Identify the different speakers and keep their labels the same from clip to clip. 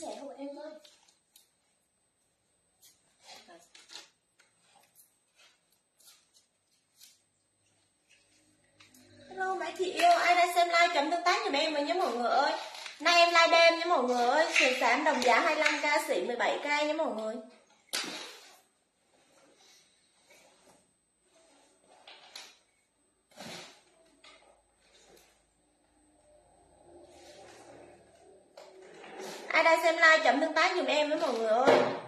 Speaker 1: rẻ hộ em thôi.
Speaker 2: Hello mấy chị yêu, ai đang xem like chấm tương tác giùm em với nhé mọi người ơi? Nay em like đêm nhé mọi người ơi. Sườn xám đồng giá 25k xỉ 17k nhé mọi người. chấm tương tác giùm em với mọi người ơi.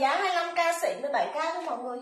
Speaker 2: giáo 25 ca sĩ 17 ca thôi mọi người.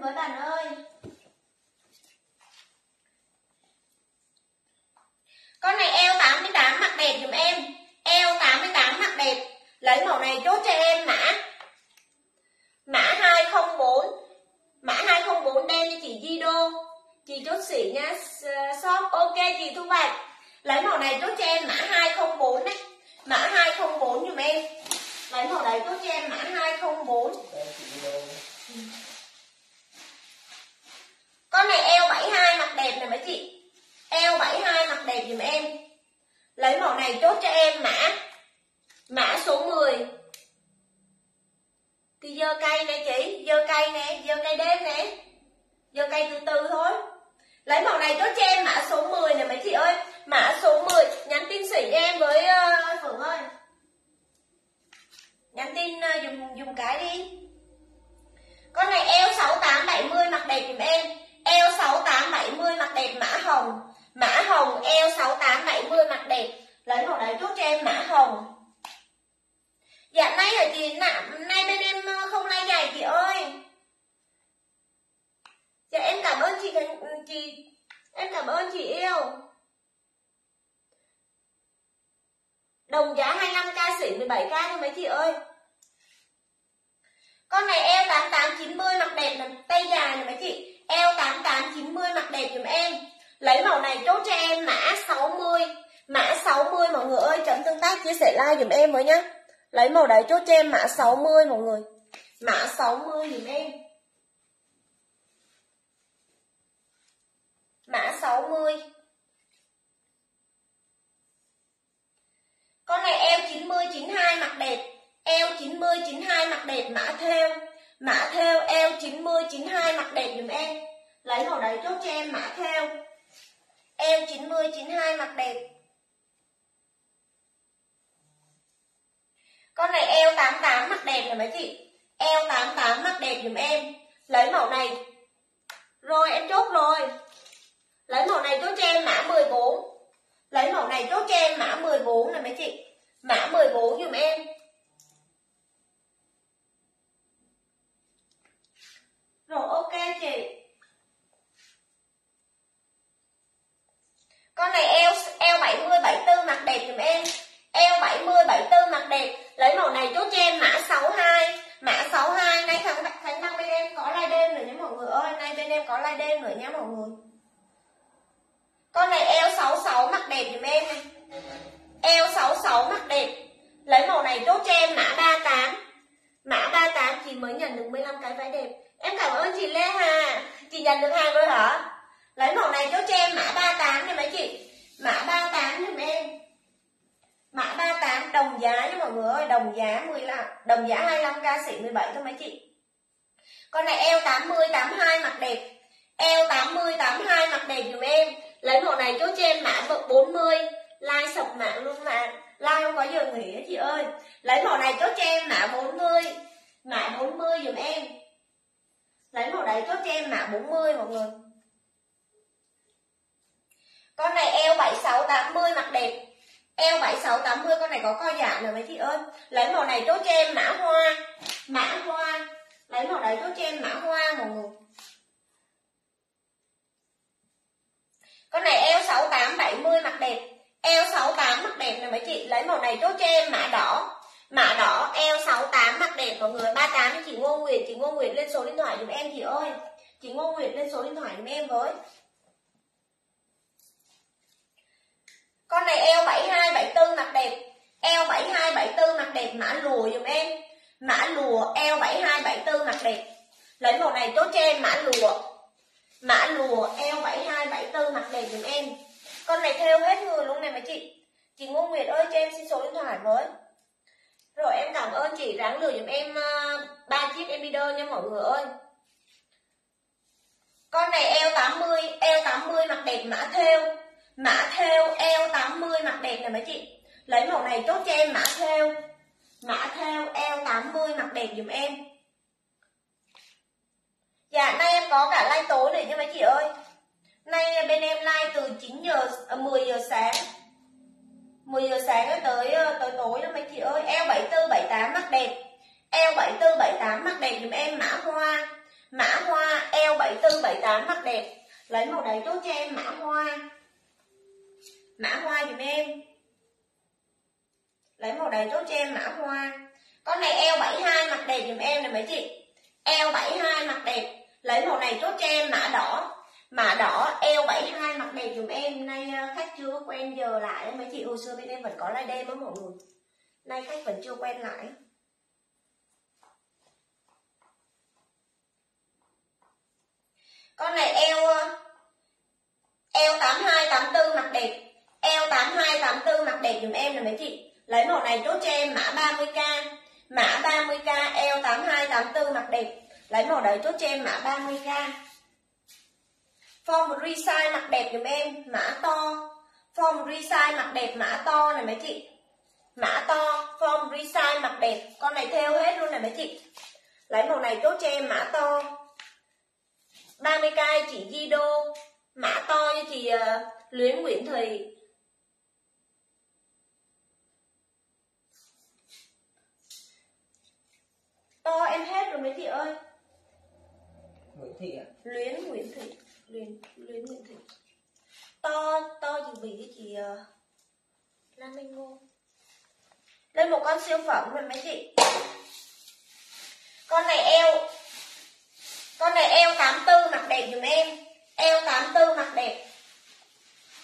Speaker 2: với bạn ơi. giờ à, 10 giờ sáng. 10 giờ sáng tới ờ, tới tối đó mấy chị ơi. Eo 7478 mặc đẹp. Eo 7478 mặc đẹp dùm em, mã hoa. Mã hoa, eo 7478 mặc đẹp. Lấy màu đấy chốt cho em, mã hoa. Mã hoa dùm em. Lấy màu đấy chốt cho em, mã hoa. Con này eo 72 mặc đẹp dùm em này mấy chị. Eo 72 mặc đẹp. Lấy màu này chốt cho em, mã đỏ mã đỏ eo 72 mặc đẹp dùm em. Nay ờ, khách chưa quen giờ lại mấy chị hồi xưa bên em vẫn có live đêm á mọi người. Nay khách vẫn chưa quen lại. Con này eo ờ, eo 82 84 mặc đẹp. Eo 82 84 mặc đẹp dùm em nè mấy chị? Lấy màu này chốt cho em mã 30k mã 30k eo 82 84 mặc đẹp. Lấy màu đấy chốt cho em mã 30k form resize mặc đẹp dùm em mã to. Form resize mặc đẹp mã to này mấy chị? Mã to form resize mặc đẹp. Con này theo hết luôn này mấy chị? Lấy màu này chốt cho em mã to. 30k chị Di Đô mã to cho chị uh, Luyến Nguyễn Thùy. To em hết rồi mấy chị ơi.
Speaker 3: Nguyễn Thị ạ
Speaker 2: Luyến Nguyễn Thùy Luyến Luyến Nguyễn Thùy to to dự bị chị uh, Lan Minh Ngô. Đây một con siêu phẩm rồi mấy chị. Con này eo con này eo 84 mặc đẹp dùm em. Eo 84 mặc đẹp.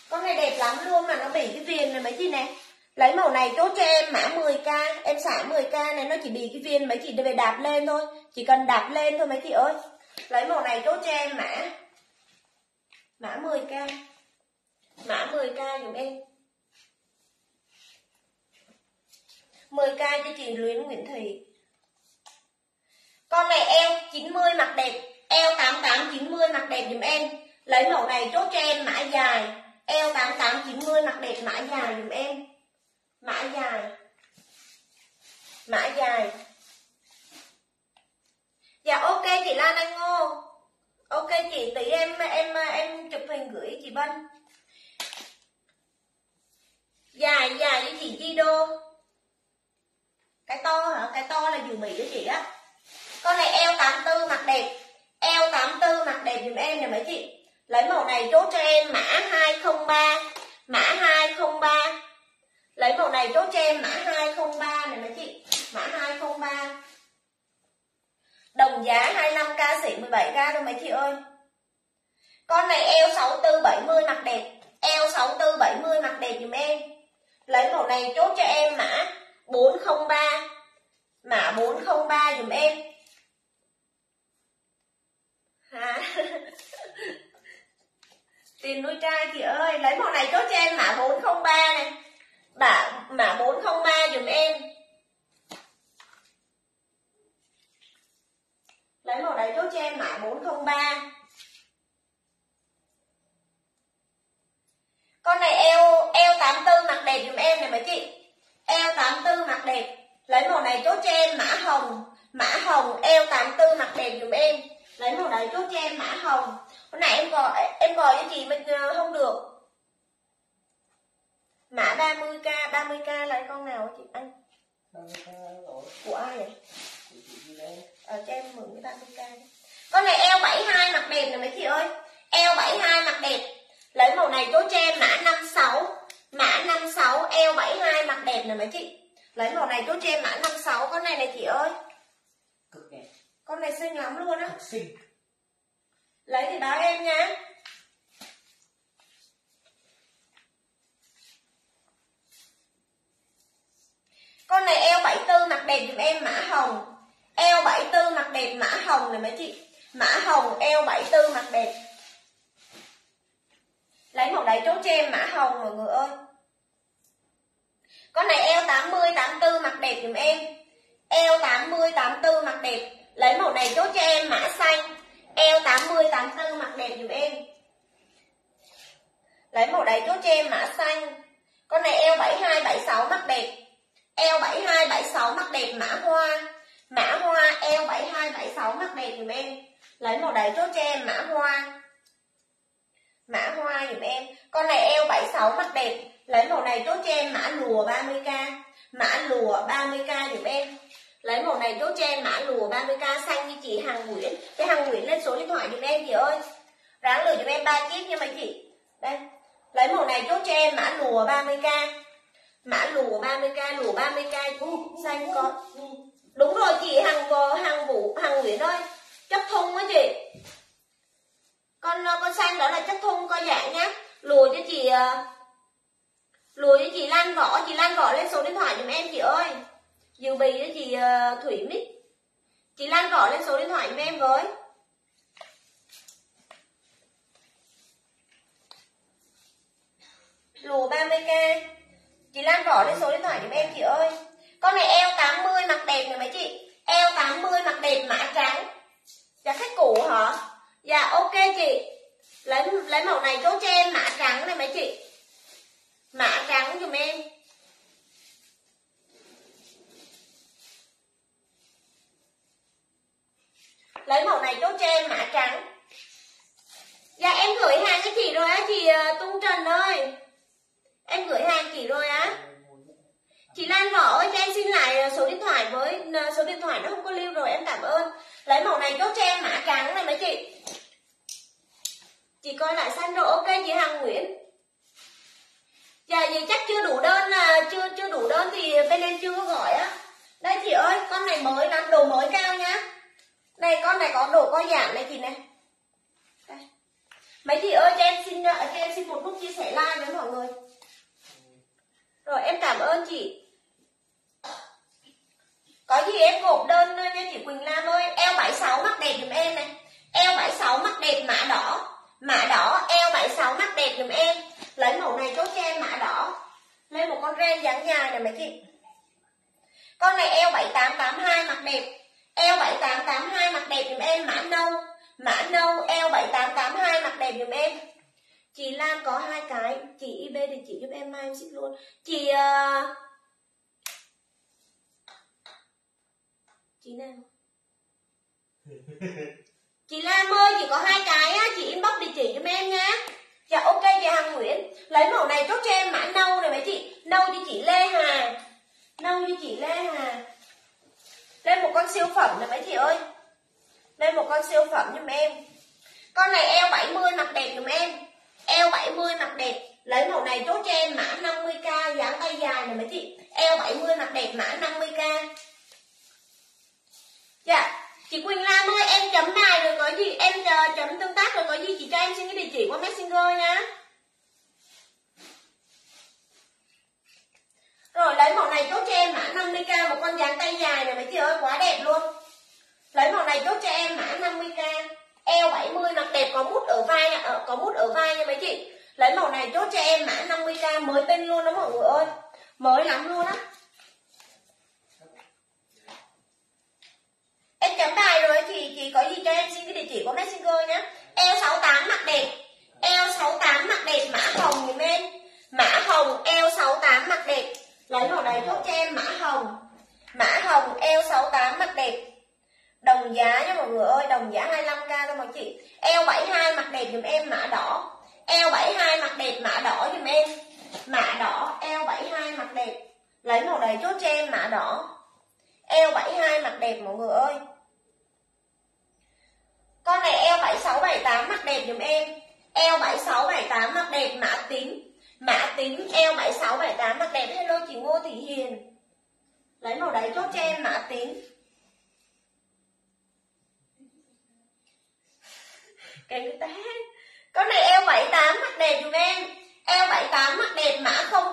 Speaker 2: Con này đẹp lắm luôn mà nó bị cái viền này mấy chị nè. Lấy màu này chốt cho em mã 10k em xả 10k này nó chỉ bị cái viên mấy chị về đạp lên thôi. Chỉ cần đạp lên thôi mấy chị ơi. Lấy màu này chốt cho em mã mã 10k mã 10k dùm em. 10k cho chị Luyến Nguyễn Thị. Con này eo 90 mặt đẹp, eo 88 90 mặc đẹp dùm em. Lấy mẫu này chốt cho em mã dài, eo 88 90 mặc đẹp mã dài dùm em. Mã dài. Mã dài. Dạ ok, chị Lan Anh Ngô ok, chị tí em em em chụp hình gửi chị Vân dài dài với chị Chi Đô. Cái to hả? Cái to là dù mỹ đó chị á. Con này eo 84 mặt đẹp. Eo 84 mặt đẹp dùm em nè mấy chị. Lấy màu này chốt cho em, mã 203 mã 203 lấy màu này chốt cho em, mã 203 này mấy chị. Mã 203 đồng giá 25 ca sĩ 17 ca thôi mấy chị ơi. Con này eo 6470 mặt đẹp, eo 6470 mặt đẹp dùm em. Lấy màu này chốt cho em mã 403 mã 403 dùm em. Hả? Tiền nuôi trai chị ơi, lấy màu này chốt cho em mã 403 này. Mã mã 403 dùm em. Lấy màu này chốt cho em mã 403 con này eo eo 84 mặc đẹp dùm em này mấy chị. Eo 84 mặc đẹp. Lấy màu này chốt cho em mã hồng. Mã hồng eo 84 mặc đẹp dùm em. Lấy màu này chốt cho em mã hồng. Hôm nay em gọi em gọi cho chị mình không được? Mã 30k 30k là con nào chị? Anh. Của ai vậy ờ cho em mượn cái 30k con này eo 72 mặc đẹp nè mấy chị ơi. Eo 72 mặc đẹp. Lấy màu này chốt cho em mã 56 mã 56 eo 72 mặc đẹp nè mấy chị. Lấy màu này chốt cho em mã 56 con này này chị ơi.
Speaker 3: Cực đẹp.
Speaker 2: Con này xinh lắm luôn á.
Speaker 3: Xinh.
Speaker 2: Lấy thì báo em nha con này eo 74 mặc đẹp giùm em mã hồng eo 74 mặt đẹp, mã hồng này mấy chị? Mã hồng, eo 74 mặt đẹp. Lấy một đáy chốt cho em mã hồng mọi người ơi. Con này eo 80 84 mặt đẹp giùm em. Eo 80 84 mặt đẹp. Lấy màu này chốt cho em mã xanh. Eo 80 84 mặt đẹp giùm em. Lấy màu đáy chốt cho em mã xanh. Con này eo 72 76 mặt đẹp. Eo 72 76 mặt đẹp, mã hoa. Mã hoa eo 72 76 đẹp giùm em lấy màu đấy chốt cho em mã hoa. Mã hoa giùm em con này eo 76 mặt đẹp, lấy màu này chốt cho em mã lùa 30k mã lùa 30k giùm em lấy màu này chốt cho em mã lùa 30k xanh như chị Hằng Nguyễn. Cái Hằng Nguyễn lên số điện thoại giùm em chị ơi, ráng lừa giùm em ba chiếc nha mấy chị. Đây, lấy màu này chốt cho em mã lùa 30k mã lùa 30k lùa 30k xanh con đúng rồi chị Hằng Hằng Vũ Hằng Nguyễn ơi. Chất thun á chị. Con con xanh đó là chất thun coi dạng nhá. Lùi cho chị à. lùi cho chị Lan Võ chị Lan Võ lên số điện thoại giùm em chị ơi. Dự bị cho chị à, Thủy Mít. Chị Lan Võ lên số điện thoại giùm em với. Lùa 30k chị Lan Võ lên số điện thoại giùm em chị ơi con này eo 80 mặc đẹp này mấy chị. Eo 80 mặc đẹp mã trắng. Dạ khách cũ hả? Dạ ok chị. Lấy lấy màu này chốt cho em, mã trắng này mấy chị. Mã trắng giùm em. Lấy màu này chốt cho em, mã trắng. Dạ em gửi hàng cho chị rồi á chị ờ, tung trần ơi. Em gửi hàng chị rồi á chị Lan Võ ơi cho em xin lại à, số điện thoại với số điện thoại nó không có lưu rồi, em cảm ơn. Lấy màu này chốt cho em mã trắng này mấy chị. Chị coi lại xanh rồi ok chị Hằng Nguyễn. Dạ gì chắc chưa đủ đơn là chưa chưa đủ đơn thì bên em chưa có gọi á. Đây chị ơi, con này mới lắm, đồ mới cao nhá. Này con này có đồ có giảm này chị này đây. mấy chị ơi, cho em xin à, cho em xin một phút chia sẻ like với mọi người. Rồi, em cảm ơn chị có gì em gộp đơn nha chị Quỳnh Lam ơi. Eo 76 mắt đẹp giùm em này. Eo 76 mắt đẹp mã đỏ. Mã đỏ eo 76 mắt đẹp giùm em. Lấy màu này chốt cho em mã đỏ. Lấy một con ren dáng dài này mấy chị. Con này eo 7882 mặt đẹp. Eo 7882 mặt đẹp giùm em mã nâu. Mã nâu eo 7882 mặt đẹp giùm em. Chị Lan có hai cái chị IB thì chị giúp em mai em ship luôn. Chị uh, chị nào chị Lam ơi chị có hai cái á chị inbox địa chỉ cho em nha dạ ok chị Hằng Nguyễn. Lấy màu này chốt cho em mã nâu này mấy chị. Nâu cho chị Lê Hà. Nâu cho chị Lê Hà. Lên một con siêu phẩm này mấy chị ơi. Lên một con siêu phẩm giùm em. Con này eo 70 mặc đẹp giùm em. Eo 70 mặc đẹp. Lấy màu này chốt cho em mã 50k dáng tay dài này mấy chị. Eo 70 mặc đẹp mã 50k dạ chị Quỳnh Lam ơi em chấm bài rồi có gì em uh, chấm tương tác rồi có gì chị cho em xin cái địa chỉ qua messenger nha. Rồi lấy màu này chốt cho em mã 50k một con dáng tay dài này mấy chị ơi quá đẹp luôn. Lấy màu này chốt cho em mã 50k eo 70 mặc đẹp có mút ở vai ờ, có mút ở vai nha mấy chị. Lấy màu này chốt cho em mã 50k mới tên luôn đó mọi người ơi mới lắm luôn á. Em chấm bài rồi, thì chị có gì cho em xin cái địa chỉ của messenger nhé eo 68 mặt đẹp. Eo 68 mặt đẹp, mã hồng giùm em mã hồng eo 68 mặt đẹp. Lấy màu này chốt cho em, mã hồng. Mã hồng eo 68 mặt đẹp. Đồng giá nha mọi người ơi, đồng giá 25k thôi mọi chị. Eo 72 mặt đẹp dùm em, mã đỏ. Eo 72 mặt đẹp, mã đỏ dùm em. Mã đỏ eo 72 mặt đẹp. Lấy màu này chốt cho em, mã đỏ. Eo 72 mặt đẹp mọi người ơi con này eo 7678 mặc đẹp dùm em. Eo 7678 mặc đẹp, mã tính. Mã tính, eo 7678 mặc đẹp. Hello chị Ngô Thị Hiền. Lấy màu đấy chốt cho em, mã tính. Cái người ta? Con này eo 78 mặc đẹp dùm em. Eo 78 mặc đẹp, mã 00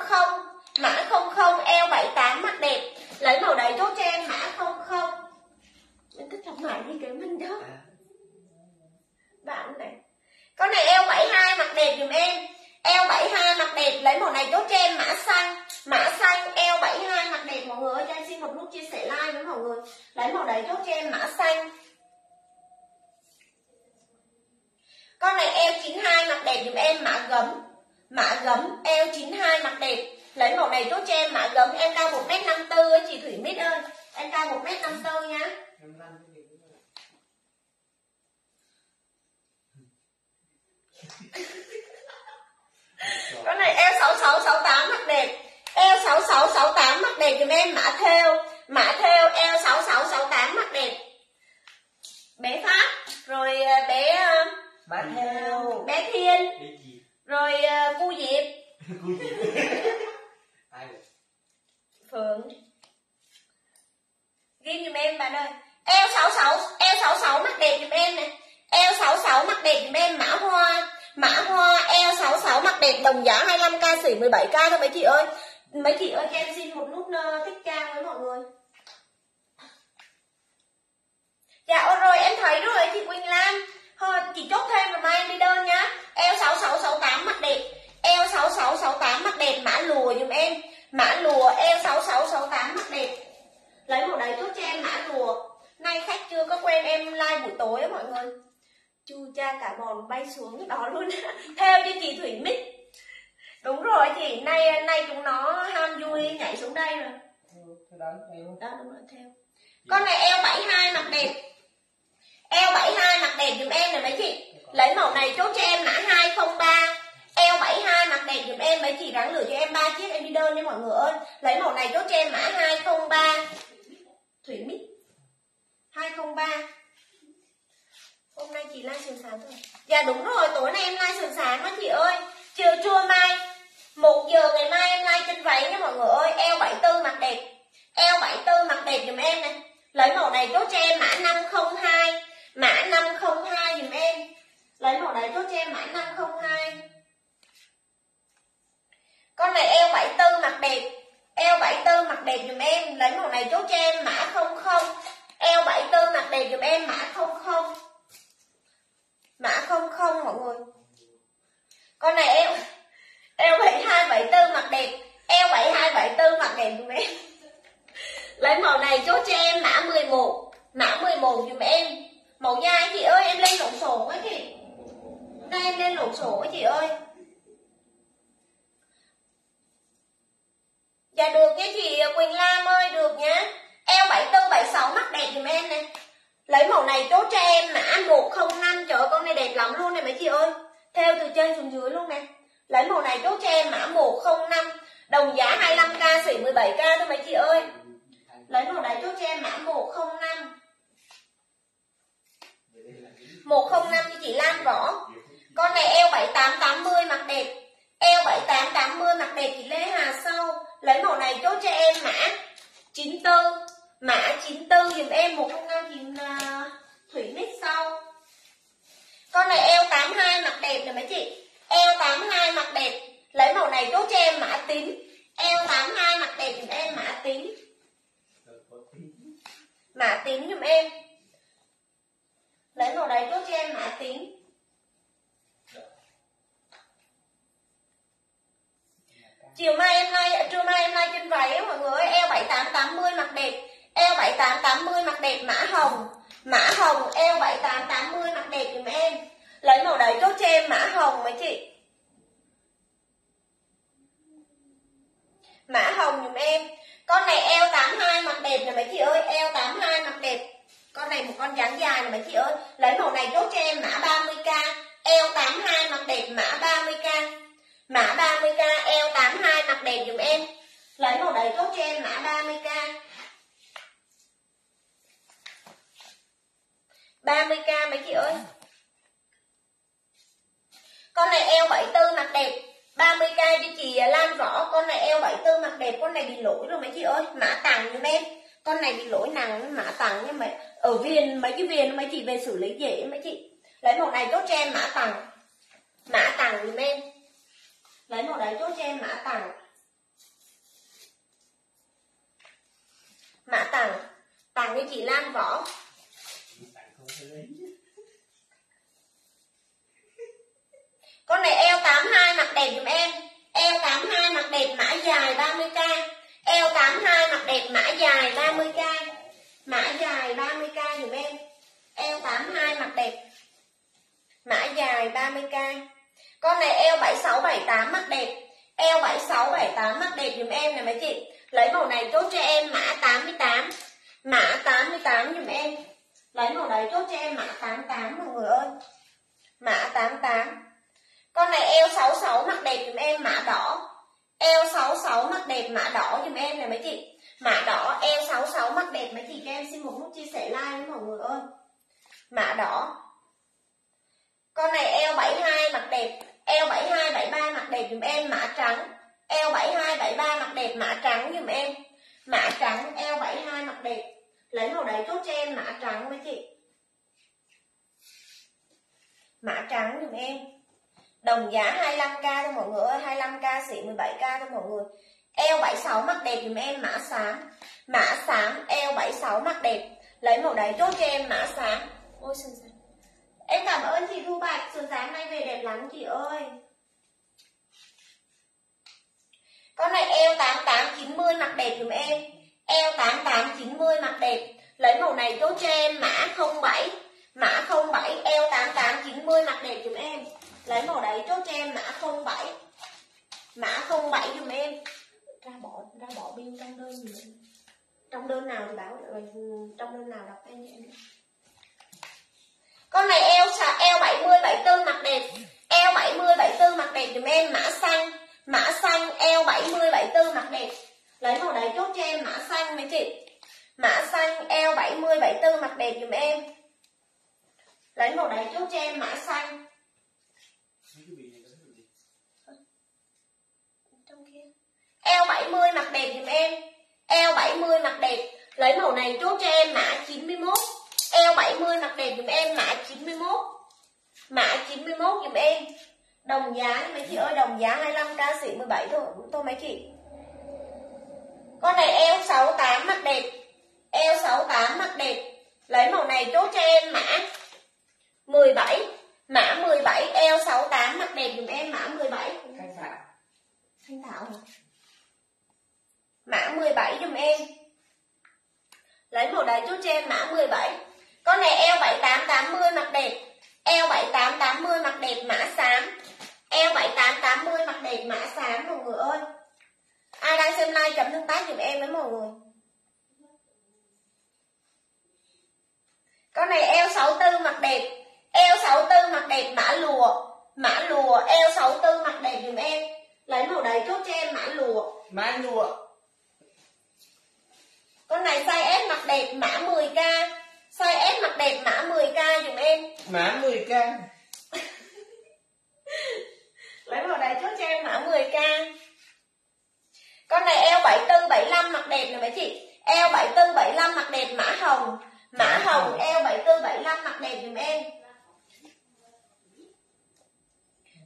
Speaker 2: mã 00 eo 78 mặc đẹp. Lấy màu đấy chốt cho em, mã 00 mình thích học mã đi, cái mình đó. À bạn này, con này eo 72 mặc đẹp dùm em. Eo 72 mặc đẹp, lấy màu này chốt cho em, mã xanh. Mã xanh, eo 72 mặc đẹp, mọi người ơi, cho em xin một nút chia sẻ like với mọi người. Lấy màu đấy chốt cho em, mã xanh. Con này eo 92 mặc đẹp dùm em, mã gấm. Mã gấm, eo 92 mặc đẹp. Lấy màu này chốt cho em, mã gấm. Em cao 1m54 ấy, chị Thủy Mít ơi. Em cao 1m54 nhá con này eo 66 68 mặc đẹp eo 66 68 mặc đẹp dùm em mã theo. Mã theo eo 66 68 mặc đẹp bé Pháp rồi à, bé à,
Speaker 3: Bà theo.
Speaker 2: bé Thiên rồi uh, cô Diệp? Phượng. Ghi giùm em bạn ơi. Eo 66 eo 66 mặc đẹp giùm em nè. Eo 66 Eo66 mặc đẹp dùm em mã hoa Mã hoa Eo66 mặt đẹp, đồng giá 25k xỉ 17k thôi. Mấy chị ơi, Mấy chị ơi cho em xin một nút ờ, thích ca với mọi người. Dạ rồi, em thấy rồi, chị Quỳnh Lan. Thôi, chị chốt thêm rồi, mai em đi đơn nhá. Eo6668 mặt đẹp. Eo6668 mặt đẹp, mã lùa dùm em. Mã lùa Eo6668 mặt đẹp. Lấy một đấy chốt cho em, mã lùa. Nay khách chưa có quen em like buổi tối á, mọi người. Chu cha cả bòn bay xuống đó luôn. Theo cho chị Thủy Mít. Đúng rồi chị, nay nay chúng nó ham vui nhảy xuống đây rồi.
Speaker 3: Đó
Speaker 2: Đó đúng rồi theo. Con này eo 72 mặc đẹp. Eo 72 mặc đẹp dùm em này mấy chị. Lấy màu này chốt cho em mã 203 Eo 72 mặc đẹp dùm em mấy chị ráng lựa cho em ba chiếc em đi đơn nha mọi người ơi. Lấy màu này chốt cho em mã 203 Thủy Mít. 203 Hôm nay chị like sườn sáng thôi. Dạ đúng rồi, tối nay em like sườn sáng đó chị ơi. Chiều trưa mai một giờ ngày mai em like trên váy nha mọi người ơi. Eo 74 mặt đẹp. Eo 74 mặt đẹp giùm em này. Lấy màu này chốt cho em mã 502 Mã 502 giùm em. Lấy màu này chốt cho em mã 502 Con này eo 74 mặt đẹp. Eo 74 mặt đẹp giùm em. Lấy màu này chốt cho em mã 00 Eo 74 mặt đẹp giùm em mã 00 Mã 00 mọi người. Con này em Eo 7274 mặc đẹp, Eo 7274 mặc đẹp dùm em Lấy màu này chốt cho em mã 11 Mã 11 dùm em. Màu da chị ơi, em lên lộn sổ quá chị. Nay em lên lộn sổ quá chị ơi. Dạ được nha chị, Quỳnh Lam ơi, được nhá. Eo 74 76 mắt đẹp dùm em này Lấy màu này chốt cho em mã 105 Trời ơi, con này đẹp lắm luôn này mấy chị ơi. Theo từ trên xuống dưới luôn nè. Lấy màu này chốt cho em mã 105 Đồng giá 25k xỉ 17k thôi mấy chị ơi. Lấy màu này chốt cho em mã 105 105 cho chị Lan Võ Con này eo 7880 mặc đẹp. Eo 7880 mặc đẹp chị Lê Hà Sâu Lấy màu này chốt cho em mã 94 Mã 94 dùm em 105 chị uh, Thủy Mít sau. Con này eo 82 mặc đẹp nè mấy chị. Eo 82 mặc đẹp Lấy màu này chốt cho em mã tím. Eo 82 mặc đẹp dùm em mã tím. Mã tím dùm em. Lấy màu này chốt cho em mã tím. Chiều mai em like, trưa mai em like trên váy mọi người ơi. Eo 7880 mặc đẹp. Eo 7880 mặc đẹp mã hồng. Mã hồng, eo 7880 mặc đẹp giùm em. Lấy màu đấy chốt cho em mã hồng mấy chị. Mã hồng giùm em. Con này eo 82 mặc đẹp nè mấy chị ơi. Eo 82 mặc đẹp. Con này một con dáng dài nè mấy chị ơi. Lấy màu này chốt cho em mã 30k Eo 82 mặc đẹp mã 30k Mã 30k eo 82 mặc đẹp giùm em. Lấy màu đấy chốt cho em mã 30k 30k mấy chị ơi. Con này eo 74 mặt đẹp. 30k cho chị Lan Võ, Con này eo 74 mặt đẹp, Con này bị lỗi rồi mấy chị ơi. Mã tặng giùm em Con này bị lỗi nặng, mã tặng nhưng mà Ở viên mấy cái viên mấy chị về xử lý dễ mấy chị. Lấy màu này chốt cho em mã tặng. Mã tặng giùm em Lấy màu đấy chốt cho em mã tặng. Mã tặng. Tặng cho chị Lan Võ. Con này eo 82 mặc đẹp dùm em. Eo 82 mặc đẹp mã dài 30k Eo 82 mặc đẹp mã dài 30k Mã dài 30k dùm em. Eo 82 mặc đẹp Mã dài 30k Con này eo 76 78 mặc đẹp. Eo 76 78 mặc đẹp dùm em này mấy chị. Lấy màu này chốt cho em, mã 88 Mã 88 dùm em. Lấy màu đấy chốt cho em mã 88 mọi người ơi. Mã 88 Con này eo 66 mặc đẹp dùm em, mã đỏ. Eo 66 mặc đẹp, mã đỏ dùm em này mấy chị. Mã đỏ eo 66 mặc đẹp mấy chị cho em. Xin một nút chia sẻ like với mọi người ơi. Mã đỏ. Con này eo 72 mặc đẹp. Eo 72 73 mặc đẹp dùm em, mã trắng. Eo 72 73 mặc đẹp, mã trắng dùm em. Mã trắng eo 72 mặc đẹp. Lấy màu đấy chốt cho em, mã trắng mấy chị. Mã trắng dùm em. Đồng giá 25k thôi mọi người ơi 25k xỉ 17k thôi mọi người. Eo 76 mặc đẹp dùm em, mã xám. Mã xám eo 76 mặc đẹp. Lấy màu đấy chốt cho em, mã xám. Ôi sườn xám em cảm ơn chị thu bạch sườn sáng nay về đẹp lắm chị ơi. Con này eo 8890 mặc đẹp dùm em eo 8890 mặt đẹp. Lấy màu này chốt cho em, mã 07 mã 07 eo 8890 mặt đẹp dùm em. Lấy màu đấy chốt cho em, mã 07 mã 07 dùm em. Ra bỏ ra bỏ bill trong đơn gì trong đơn nào thì báo trong đơn nào đọc anh em con này eo eo 70 74 mặt đẹp. Eo 70 74 mặt đẹp dùm em. Mã xanh mã xanh, eo 70 74 mặt đẹp lấy màu đấy chốt cho em mã xanh mấy chị. Mã xanh eo 70 74 mặc đẹp dùm em. Lấy màu đấy chốt cho em mã xanh. Eo 70 mặc đẹp dùm em. Eo 70 mặc đẹp. Lấy màu này chốt cho em mã 91 eo 70 mặc đẹp dùm em mã 91 mã 91 dùm em. Đồng giá mấy chị ơi đồng giá 25 ca sĩ 17 thôi thôi mấy chị con này eo 68 mặc đẹp. Eo 68 mặc đẹp. Lấy màu này chốt cho em mã 17 mã 17 eo 68 mặc đẹp. Dùm em mã 17
Speaker 3: Thanh Thảo.
Speaker 2: Thanh Thảo hả? Mã 17 dùm em. Lấy màu đáy chốt cho em mã 17 con này eo 7880 mặc đẹp. Eo 7880 mặc đẹp. Mã xám eo 7880 mặc đẹp. Mã xám mọi người ơi ai đang xem like chấm tương tác giùm em với mọi người. Con này eo 64 mặc đẹp eo 64 mặc đẹp mã lùa mã lùa eo 64 mặc đẹp giùm em. Lấy màu đấy chốt cho em mã lùa.
Speaker 1: Mã lùa.
Speaker 2: Con này size S mặc đẹp mã 10k size S mặc đẹp mã 10k giùm em.
Speaker 1: Mã 10k
Speaker 2: lấy màu đấy chốt cho em mã 10k con này eo 74 75 mặc đẹp nè mấy chị. Eo 74 75 mặc đẹp mã hồng. Mã hồng eo 74 75 mặc đẹp giùm em.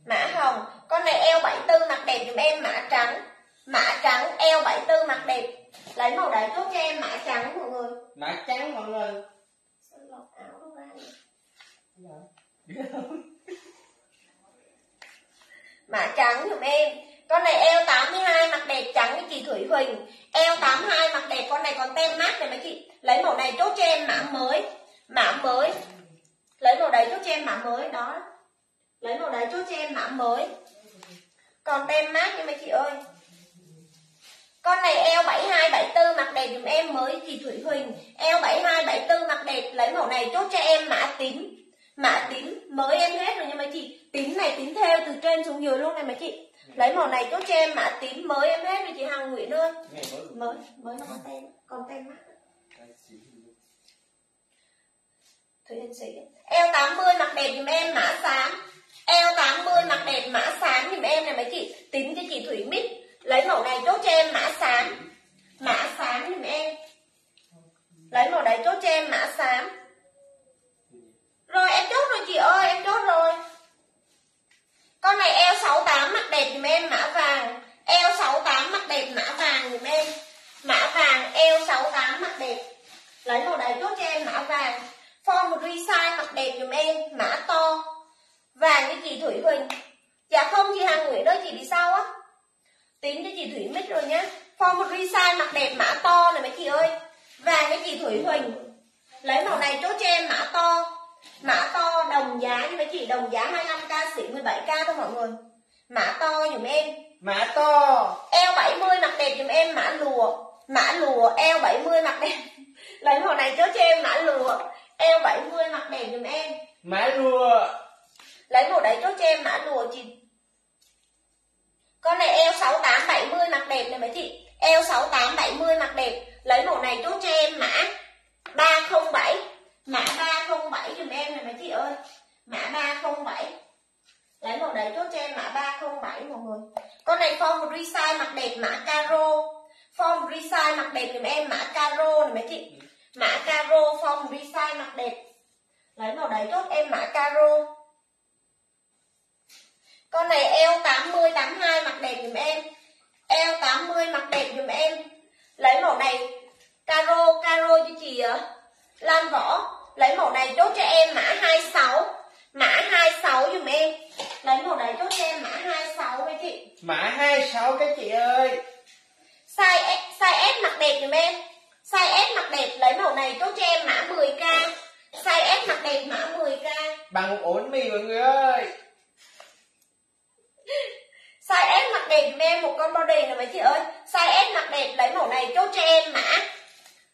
Speaker 2: Mã hồng con này eo 74 mặc đẹp giùm em mã trắng. Mã trắng eo 74 mặc đẹp. Lấy màu đấy chốt cho em mã trắng mọi người.
Speaker 1: Mã trắng mọi người.
Speaker 2: Nhỉ? mã trắng giùm em con này eo 82 mặc đẹp trắng với chị Thủy Huỳnh. Eo 82 mặc đẹp, con này còn tem mát này mấy chị. Lấy màu này chốt cho em mã mới. Mã mới. Lấy màu đấy chốt cho em mã mới, đó. Lấy màu đấy chốt cho em mã mới. Còn tem mát nha mấy chị ơi. Con này eo 72 74 mặc đẹp dùm em mới chị Thủy Huỳnh. Eo 72 74 mặc đẹp. Lấy màu này chốt cho em mã tím. Mã tím. Mới em hết rồi nha mấy chị. Tím này, tím theo từ trên xuống dưới luôn này mấy chị lấy màu này chốt cho em mã tím mới em hết rồi chị Hằng Nguyễn ơi.
Speaker 1: Mới
Speaker 2: mới nó có tem còn tem mát Thủy Hình Sĩ eo 80 mặc đẹp dùm em mã xám. Eo 80 mặc đẹp mã xám dùm em này mấy chị. Tím cho chị Thủy Mít. Lấy màu này chốt cho em mã xám. Mã xám dùm em. Lấy màu đấy chốt cho em mã xám. Rồi em chốt rồi chị ơi em chốt rồi con này eo 68 mặc đẹp dùm em mã vàng. Eo 68 mặc đẹp, mã vàng dùm em mã vàng, eo 68 mặc đẹp. Lấy màu đấy chốt cho em, mã vàng. Form một resize mặc đẹp dùm em mã to. Vàng với chị Thủy Huỳnh. Dạ không, chị hàng Nguyễn ơi, chị đi sau á. Tính cho chị Thủy Mít rồi nhá. Form một resize mặc đẹp, mã to này mấy chị ơi. Vàng với chị Thủy Huỳnh. Lấy màu này chốt cho em, mã to mã to đồng giá như mấy chị đồng giá 25k xỉ 17k thôi mọi người. Mã to dùm em.
Speaker 1: Mã to.
Speaker 2: Eo 70 mặc đẹp dùm em mã lùa mã lùa eo 70 mặc đẹp. Lấy màu này chốt cho em mã lùa eo 70 mặc đẹp dùm em.
Speaker 1: Mã lùa
Speaker 2: lấy màu đấy chốt cho em mã lùa chị. Con này eo 68 70 mặc đẹp này mấy chị. Eo 68 70 mặc đẹp. Lấy màu này chốt cho em mã 307 mã 307 dùm em này mấy chị ơi. Mã 307 lấy màu đấy chốt cho em mã 307 mọi người. Con này form resize mặc đẹp mã caro. Form resize mặc đẹp dùm em mã caro này mấy chị. Mã caro form resize mặc đẹp. Lấy màu đấy chốt em mã caro. Con này eo 80 82 mặc đẹp dùm em. Eo 80 mặc đẹp dùm em. Lấy màu này. Caro caro cho chị uh, Lan Võ lấy mẫu này chốt cho em mã 26 mã 26 dùm em. Lấy mẫu này chốt cho em mã 26 với chị.
Speaker 1: Mã 26 các chị ơi.
Speaker 2: size S, size S mặc đẹp dùm em. Size S mặc đẹp lấy mẫu này chốt cho em mã 10k size S mặc đẹp mã 10k
Speaker 1: Bằng ổn mì mọi người ơi.
Speaker 2: size S mặc đẹp dùm em một con body này mấy chị ơi. Size S mặc đẹp lấy mẫu này chốt cho em mã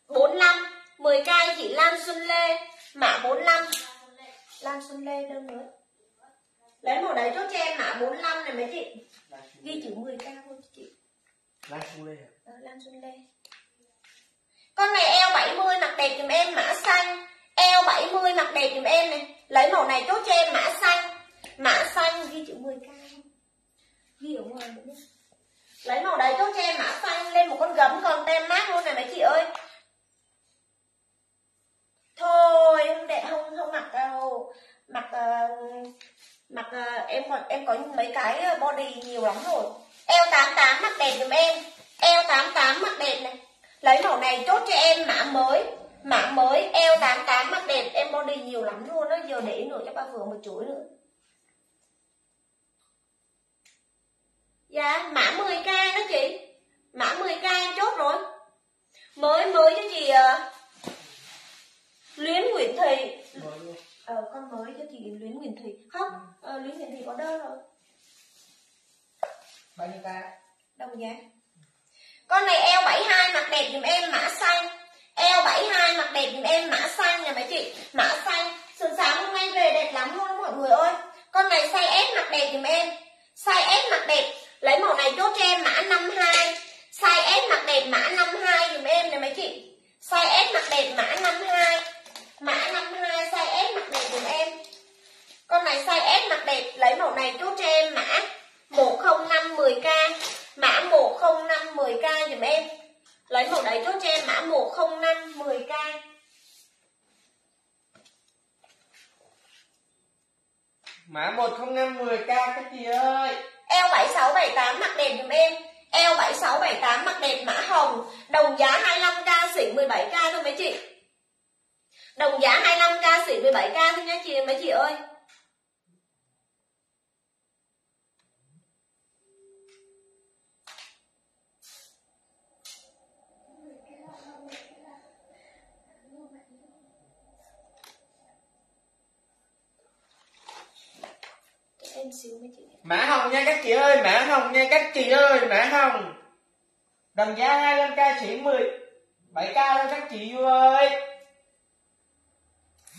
Speaker 2: 45 10k chị Lan Xuân Lê mã 45 Lan Xuân Lê đơn mới lấy mẫu đấy chốt cho em mã 45 này mấy chị? Ghi chữ 10k thôi chị.
Speaker 1: Lan Xuân Lê.
Speaker 2: Đó, Lan Xuân Lê. Con này eo 70 mặc đẹp dùm em mã xanh. Eo 70 mặc đẹp dùm em này. Lấy mẫu này chốt cho em mã xanh. Mã xanh ghi chữ 10k thôi. ghi ở ngoài nữa lấy màu đấy chốt cho em mã xanh. Lên một con gấm còn tem mát luôn này mấy chị ơi thôi không đẹp không không mặc đâu mặc uh, mặc uh, em còn em có mấy cái body nhiều lắm rồi. Eo 88 mặc đẹp giùm em. Eo 88 mặc đẹp này. Lấy màu này chốt cho em mã mới. Mã mới eo 88 mặc đẹp. Em body nhiều lắm luôn đó giờ để nữa cho ba vừa một chuỗi nữa. Dạ, mã 10k đó chị. Mã 10k em chốt rồi. Mới mới cho chị uh, Luyến Nguyễn Thị. Ờ, con mới cho chị Luyến Nguyễn Thị Không, ờ, Luyến Nguyễn Thị có đơn rồi.
Speaker 3: Bao nhiêu ca
Speaker 2: Đồng giá. Con này eo 72 mặc đẹp dùm em mã xanh. Eo 72 mặc đẹp dùm em mã xanh nè mấy chị. Mã xanh. Sườn sáng hôm nay về đẹp lắm luôn mọi người ơi. Con này size S mặc đẹp dùm em. Size S mặc đẹp. Lấy màu này chốt cho em mã 52 Size S mặc đẹp mã 52 dùm em nè mấy chị. Size S mặc đẹp mã 52 Mã 52 size S mặc đẹp dùm em. Con này size S mặc đẹp Lấy màu này chốt cho em mã 105 10k Mã 105 10k dùm em. Lấy màu đấy chốt cho em mã 105 10k
Speaker 1: Mã 10510k các chị ơi.
Speaker 2: Eo 76 78 mặc đẹp dùm em. Eo 76 78 mặc đẹp mã hồng. Đồng giá 25k xỉ 17k thôi mấy chị Đồng giá 25k xỉ 17k thôi nha chị mấy chị ơi Cho em xíu mấy chị
Speaker 1: Mã hồng nha các chị ơi, mã hồng nha các chị ơi, mã hồng. Đồng giá 25k chỉ 10 7k thôi các chị ơi.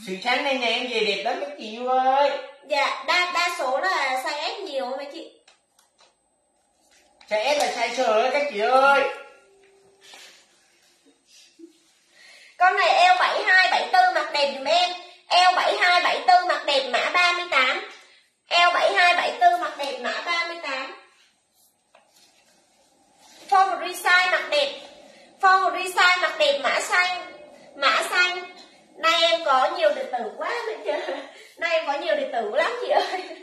Speaker 1: Sự sáng nay nhà em về đẹp lắm các chị yêu ơi.
Speaker 2: Dạ, đa đa số là size S nhiều mấy chị.
Speaker 1: Size S là size sờ các chị ơi.
Speaker 2: Con này eo 72 74 mặc đẹp dùm em. Eo 72 74 mặc đẹp mã 38. Eo 72 74 mặc đẹp mã 38. Form resize mặc đẹp. Form resize mặc đẹp mã xanh. Mã xanh. Nay em có nhiều đệ tử quá vậy chứ. Nay em có nhiều đệ tử lắm chị ơi.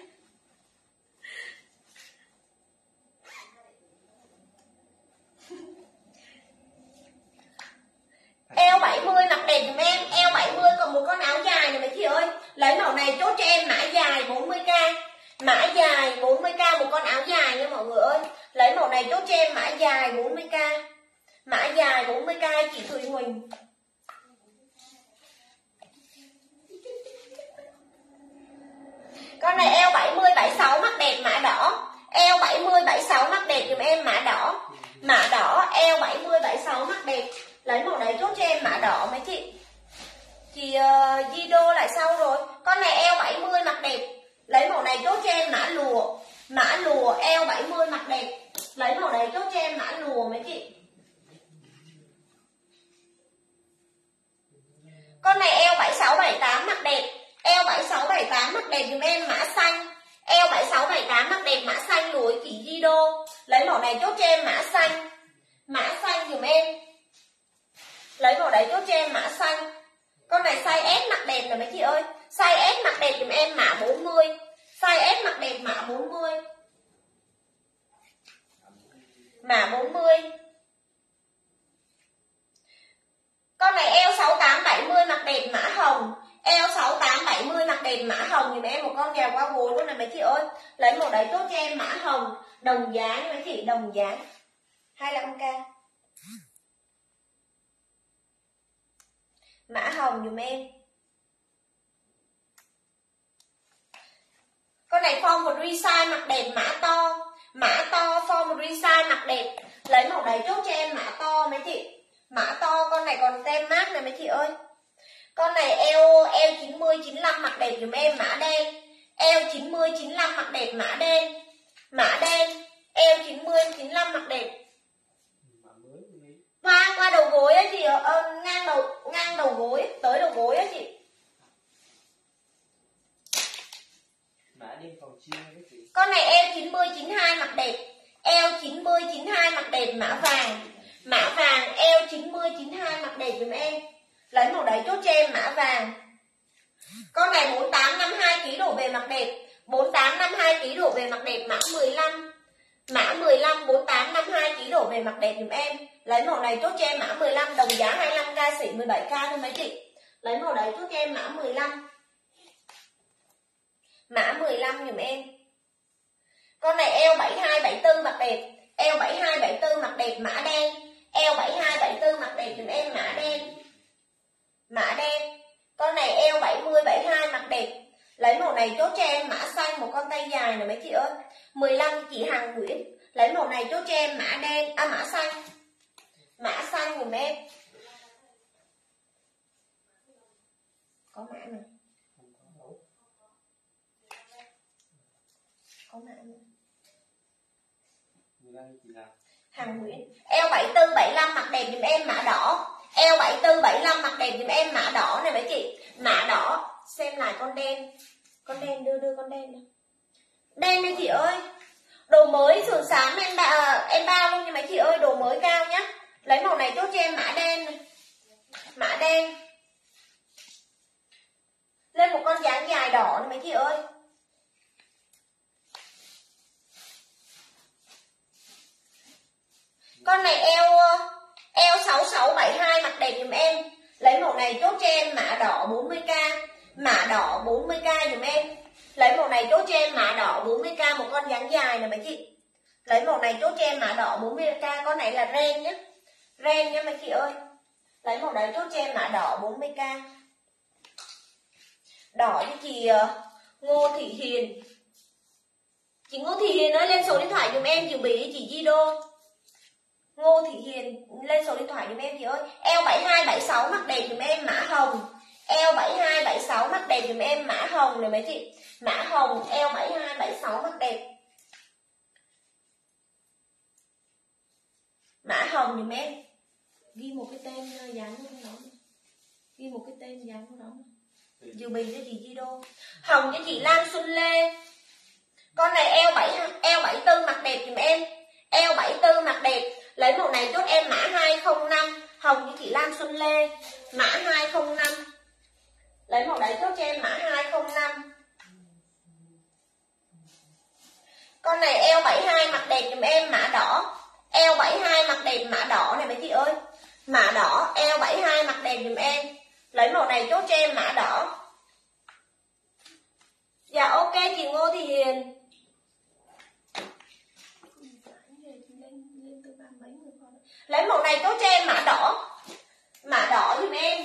Speaker 2: Eo 70 mặc đẹp giùm em. Eo 70 còn một con áo dài này mấy chị ơi. Lấy màu này chốt cho em mã dài 40k Mã dài 40k một con áo dài nha mọi người ơi. Lấy màu này chốt cho em mã dài 40k Mã dài 40k chị Thùy Huỳnh. Này eo 70 76 mặc đẹp mã đỏ. Eo 70 76 mặc đẹp dùm em mã đỏ. Mã đỏ eo 70 76 mặc đẹp. Lấy màu đấy chốt cho em mã đỏ mấy chị? Chị uh, Di lại xong rồi. Con này eo 70 mặc đẹp. Lấy màu này chốt cho em mã lùa. Mã lùa eo 70 mặc đẹp. Lấy màu đấy chốt cho em mã lùa mấy chị? Con này eo 76 78 mặc đẹp. Eo 7678 mặc đẹp dùm em, mã xanh. Eo 7678 mặc đẹp, mã xanh lùa chị Di Đô. Lấy mẫu này chốt cho em, mã xanh. Mã xanh dùm em. Lấy mẫu đấy chốt cho em, mã xanh. Con này size S mặc đẹp nè mấy chị ơi. Size S mặc đẹp dùm em, mã 40 size S mặc đẹp, mã 40 mã 40 con này eo 6870 mặc đẹp, mã hồng eo 6870 mặt đẹp mã hồng dùm em một con gà qua gối luôn này mấy chị ơi. Lấy một đấy tốt cho em, mã hồng, đồng giá nha mấy chị, đồng giá 25k mã hồng dùm em. Con này form một resize mặt đẹp, mã to. Mã to, form một resize mặt đẹp. Lấy màu đấy chốt cho em, mã to mấy chị. Mã to, con này còn tem mát này mấy chị ơi con này eo eo 90 95 mặc đẹp dùm em mã đen eo 90 95 mặc đẹp mã đen mã đen eo 90 95 mặc đẹp qua qua đầu gối á chị ờ, ngang đầu ngang đầu gối tới đầu gối á chị
Speaker 1: Mã đen các chị.
Speaker 2: Con này eo 90 92 mặc đẹp. Eo 90 92 mặc đẹp mã vàng. Mã vàng eo 90 92 mặc đẹp giùm em. Lấy màu đấy chốt cho em mã vàng. Con này 48 52 kg đổ về mặt đẹp. 48 52 kg đổ về mặt đẹp, mã 15. Mã 15 48 52 kg đổ về mặt đẹp giùm em. Lấy màu này chốt cho em mã 15 đồng giá 25k xỉ 17k thôi mấy chị. Lấy màu đấy chốt cho em mã 15. Mã 15 giùm em. Con này eo 7274 mặt đẹp. Eo 7274 mặt đẹp, mã đen. Eo 7274 mặt đẹp giùm em, mã đen. Mã đen. Con này eo 70 72 mặc đẹp. Lấy màu này chốt cho em mã xanh một con tay dài này mấy chị ơi. 15 chị Hằng Nguyễn. Lấy màu này chốt cho em mã đen à mã xanh. Mã xanh giùm em. Có mã này.
Speaker 1: Có
Speaker 2: mã này.
Speaker 1: 15 chị nào?
Speaker 2: Hằng Nguyễn Eo 74 75 mặc đẹp giùm em mã đỏ Eo 74 75 mặc đẹp giùm em mã đỏ này mấy chị. Mã đỏ Xem lại con đen. Con đen đưa đưa con đen. Đen đây chị ơi. Đồ mới sườn sáng em ba, em bao luôn nha mấy chị ơi Đồ mới cao nhá. Lấy màu này chốt cho em mã đen này. Mã đen. Lên một con dáng dài đỏ này mấy chị ơi. Con này eo L6672 mặc đẹp dùm em. Lấy màu này chốt cho em mã đỏ 40k. Mã đỏ 40k dùm em. Lấy màu này chốt cho em mã đỏ 40k một con dáng dài này mấy chị. Lấy màu này chốt cho em mã đỏ 40k, con này là ren nhé. Ren nhé mấy chị ơi. Lấy màu này chốt cho em mã đỏ 40k. Đỏ cho chị Ngô Thị Hiền. Chị Ngô Thị Hiền ơi lên số điện thoại dùm em chị bị chị Di Đô. Ngô Thị Hiền lên số điện thoại giùm em chị ơi. Eo 72 76 đẹp giùm em mã hồng. Eo 72 76 đẹp giùm em mã hồng này mấy chị. Mã hồng eo 72 76 đẹp. Mã hồng giùm em. Ghi một cái tên dán vào đó. Ghi một cái tên dán vào đó. Dư bì cho chị Di Đô. Hồng cho chị Lan Xuân Lê. Con này L7, L74 mặt đẹp giùm em. L74 mặt đẹp Lấy màu này chốt em mã 205 Hồng như chị Lan Xuân Lê. Mã 205 Lấy màu đấy chốt cho em mã 205 Con này eo 72 mặc đẹp giùm em, mã đỏ. Eo 72 mặc đẹp mã đỏ này mấy chị ơi. Mã đỏ, eo 72 mặc đẹp giùm em. Lấy màu này chốt cho em mã đỏ. Dạ ok, chị Ngô Thị Hiền. Lấy màu này chốt cho em mã đỏ. Mã đỏ giùm em.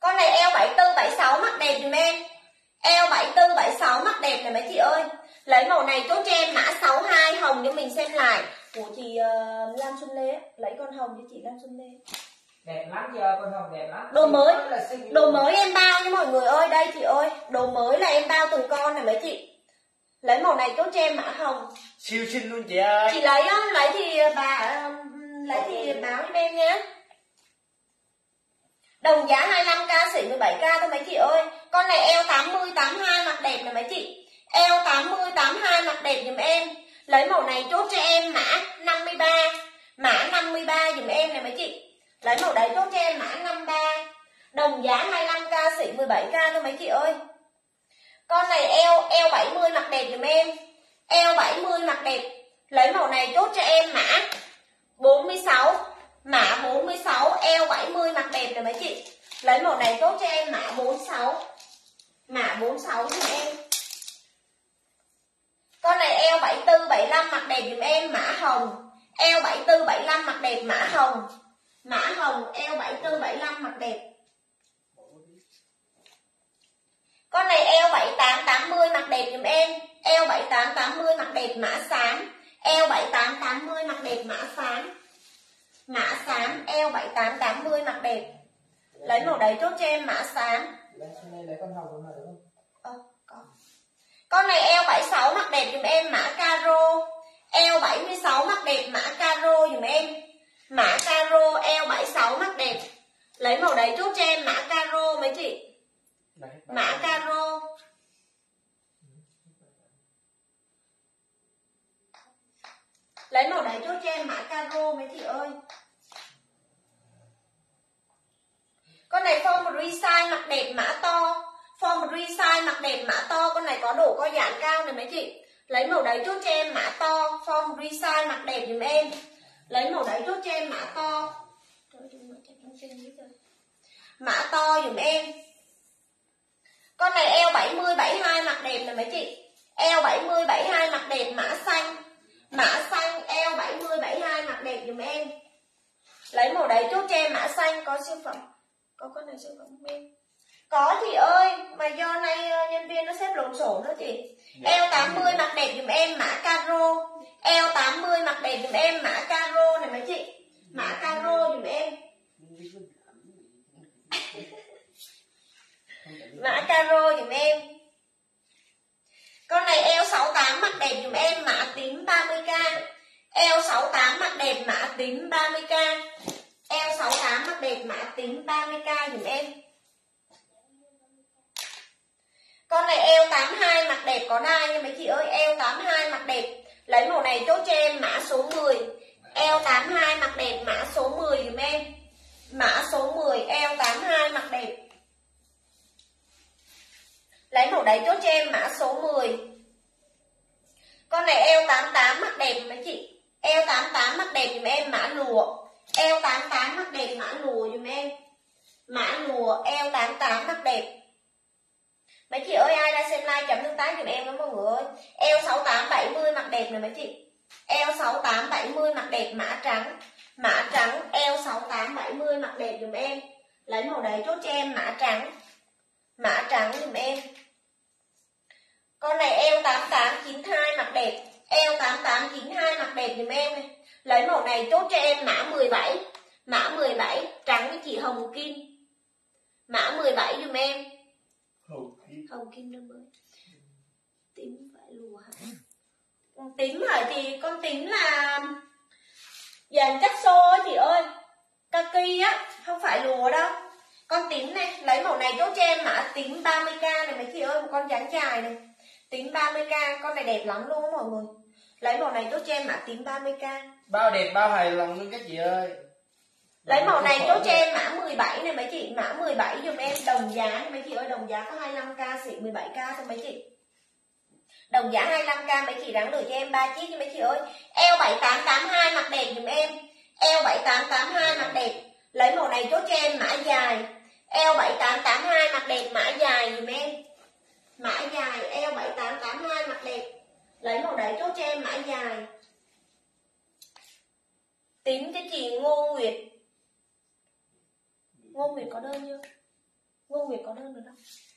Speaker 2: Con này eo 74 76 mặc đẹp giùm em. Eo 74 76 mặc đẹp này mấy chị ơi. Lấy màu này chốt cho em mã 62 hồng cho mình xem lại. Của chị uh, Lan Xuân Lê lấy con hồng cho chị Lan Xuân Lê.
Speaker 3: Đẹp lắm giờ con hồng đẹp lắm.
Speaker 2: Đồ mới. Đồ mới em bao nha mọi người ơi đây chị ơi. Đồ mới là em bao từng con này mấy chị lấy màu này chốt cho em mã hồng
Speaker 1: Siêu xinh luôn chị ơi.
Speaker 2: chị lấy á lấy thì bà lấy thì báo cho em nhé. Đồng giá 25k xỉ 17k thôi mấy chị ơi. Con này eo 80 82 mặc đẹp này mấy chị. Eo 80 82 mặc đẹp giùm em. Lấy màu này chốt cho em mã 53 mã 53 giùm em này mấy chị. Lấy màu đấy chốt cho em mã 53 đồng giá 25k 15k xỉ 17k thôi mấy chị ơi con này eo eo 70 mặc đẹp giùm em. Eo 70 mặc đẹp. Lấy màu này chốt cho em mã 46 mã 46 eo 70 mặc đẹp rồi mấy chị. Lấy màu này chốt cho em mã 46 mã 46 giùm em. Con này eo 74 75 mặc đẹp giùm em, mã hồng. Eo 74 75 mặc đẹp, mã hồng. Mã hồng, eo 74 75 mặc đẹp. Con này eo 7880 mặc đẹp giùm em eo 7880 mặc đẹp mã xám eo 7880 mặc đẹp mã xám mã xám eo 7880 mặc đẹp lấy màu đấy chốt cho em mã xám
Speaker 1: Lấy con hồng con này đúng không?
Speaker 2: Ờ, có. Con này eo 76 mặc đẹp dùm em mã caro. Eo 76 mặc đẹp mã caro dùm em. Mã caro eo 76 mặc đẹp. Lấy màu đấy chốt cho em mã caro mấy chị. Mã caro. Lấy màu đấy chốt cho em mã caro mấy chị ơi. Con này form resize mặc đẹp mã to. Form resize mặc đẹp mã to. Con này có độ co giãn cao này mấy chị. Lấy màu đấy chốt cho em mã to. Form resize mặc đẹp dùm em. Lấy màu đấy chốt cho em mã to. Mã to dùm em. Con này eo 70 72 mặc đẹp này mấy chị. Eo 70 72 mặc đẹp mã xanh. Mã xanh eo 70 72 mặc đẹp dùm em. Lấy màu đấy chốt cho em mã xanh có siêu phẩm. Có con này siêu phẩm không em? Có chị ơi, mà do nay ờ, nhân viên nó xếp lộn xộn đó chị. Eo 80 mặc đẹp dùm em mã caro. Eo 80 mặc đẹp dùm em mã caro này mấy chị. Mã caro dùm em. Mã caro dùm em. Con này eo 68 mặt đẹp dùm em mã tím 30k. Eo 68 mặt đẹp mã tím 30k. Eo 68 mặt đẹp mã tím 30k dùm em. Con này eo 82 mặt đẹp có đai nha mấy chị ơi, eo 82 mặt đẹp. Lấy màu này chốt cho em mã số 10. Eo 82 mặt đẹp mã số 10 dùm em. Mã số 10 eo 82 mặt đẹp. Lấy màu đấy chốt cho em mã số 10. Con này eo 88 mặc đẹp mấy chị. Eo 88 mặc đẹp dùm em mã lụa. Eo 88 mặc đẹp mã lùa dùm em. Mã lùa eo 88 mặc đẹp. Mấy chị ơi, ai đang xem like chấm tương tác giùm em đó mọi người ơi. Eo 68 70 mặc đẹp này mấy chị. Eo 68 70 mặc đẹp mã trắng. Mã trắng eo 68 70 mặc đẹp dùm em. Lấy màu đấy chốt cho em mã trắng. Mã trắng dùm em. Con này eo 88 92 mặc đẹp. Eo 88 92 mặc đẹp dùm em này. Lấy màu này chốt cho em mã 17 Mã 17 trắng với chị Hồng Kim. Mã 17 dùm em.
Speaker 1: Hồng kim.
Speaker 2: Hồng Kim đâu mới? Tím phải lùa hả? Tím hả? Chị Con tím là Dàn chắc xô chị ơi. Kaki á Không phải lùa đâu Con tím này Lấy màu này chốt cho em mã tím 30k này mấy chị ơi Một con trắng dài này. Tím 30k Con này đẹp lắm luôn mọi người. Lấy màu này chốt cho em mã tím 30k
Speaker 1: Bao đẹp bao hài lòng luôn các chị ơi.
Speaker 2: Lấy màu này chốt cho em mã 17 này mấy chị Mã 17 dùm em. Đồng giá mấy chị ơi Đồng giá có 25k xịn 17k thôi mấy chị. Đồng giá 25k mấy chị đáng lựa cho em 3 chiếc nha mấy chị ơi. Eo 7882 mặc đẹp dùm em. Eo 7882 mặc đẹp. Lấy màu này chốt cho em mã dài Eo 7882 mặc đẹp, mã dài dùm em. Mã dài eo 7882 mặc đẹp. Lấy màu đấy chốt cho em, mã dài. Tím cho chị Ngô Nguyệt. Ngô Nguyệt có đơn chưa? Ngô Nguyệt có đơn rồi đâu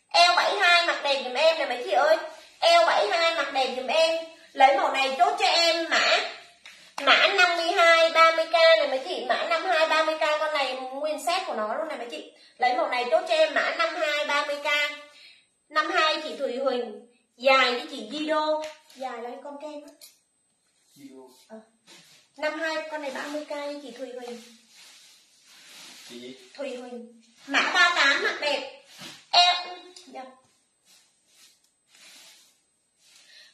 Speaker 2: Eo 72 mặc đẹp dùm em này mấy chị ơi. Eo 72 mặc đẹp dùm em. Lấy màu này chốt cho em, mã. Mã 52 30k này mấy chị? Mã 52 30k con này nguyên set của nó luôn này mấy chị. Lấy màu này chốt cho em mã 52 30k 52 chị Thùy Huỳnh Dài với chị Đô Dài lấy con kem á. Ờ. 52 con này 30k với chị Thùy Huỳnh.
Speaker 1: Chị
Speaker 2: Thùy Huỳnh. Mã 38 mặc đẹp. Eo. Dạ.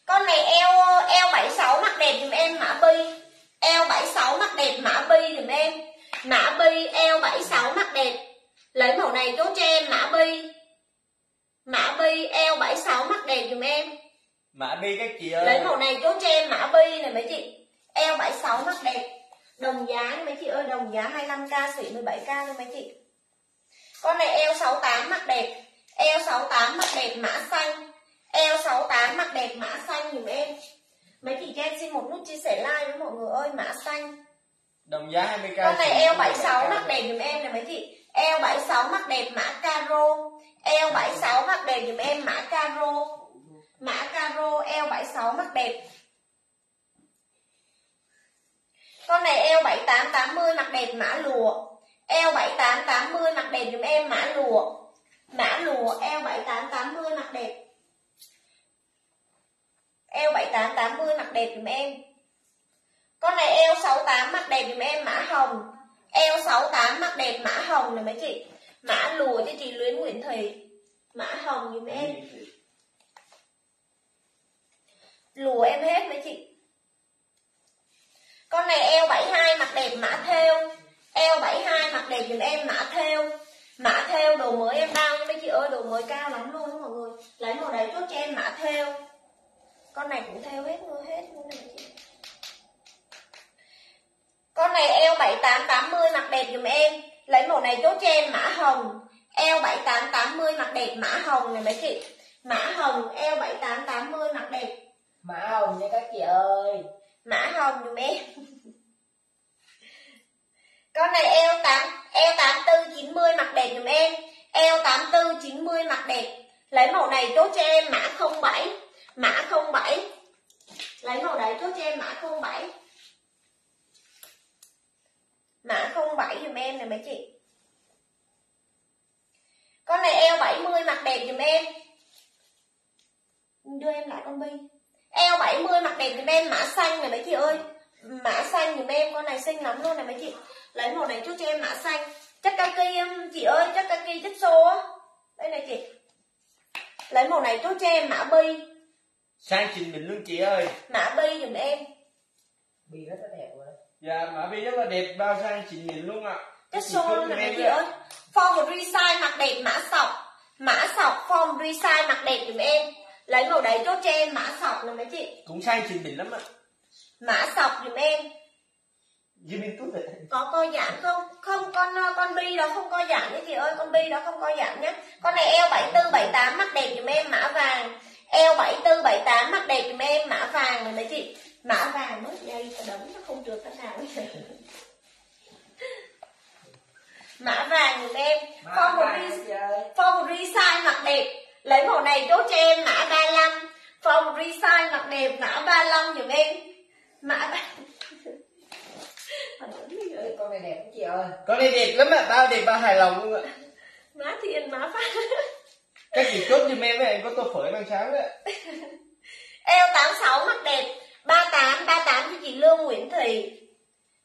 Speaker 2: Con này eo eo 76 mặc đẹp dùm em mã bi Eo 76 mặc đẹp mã bi dùm em Mã bi eo 76 mặc đẹp Lấy màu này chốt cho em mã bi Mã bi L76 mặc đẹp dùm em.
Speaker 1: mã bi các chị ơi
Speaker 2: Lấy màu này chốt cho em mã bi này mấy chị. L76 mặc đẹp. Đồng giá mấy chị ơi, đồng giá 25k xỉ 17k thôi mấy chị. Con này L68 mặc đẹp. L68 mặc đẹp mã xanh. L68 mặc đẹp mã xanh dùm em. Mấy chị cho em xin một nút chia sẻ like với mọi người ơi, mã xanh.
Speaker 1: đồng giá 20k
Speaker 2: Con này
Speaker 1: chị.
Speaker 2: L76 mặc đẹp dùm em này mấy chị. L76 mặc đẹp mã caro. L76 mặc đẹp dùm em mã caro. Mã caro L76 mặc đẹp. Con này L7880 mặc đẹp mã lụa. L7880 mặc đẹp dùm em mã lụa. Mã lụa L7880 mặc đẹp. L7880 mặc đẹp dùm em. Con này L68 mặc đẹp dùm em mã hồng. L68 mặc đẹp mã hồng này mấy chị. Mã lùa cho chị Luyến Nguyễn Thùy. Mã hồng dùm em. Lùa em hết mấy chị. Con này L72 mặc đẹp mã theo. L72 mặc đẹp dùm em mã theo. Mã theo đồ mới em đăng mấy chị ơi, đồ mới cao lắm luôn đó mọi người. Lấy màu đấy chốt cho em mã theo. Con này cũng theo hết luôn hết luôn này chị. Con này L7880 mặc đẹp dùm em. Lấy màu này chốt cho em mã hồng. L7880 mặc đẹp mã hồng này mấy chị. Mã hồng L7880 mặc đẹp.
Speaker 3: mã hồng nha các chị ơi
Speaker 2: Mã hồng dùm em. Con này L8 L8490 mặc đẹp dùm em. L8490 mặc đẹp. Lấy màu này chốt cho em mã 07. Mã 07. Lấy màu đấy chốt cho em mã 07. Mã 07 dùm em này mấy chị. Con này L70 mặc đẹp dùm em. Đưa em lại con bi. L70 mặc đẹp dùm em mã xanh này mấy chị ơi. Mã xanh dùm em con này xinh lắm luôn này mấy chị. Lấy màu này chút cho em mã xanh. Chất kaki em chị ơi, chất kaki chất xô á. Đây này chị. Lấy màu này chút cho em mã bi
Speaker 1: sang trình bình luôn chị ơi
Speaker 2: Mã bi dùm em.
Speaker 3: bị rất là đẹp rồi
Speaker 1: dạ mã bi rất là đẹp bao sang trình bình luôn ạ
Speaker 2: luôn
Speaker 1: giùm
Speaker 2: này chị ơi. Form resize mặc đẹp mã sọc. Mã sọc form resize mặc đẹp dùm em. Lấy màu đấy chốt cho em mã sọc này mấy chị.
Speaker 1: cũng sang trình bình lắm ạ
Speaker 2: Mã sọc dùm em. Có co giãn không không con con bi đó không co giãn nhé chị ơi con bi đó không co giãn nhé con này eo bảy tư bảy tám mặc đẹp giùm em mã vàng eo bảy tư bảy tám mặc đẹp giùm em mã vàng này mấy chị. Mã vàng mất dây cả đống nó không được cái nào mã vàng giùm em. Form form resize mặc đẹp. Lấy màu này chốt cho em mã 35 form resize mặc đẹp mã 35 giùm em. Mã
Speaker 3: con này đẹp chị ơi.
Speaker 1: Con này đẹp lắm ạ bao đẹp bao hài lòng luôn ạ.
Speaker 2: Má thiện má phát
Speaker 1: các chị chốt giùm em với em có tô phở mang sáng đấy.
Speaker 2: Eo 86 mặc đẹp 38 38 cho chị Lương Nguyễn Thùy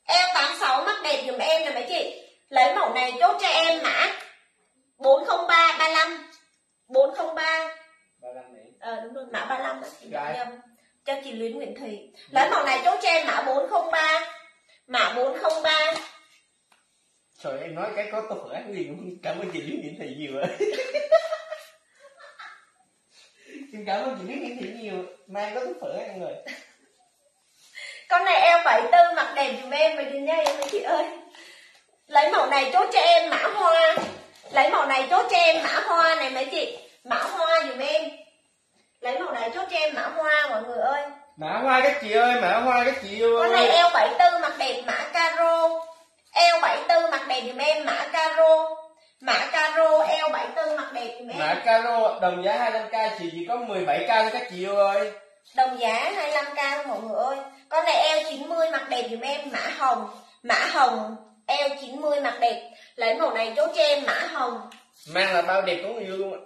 Speaker 2: eo 86 mặc đẹp dùm em nè mấy chị. Lấy mẫu này chốt cho em mã 403 35 403
Speaker 1: bao năm này
Speaker 2: ờ đúng rồi mã 35 đó chị nhầm cho chị Luyến Nguyễn Thùy lấy mẫu này chốt cho em mã 403 mã 403
Speaker 1: trời em nói cái có tô phở ăn liền cũng cảm ơn chị Lý Nguyễn Thị nhiều ạ Xin cảm ơn chị Lý Nguyễn Thị nhiều. Mai có tô phở ăn rồi
Speaker 2: con này eo 74 mặc đẹp dùm em đứa nha em mấy chị ơi. Lấy mẫu này chốt cho em mã hoa. Lấy mẫu này chốt cho em mã hoa này mấy chị. Mã hoa dùm em. Lấy mẫu này chốt cho em mã hoa mọi người ơi.
Speaker 1: Mã hoa các chị ơi mã hoa các chị yêu
Speaker 2: con này
Speaker 1: ơi
Speaker 2: eo 74 mặc đẹp mã caro. Eo 74 mặc đẹp dùm em mã caro mã caro eo 74 mặc đẹp em
Speaker 1: mã caro đồng giá 25k chị chỉ có 17k thôi các chị yêu ơi.
Speaker 2: Đồng giá 25k mọi người ơi. Con này eo 90 mặc đẹp dùm em mã hồng. Mã hồng eo 90 mặc đẹp. Lấy màu này chốt cho em mã hồng.
Speaker 1: Mang là bao đẹp có người yêu luôn ạ.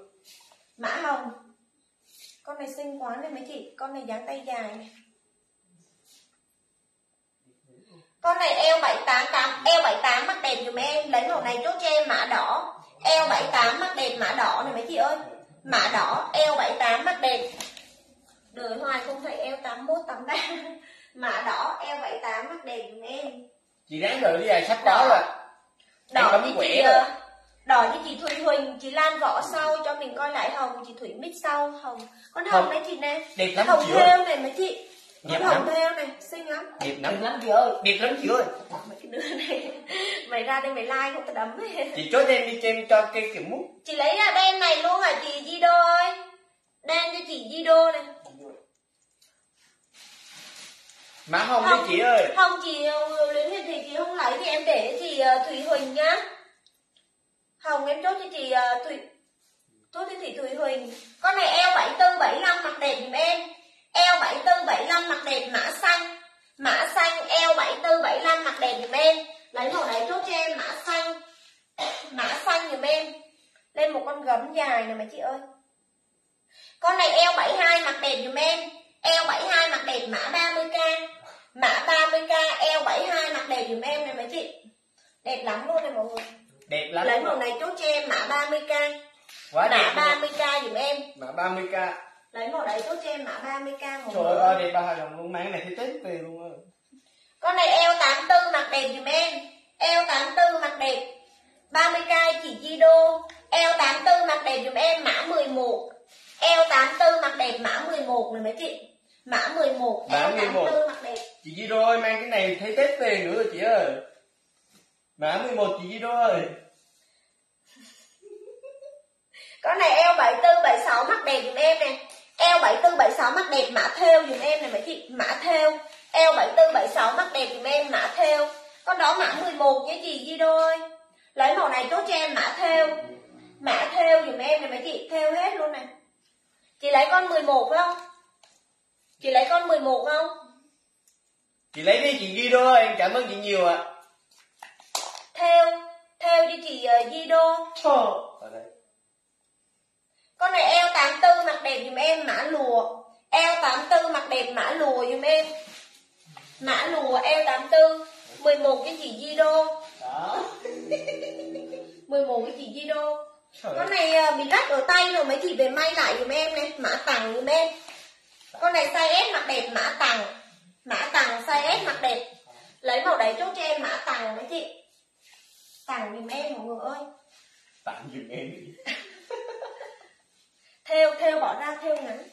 Speaker 2: Mã hồng con này xinh quá này mấy chị. Con này dáng tay dài. này con này eo 788 eo 78 mặc đẹp dùm em. Lấy màu này chốt cho em mã đỏ. Eo 78 mặc đẹp mã đỏ này mấy chị ơi. Mã đỏ eo 78 mặc đẹp. Đời hoài không thấy eo 81 83 mã đỏ eo 78 mặc đẹp dùm em.
Speaker 1: Chị ráng đợi đi à sắp có rồi.
Speaker 2: Đỏ
Speaker 1: quẻ
Speaker 2: chị
Speaker 1: rồi.
Speaker 2: đỏ như chị Thùy Huỳnh. Chị Lan vỏ sau cho mình coi lại hồng. Chị Thủy mít sau hồng. Con hồng
Speaker 1: Hồng.
Speaker 2: đấy chị nè.
Speaker 1: Đẹp lắm
Speaker 2: hồng theo này mấy chị Hồng
Speaker 1: lắm.
Speaker 2: theo này xinh lắm.
Speaker 3: Đừng
Speaker 1: lắm.
Speaker 3: Lắm chị ơi
Speaker 1: đẹp lắm chị ơi.
Speaker 2: Mấy cái đứa này mày ra đây mày like không? Có đấm ấy.
Speaker 1: chị chốt em đi cho em cho cây kiểu mút.
Speaker 2: Chị lấy à đen này luôn hả chị? Di Đô ơi. Đen cho chị Di Đô này.
Speaker 1: Má hồng đi
Speaker 2: Hồng.
Speaker 1: chị ơi.
Speaker 2: Không chị ờ, Luyến Huyền thì chị không lấy thì em để cho chị ờ, Thủy Huỳnh nhá. Hồng em chốt cho chị ờ, Thủy chốt cho chị Thủy Huỳnh. Con này eo 74 75 mặc đẹp giùm em eo 74 75 mặc đẹp mã xanh. Mã xanh eo 74 75 mặc đẹp giùm em lấy màu này chốt cho em mã xanh. Mã xanh giùm em lên một con gấm dài nè mấy chị ơi. Con này eo 72 mặc đẹp giùm em eo 72 mặc đẹp mã 30k mã 30k eo 72 mặc đẹp giùm em này mấy chị. Đẹp lắm luôn này mọi người.
Speaker 1: Đẹp lắm
Speaker 2: lấy màu này chốt cho em mã 30k
Speaker 1: quá
Speaker 2: mã
Speaker 1: đẹp luôn.
Speaker 2: 30k giùm em
Speaker 1: mã 30k
Speaker 2: lấy màu đấy chốt cho em mã 30k một
Speaker 1: trời ơi đẹp ba hai đồng luôn mang này thấy tết về luôn ơi
Speaker 2: con này eo 84 mặc đẹp giùm em. Eo 84 mặc đẹp. 30k chỉ di đô. Eo 84 mặc đẹp giùm em mã 11 eo 84 mặc đẹp mã 11 này mấy chị. Mã 11
Speaker 1: Mã
Speaker 2: eo
Speaker 1: 11.
Speaker 2: 84 mặc đẹp.
Speaker 1: Chị Di Đô ơi mang cái này thấy tết về nữa rồi chị ơi. Mã 11 chị Di Đô ơi
Speaker 2: Con này eo 74 76 mặc đẹp giùm em nè. Eo 74 76 mặc đẹp mã thêu giùm em này mấy chị, mã thêu. Eo 74 76 mặc đẹp giùm em mã thêu. Con đó mã 11 nha chị Di Đô ơi. Lấy màu này chốt cho em mã thêu. Mã thêu giùm em này mấy chị, thêu hết luôn này. Chị lấy con 11 phải không? Chị lấy con 11 không?
Speaker 1: chị lấy đi chị Di Đô ơi em cảm ơn chị nhiều ạ
Speaker 2: Thêu, thêu cho chị ờ, Di Đô.
Speaker 1: Đây
Speaker 2: Con này eo 84 mặc đẹp dùm em mã lùa. Eo 84 mặc đẹp mã lùa dùm em. Mã lùa eo 84 11 cái chị Di Đô.
Speaker 1: đó
Speaker 2: 11 cái chị Di Đô. Con này à, bị rách ở tay rồi mấy chị về may lại dùm em này, mã tặng dùm em. Con này size S mặc đẹp mã tặng. Mã tặng size S mặc đẹp. Lấy màu đấy chốt cho em mã tặng mấy chị. Tặng dùm em mọi người ơi.
Speaker 1: tặng giùm em
Speaker 2: Theo theo bỏ ra theo ngắn.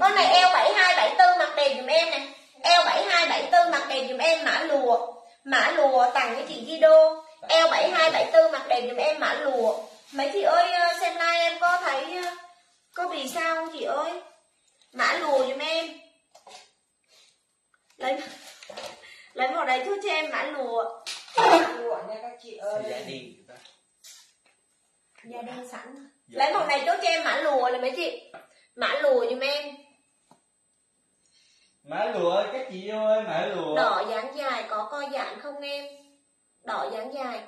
Speaker 2: Con này eo 72 74 mặc đẹp dùm em này. Eo 72 74 mặc đẹp dùm em mã lùa. Mã lùa tặng với chị Gido. Eo 72 74 mặc đẹp dùm em mã lùa. Mấy chị ơi ờ, xem like em có thấy ờ, có bị sao không chị ơi? Mã lùa dùm em. Lấy lấy màu đấy chút cho em mã lùa.
Speaker 3: lụa nha các chị ơi
Speaker 1: Dạ đi.
Speaker 2: Da đen sẵn.
Speaker 1: Dạ.
Speaker 2: Lấy màu này chốt cho em mã lùa này mấy chị. Mã lùa dùm em.
Speaker 1: Mã lụa các chị ơi, mã lụa.
Speaker 2: Đỏ dáng dài có co giãn không em? Đỏ dáng dài.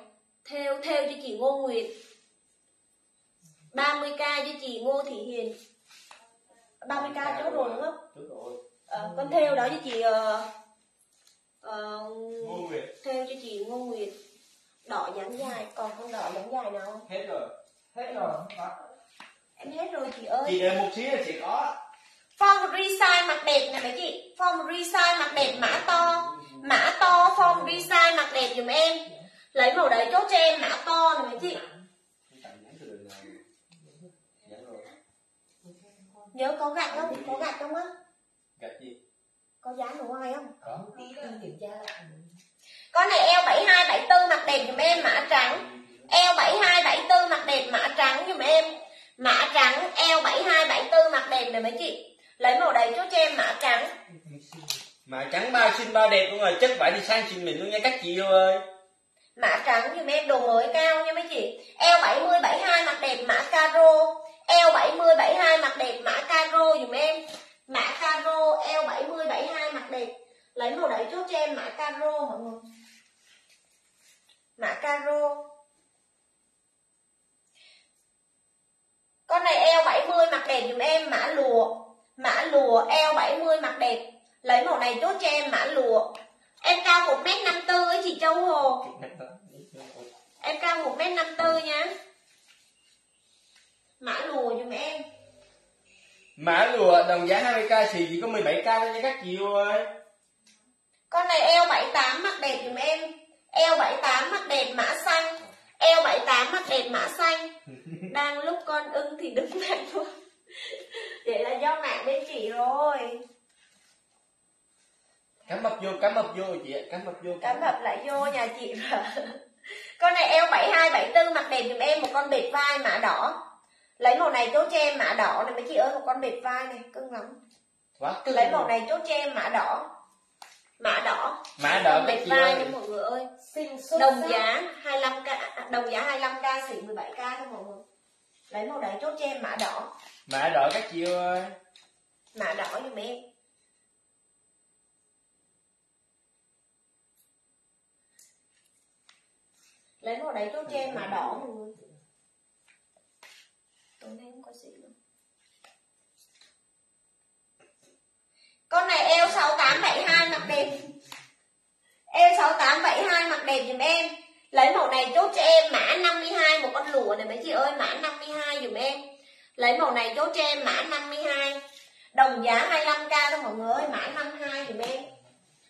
Speaker 2: Theo theo cho chị Ngô Nguyệt. 30k cho chị Ngô Thị Hiền. 30k chốt rồi đúng không?
Speaker 1: Đúng rồi.
Speaker 2: Ờ, con theo đó cho chị ờ, ờ,
Speaker 1: Ngô Nguyệt.
Speaker 2: theo cho chị Ngô Nguyệt. Đỏ dáng dài, còn con đỏ dáng dài nào không?
Speaker 1: Hết rồi.
Speaker 3: Hết rồi không có
Speaker 2: Em hết rồi chị ơi.
Speaker 1: Chị đợi một xíu là chị có.
Speaker 2: Form resize mặt đẹp nè mấy chị Form resize mặt đẹp mã to Mã to form resize mặt đẹp dùm em Lấy màu đấy chốt cho em mã to nè mấy chị Nhớ có gạch không? Có gạch không á?
Speaker 1: Gạch gì?
Speaker 2: Có dán ở ngoài không?
Speaker 1: Có.
Speaker 3: tí đi kiểm tra
Speaker 2: Con này eo 72 74 mặt đẹp dùm em mã trắng Eo 72 74 mặt đẹp mã trắng dùm em. Mã trắng eo 72 74 mặt đẹp nè mấy chị? Lấy màu đấy chốt cho em mã trắng.
Speaker 1: Mà trắng ba xinh ba đẹp luôn rồi, chất vải thì sang xịn mình luôn nha các chị ơi.
Speaker 2: Mã trắng dùm em đồ mới cao nha mấy chị. Eo 70 72 mặt đẹp mã caro. Eo 70 72 mặt đẹp mã caro dùm em. Mã caro eo 70 72 mặt đẹp Lấy màu đấy chốt cho em mã caro mọi người. Mã caro Con này eo 70 mặt đẹp dùm em mã lùa Mã lùa eo 70 mặt đẹp. Lấy màu này chốt cho em mã lùa Em cao 1m54 ấy chị Châu Hồ. Em cao 1m54 nhá Mã lùa giùm em.
Speaker 1: Mã lụa đồng giá 20k thì chỉ có 17k thôi nha các chị ơi.
Speaker 2: Con này eo 78 mặc đẹp giùm em. Eo 78 mặc đẹp mã xanh. Eo 78 68 mặc đẹp mã xanh đang lúc con ưng thì đứng mạng luôn vậy là do mạng bên chị rồi.
Speaker 1: Cắm mập vô cắm mập vô chị ạ cắm mập vô
Speaker 2: cắm mập lại vô nhà chị rồi con này eo 72 74 mặc đẹp giùm em một con bệt vai mã đỏ. Lấy màu này chốt cho em mã đỏ này mấy chị ơi một con bệt vai này cưng lắm.
Speaker 1: Quá cưng
Speaker 2: lấy màu này chốt cho em mã đỏ. Mã đỏ.
Speaker 1: Mã đỏ
Speaker 2: bệt
Speaker 1: chị
Speaker 2: vai
Speaker 1: ơi.
Speaker 2: nha mọi người ơi.
Speaker 3: Xuất
Speaker 2: đồng giá 25k đồng giá 25k xỉ 17k thôi mọi người lấy màu đấy chốt cho em mã đỏ.
Speaker 1: Mã đỏ các chị ơi.
Speaker 2: Mã đỏ giùm em. Lấy màu đấy chốt cho em mã đỏ mọi người. Tối nay không có xỉ luôn con này eo 6872 mặc đẹp. Eo 6872 mặc đẹp giùm em lấy màu này chốt cho em mã 52 một con lụa này mấy chị ơi mã 52 giùm em. Lấy màu này chốt cho em mã 52 đồng giá 25k thôi mọi người ơi mã 52 giùm em.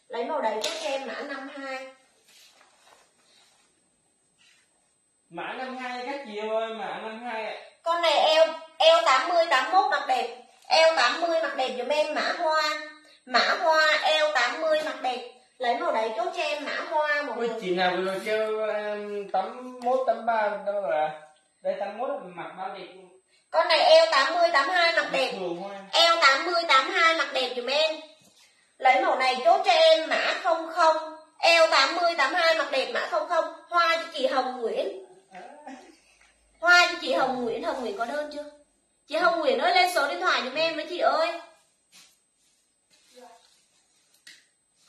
Speaker 2: Lấy màu đấy chốt cho em mã 52
Speaker 1: mã 52 các chị ơi mã 52 ạ.
Speaker 2: Con này eo eo 80 81 mặc đẹp. Eo 80 mặc đẹp giùm em mã hoa. Mã hoa eo 80 mặc đẹp lấy màu đấy chốt cho em mã hoa mọi
Speaker 1: Ôi chị nào vừa rồi kêu em 81 83 đâu rồi đây 81 mặc bao đẹp
Speaker 2: con này eo 80 82 mặc đẹp. eo 80 82 mặc đẹp giùm em. Lấy màu này chốt cho em mã 00 eo 80 82 mặc đẹp mã 00 hoa cho chị Hồng Nguyễn. Hoa cho chị Hồng Nguyễn. Hồng Nguyễn có đơn chưa? Chị Hồng Nguyễn ơi lên số điện thoại giùm em với chị ơi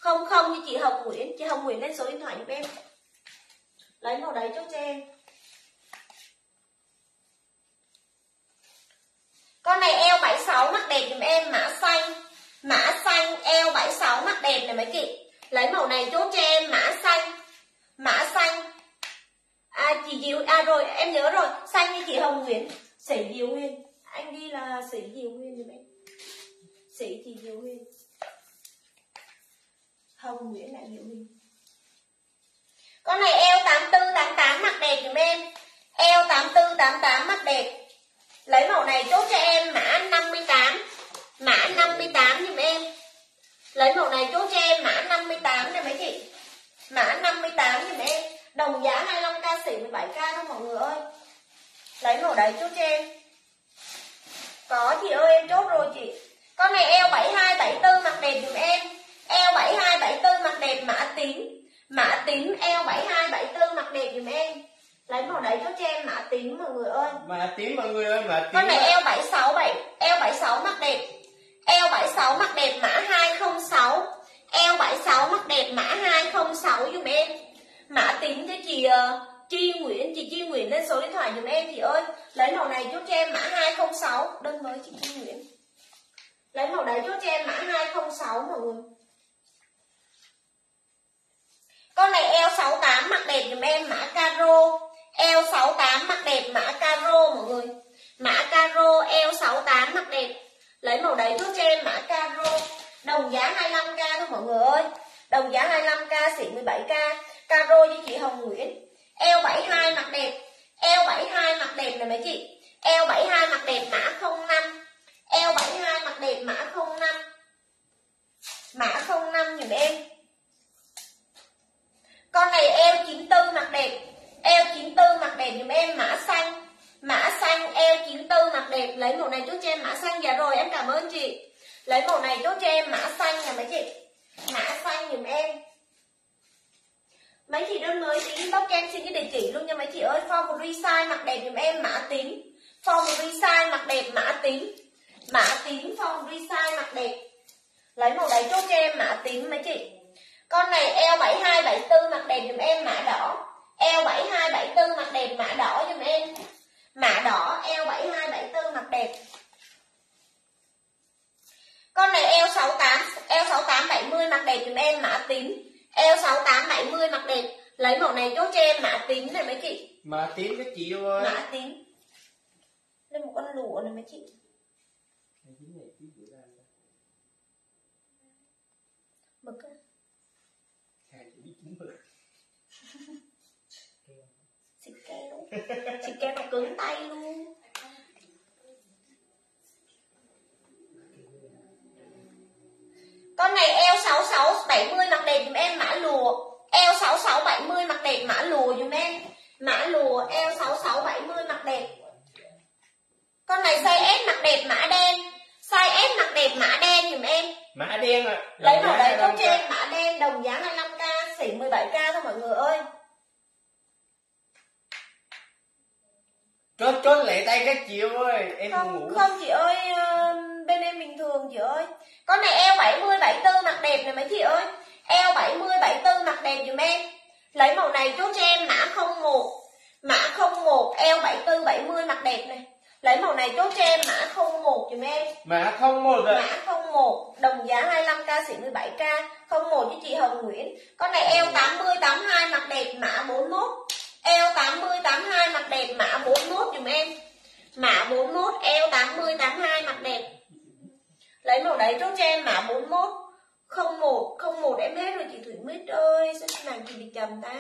Speaker 2: không không như chị Hồng Nguyễn chị Hồng Nguyễn lên số điện thoại giúp em lấy màu đấy cho em Con này eo 76 mắt đẹp giùm em mã xanh. Mã xanh eo 76 mắt đẹp này mấy chị. Lấy màu này chốt cho em mã xanh. Mã xanh. À chị Diệu à rồi em nhớ rồi, xanh như chị Hồng Nguyễn, Sĩ Diệu Nguyên. Anh ghi là Sĩ Diệu Nguyên giùm em. Sĩ chị Diệu Nguyên. Hồng Nguyễn lại Diệu Nguyên. Con này eo 84 88 mặc đẹp giùm em. Eo 84 88 mặc đẹp. Lấy màu này chốt cho em, mã 58 mã 58 giùm em. Lấy màu này chốt cho em, mã 58 này mấy chị. Mã 58 giùm em. Đồng giá 25k xỉ 17k thôi mọi người ơi. Lấy màu đấy chốt cho em. Có chị ơi, em chốt rồi chị. Con này eo 72 74 mặc đẹp giùm em eo 72 74 mặc đẹp mã tím. Mã tím eo 72 74 mặc đẹp giùm em. Lấy màu đấy chốt cho em mã tím mọi người ơi.
Speaker 1: Mà tím mọi người ơi mà tím
Speaker 2: con này eo 76 7 eo 76 mặc đẹp. Eo 76 mặc đẹp mã 206 eo 76 mặc đẹp mã 206 dùm em. Mã tím cho chị Chi Nguyễn chị Chi Nguyễn lên số điện thoại dùm em chị ơi. Lấy màu này chốt cho em mã 206 đơn mới chị Chi Nguyễn. Lấy màu đấy chốt cho em mã 206 mọi người con này eo 68 mặc đẹp dùm em, mã caro. Eo 68 mặc đẹp, mã caro mọi người. Mã caro eo 68 mặc đẹp. Lấy màu đấy trước cho em, mã caro. Đồng giá 25k thôi mọi người ơi. Đồng giá 25k xỉ 17k caro với chị Hồng Nguyễn. Eo 72 mặc đẹp. Eo 72 mặc đẹp này mấy chị? Eo 72 mặc đẹp, mã 05 eo 72 mặc đẹp, mã 05 mã 05 dùm em con này eo 94 mặc đẹp, eo 94 mặc đẹp dùm em mã xanh. Mã xanh, eo 94 mặc đẹp, lấy màu này chốt cho em mã xanh. Dạ rồi, em cảm ơn chị. Lấy màu này chốt cho em mã xanh nha mấy chị. Mã xanh dùm em. Mấy chị đơn mới thì inbox cho em xin cái địa chỉ luôn nha mấy chị ơi. Form một resize mặc đẹp dùm em, mã tím. Form một resize mặc đẹp, mã tím. Mã tím, form resize mặc đẹp. Lấy màu đấy chốt cho em mã tím mấy chị con này eo 72 74 mặc đẹp dùm em mã đỏ. Eo 72 74 mặc đẹp mã đỏ dùm em. Mã đỏ eo 72 74 mặc đẹp. Con này eo 68 eo 68 70 mặc đẹp dùm em mã tím. Eo 68 70 mặc đẹp. Lấy màu này chốt cho em mã tím này mấy chị?
Speaker 1: Mà tím các chị ơi
Speaker 2: mã tím. Lên một con lụa này mấy chị chị kêu nó cứng tay luôn. Con này eo 66 70 mặc đẹp dùm em mã lùa eo 66 70 mặc đẹp mã lùa dùm em. Mã lùa eo 66 70 mặc đẹp. Con này size S mặc đẹp mã đen. Size S mặc đẹp mã đen dùm em.
Speaker 1: Mã đen à
Speaker 2: lấy
Speaker 1: giá
Speaker 2: đấy chốt
Speaker 1: 25k.
Speaker 2: trên mã đen đồng giá 25k xỉ 17k thôi mọi người ơi
Speaker 1: chốt chốt lệ tay các chị ơi em
Speaker 2: không
Speaker 1: ngủ.
Speaker 2: không chị ơi bên em bình thường chị ơi. Con này eo 70 74 mặc đẹp này mấy chị ơi. Eo 70 74 mặc đẹp dùm em. Lấy màu này chốt cho em mã 01 mã 01 eo 74 70 mặc đẹp này. Lấy màu này chốt cho em mã 01 dùm em.
Speaker 1: Mã không một rồi
Speaker 2: mã 01 đồng giá 25k xỉ 17k 01 với chị Hồng Nguyễn. Con này eo 80 82 mặc đẹp mã 41 eo 80 82 mặt đẹp, mã 41 dùm em. Mã 41 eo 80 82 mặt đẹp. Lấy màu đấy chốt cho em, mã 41 01 01 em hết rồi, chị Thủy Mít ơi, sao nàng chị bị chầm ta?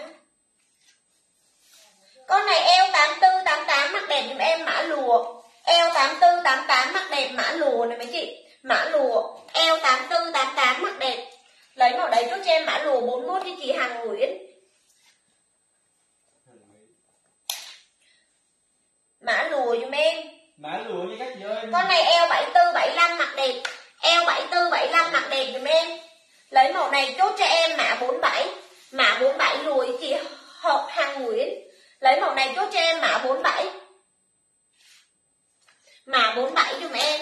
Speaker 2: Con này eo 84 88 mặt đẹp dùm em, mã lùa eo 84 88 mặt đẹp, mã lùa này mấy chị. Mã lùa eo 84 88 mặt đẹp. Lấy màu đấy chốt cho em, mã lùa 41 cho chị Hằng Nguyễn. Mã lùa dùm em.
Speaker 1: Mã lụa như các chị ơi.
Speaker 2: Con này eo 74 75 mặc đẹp. Eo 74 75 mặc đẹp dùm em. Lấy màu này chốt cho em mã 47 mã 47 lùi chị hợp Hằng Nguyễn. Lấy màu này chốt cho em mã 47 mã 47 dùm em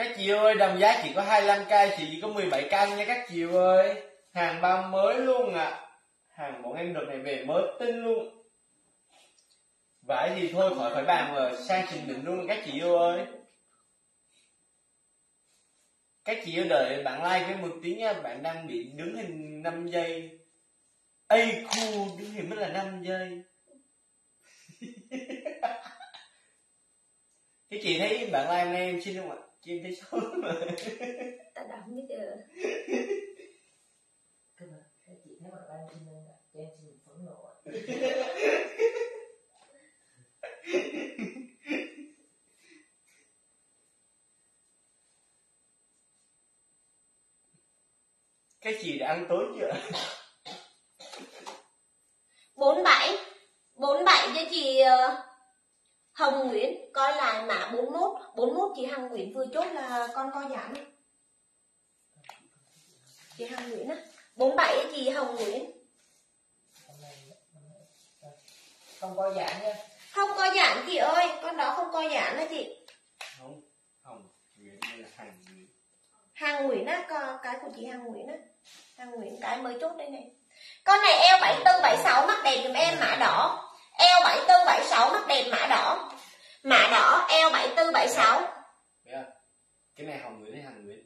Speaker 1: các chị ơi, đồng giá chỉ có 25k chị chỉ có 17k nha các chị ơi. Hàng bao mới luôn ạ. À. hàng bọn em đợt này về mới tinh luôn. Vải thì thôi, khỏi phải bàn rồi. Sang trình định luôn, các chị yêu ơi. Các chị yêu đợi bạn like với một tiếng nha. Bạn đang bị đứng hình 5 giây. Ây khu đứng hình mới là 5 giây. Các chị thấy bạn like em xin không ạ? Chị em thấy xấu mà.
Speaker 2: Ta đọc như giờ
Speaker 3: Cơ mà các chị thấy mặt ban trên nên là cho em xin phẫn nộ
Speaker 1: các chị đã ăn tối chưa?
Speaker 2: 47 47 cho chị ờ, Hồng Nguyễn coi lại mã 41 41 chị Hồng Nguyễn vừa chốt là con coi giảm chị Hồng Nguyễn á. 47 cho chị Hồng Nguyễn.
Speaker 3: Không coi giảm nha.
Speaker 2: Không coi giảm chị ơi con đó không coi giảm đó chị.
Speaker 1: Không không Nguyễn là hàng Nguyễn?
Speaker 2: Hằng Nguyễn á cái của chị Hằng Nguyễn á. Hằng Nguyễn cái mới chốt đây này. Con này eo 74 76 mắt đẹp dùm em mã đỏ eo 74 76 mắt đẹp mã đỏ. Mã đỏ eo 74 76
Speaker 1: biết không cái này hồng Nguyễn hay hàng Nguyễn?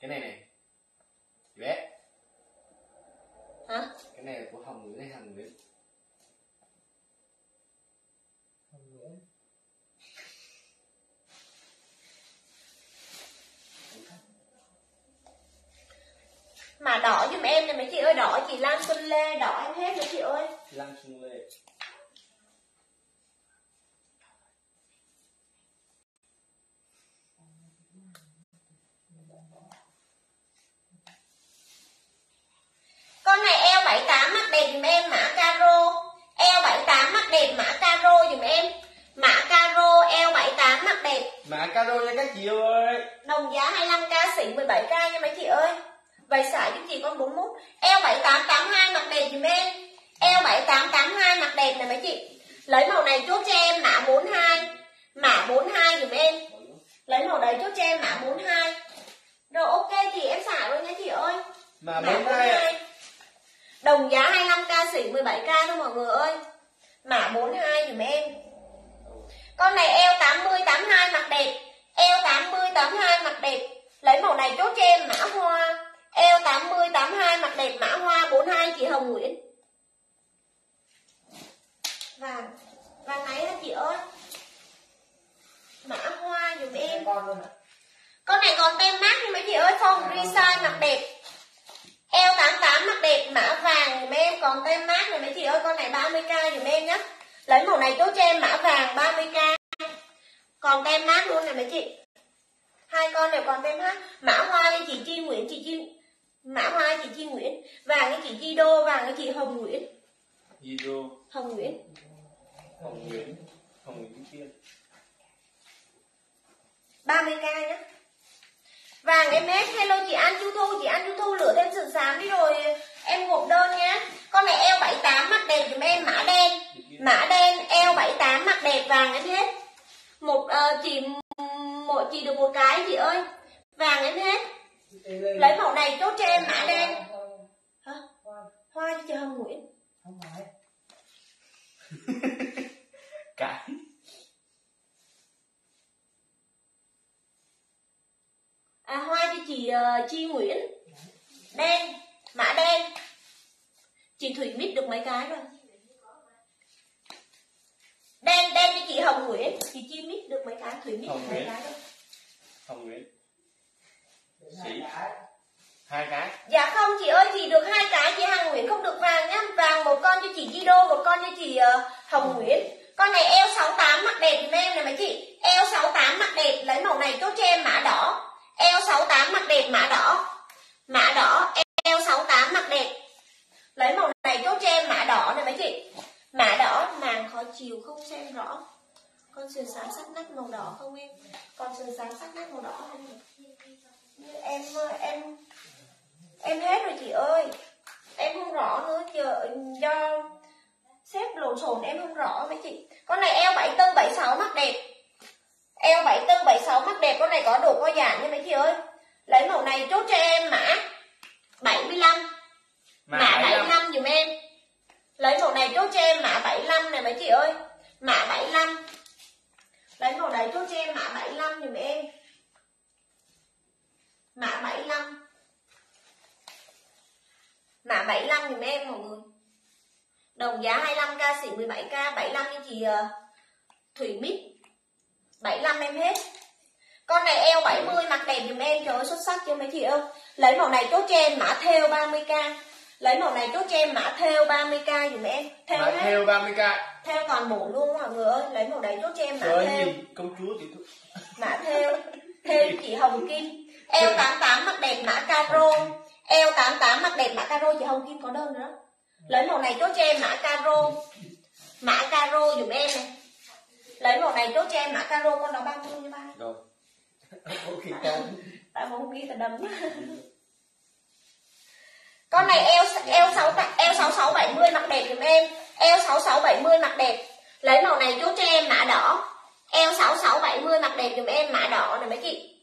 Speaker 1: Cái này này chị bé.
Speaker 2: Hả?
Speaker 1: Cái này là của hồng Nguyễn hay hàng Nguyễn?
Speaker 3: Hồng Nguyễn.
Speaker 2: Mà đỏ giùm em này mấy chị ơi đỏ chị Lan Xuân Lê đỏ em hết mấy chị ơi.
Speaker 1: Lan Xuân Lê
Speaker 2: con này eo 78 mắt đẹp giùm em mã caro. Eo 78 mắt đẹp mã caro giùm em. Mã caro eo 78 mắt đẹp.
Speaker 1: Mã caro nha các chị ơi.
Speaker 2: Đồng giá 25k xỉ 17k nha mấy chị ơi. Vậy xả giúp chị con 41 eo 7882 mặc đẹp dùm em. Eo 7882 mặc đẹp này mấy chị. Lấy màu này chốt cho em mã 42 mã 42 dùm em. Lấy màu đấy chốt cho em mã 42 rồi ok chị em xả luôn nha chị ơi. Mã
Speaker 1: bốn hai ạ.
Speaker 2: 42 đồng giá 25k xỉ 17k thôi mọi người ơi. Mã 42 dùm em? Con này eo 80 82 mặc đẹp. Eo 80 82 mặc đẹp. Lấy màu này chốt cho em mã hoa. Eo 80 82 mặc đẹp mã hoa 42 chị Hồng Nguyễn. Vàng vàng này hả chị ơi? Mã hoa dùm em.
Speaker 3: Con
Speaker 2: này còn tem mát nhưng mấy chị ơi form resize mặc đẹp eo 88 mặc đẹp mã vàng dùm em còn tem mát này mấy chị ơi con này 30k dùm em nhé lấy màu này chốt cho em mã vàng 30k còn tem mát luôn này mấy chị. Hai con đều còn tem mát. Mã hoa cho chị Chi Nguyễn chị Chi mã hoa chị Chi Nguyễn. Vàng cho chị Chi Đô vàng cho chị Hồng Nguyễn.
Speaker 1: Video
Speaker 2: Hồng Nguyễn.
Speaker 1: Hồng Nguyễn. Hồng Nguyễn kia.
Speaker 2: 30k nhé Vàng em hết Hello chị An Chu Thu. Chị An Chu Thu lựa thêm sườn xám đi rồi. Em gộp đơn nhé. Con này eo 78 mặc đẹp dùm em mã đen. Mã đen eo 78 mặc đẹp vàng em hết. Một ờ, uh, chị một chị được một cái chị ơi. Vàng em hết. Lấy màu này chốt cho em mã đen. Hả? Hoa cho chị Hồng Nguyễn
Speaker 3: không phải.
Speaker 1: Cái.
Speaker 2: À hoa cho chị ờ, Chi Nguyễn. Đen mã đen. Chị Thủy mít được mấy cái rồi? Đen đen cho chị Hồng Nguyễn. Chị Chi mít được mấy cái? Thủy mít được mấy cái rồi
Speaker 1: Hồng Nguyễn.
Speaker 3: Sĩ.
Speaker 1: hai cái.
Speaker 2: Dạ không chị ơi chị được hai cái. Chị Hằng Nguyễn không được vàng nhá. Vàng một con cho chị Chi Đô một con cho chị ờ, Hồng Nguyễn. Con này eo 68 mặc đẹp em này mấy chị. Eo 68 mặc đẹp. Lấy màu này chốt cho em mã đỏ Eo 68 mặc đẹp, mã đỏ. Mã đỏ, eo 68 mặc đẹp. Lấy màu này chốt cho em mã đỏ này mấy chị. Mã đỏ, màng khó chiều không xem rõ. Con sườn sáng sắc nách màu đỏ không em? Con sườn sáng sắc nách màu đỏ không Như em em em hết rồi chị ơi. Em không rõ nữa giờ do xếp lộn xộn em không rõ mấy chị. Con này eo 74 76 mắt đẹp eo 74 76 mắt đẹp con này có độ co giãn nha mấy chị ơi. Lấy màu này chốt cho em mã 75
Speaker 1: Mã
Speaker 2: mã
Speaker 1: 75
Speaker 2: 75 dùm em. Lấy màu này chốt cho em mã 75 này mấy chị ơi. Mã 75 lấy màu này chốt cho em mã 75 dùm em. Mã 75 mã 75 dùm em mọi người. Đồng giá 25k xỉ 17k 75 cho chị ờ, Thủy Mít 75 em hết. Con này eo 70 mặc đẹp dùm em trời ơi xuất sắc chưa mấy chị ơi? Lấy màu này chốt cho em mã theo 30k lấy màu này chốt cho em mã theo 30k dùm em. Theo
Speaker 1: Mã theo 30k
Speaker 2: theo toàn bộ luôn mọi người ơi. Lấy màu này chốt cho em mã
Speaker 1: Trời
Speaker 2: theo
Speaker 1: nhìn công chúa thì
Speaker 2: mã theo theo chị Hồng Kim. Eo 88 mặc đẹp mã caro. Eo 88 mặc đẹp mã caro. Chị Hồng Kim có đơn nữa lấy màu này chốt cho em mã caro. Mã caro dùm em này lấy màu này chốt cho em mã caro con đó bao nhiêu như ba?
Speaker 1: Rồi
Speaker 3: con
Speaker 2: tại không ghi tao đấm. Con này eo eo sáu eo sáu sáu bảy mươi mặc đẹp dùm em. Eo sáu sáu bảy mươi mặc đẹp. Lấy màu này chốt cho em mã đỏ. Eo sáu sáu bảy mươi mặc đẹp dùm em mã đỏ này mấy chị.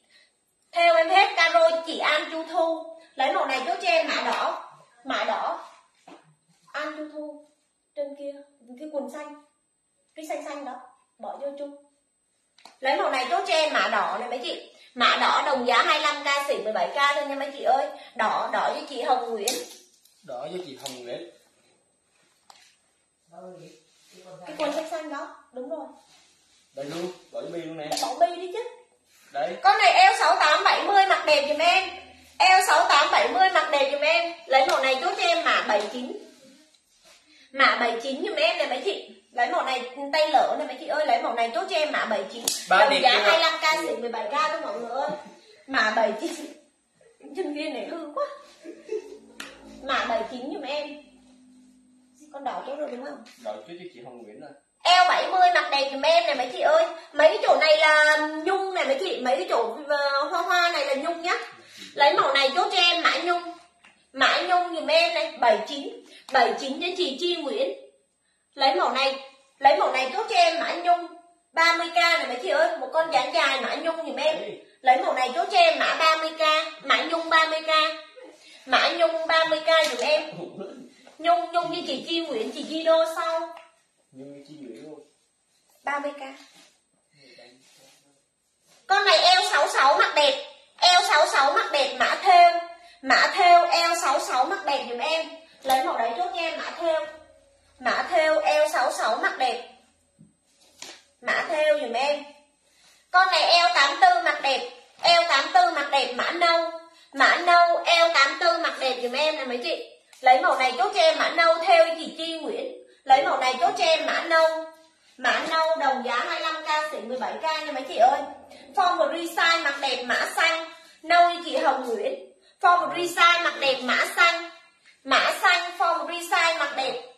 Speaker 2: Theo em hết caro chị An Chu Thu. Lấy màu này chốt cho em mã đỏ. Mã đỏ. An Chu Thu. Trên kia cái quần xanh. Cái xanh xanh đó bỏ vô chung. Lấy màu này chốt cho em mã đỏ này mấy chị. Mã đỏ đồng giá 25k xỉ 17k thôi nha mấy chị ơi. Đỏ đỏ với chị Hồng Nguyễn.
Speaker 1: Đỏ với chị Hồng Nguyễn.
Speaker 2: Cái quần xanh xanh đó. Đúng rồi.
Speaker 1: Đây luôn Bỏ bi luôn nè.
Speaker 2: Bỏ bi đi chứ.
Speaker 1: Đấy
Speaker 2: con này eo 68 70 mặc đẹp giùm em. Eo 68 70 mặc đẹp giùm em. Lấy màu này chốt cho em mã 79 mã 79 giùm em này mấy chị lấy màu này tay lỡ này mấy chị ơi lấy màu này chốt cho em mã 79
Speaker 1: Ba
Speaker 2: đồng giá
Speaker 1: chưa?
Speaker 2: 25k xỉ 17k thôi mọi người ơi. Mã 79 nhân viên này hư quá. Mã 79 giùm em. Con đỏ chốt rồi đúng không?
Speaker 1: Đỏ cho chị Hồng Nguyễn rồi
Speaker 2: eo 70 mặc đẹp dùm em này mấy chị ơi. Mấy cái chỗ này là nhung này mấy chị mấy cái chỗ ờ, hoa hoa này là nhung nhá. Lấy màu này chốt cho em mã nhung. Mã nhung dùm em này 79 79 cho chị Chi Nguyễn lấy màu này lấy màu này chốt cho em mã nhung. 30k này mấy chị ơi một con dáng dài mã nhung dùm em. Lấy màu này chốt cho em mã 30k mã nhung 30k mã nhung 30k dùm em. Nhung nhung như chị Chi Nguyễn chị Chi Đô sau
Speaker 1: Nhưng như chị Nguyễn luôn.
Speaker 2: 30k Con này eo 66 mặc đẹp Eo 66 mặc đẹp mã theo Mã theo eo 66 mặc đẹp dùm em. Lấy màu đấy chốt nha em mã theo Mã theo eo 66 mặc đẹp. Mã theo dùm em. Con này eo 84 mặc đẹp. Eo 84 mặc đẹp mã nâu. Mã nâu eo 84 mặc đẹp dùm em nè mấy chị. Lấy màu này chốt cho em mã nâu theo chị Chi Nguyễn? Lấy màu này chốt cho em mã nâu. Mã nâu đồng giá 25k xỉ 17k nha mấy chị ơi. Form và resize mặc đẹp mã xanh. Nâu như chị Hồng Nguyễn. Form và resize mặc đẹp mã xanh. Mã xanh, form và resize mặc đẹp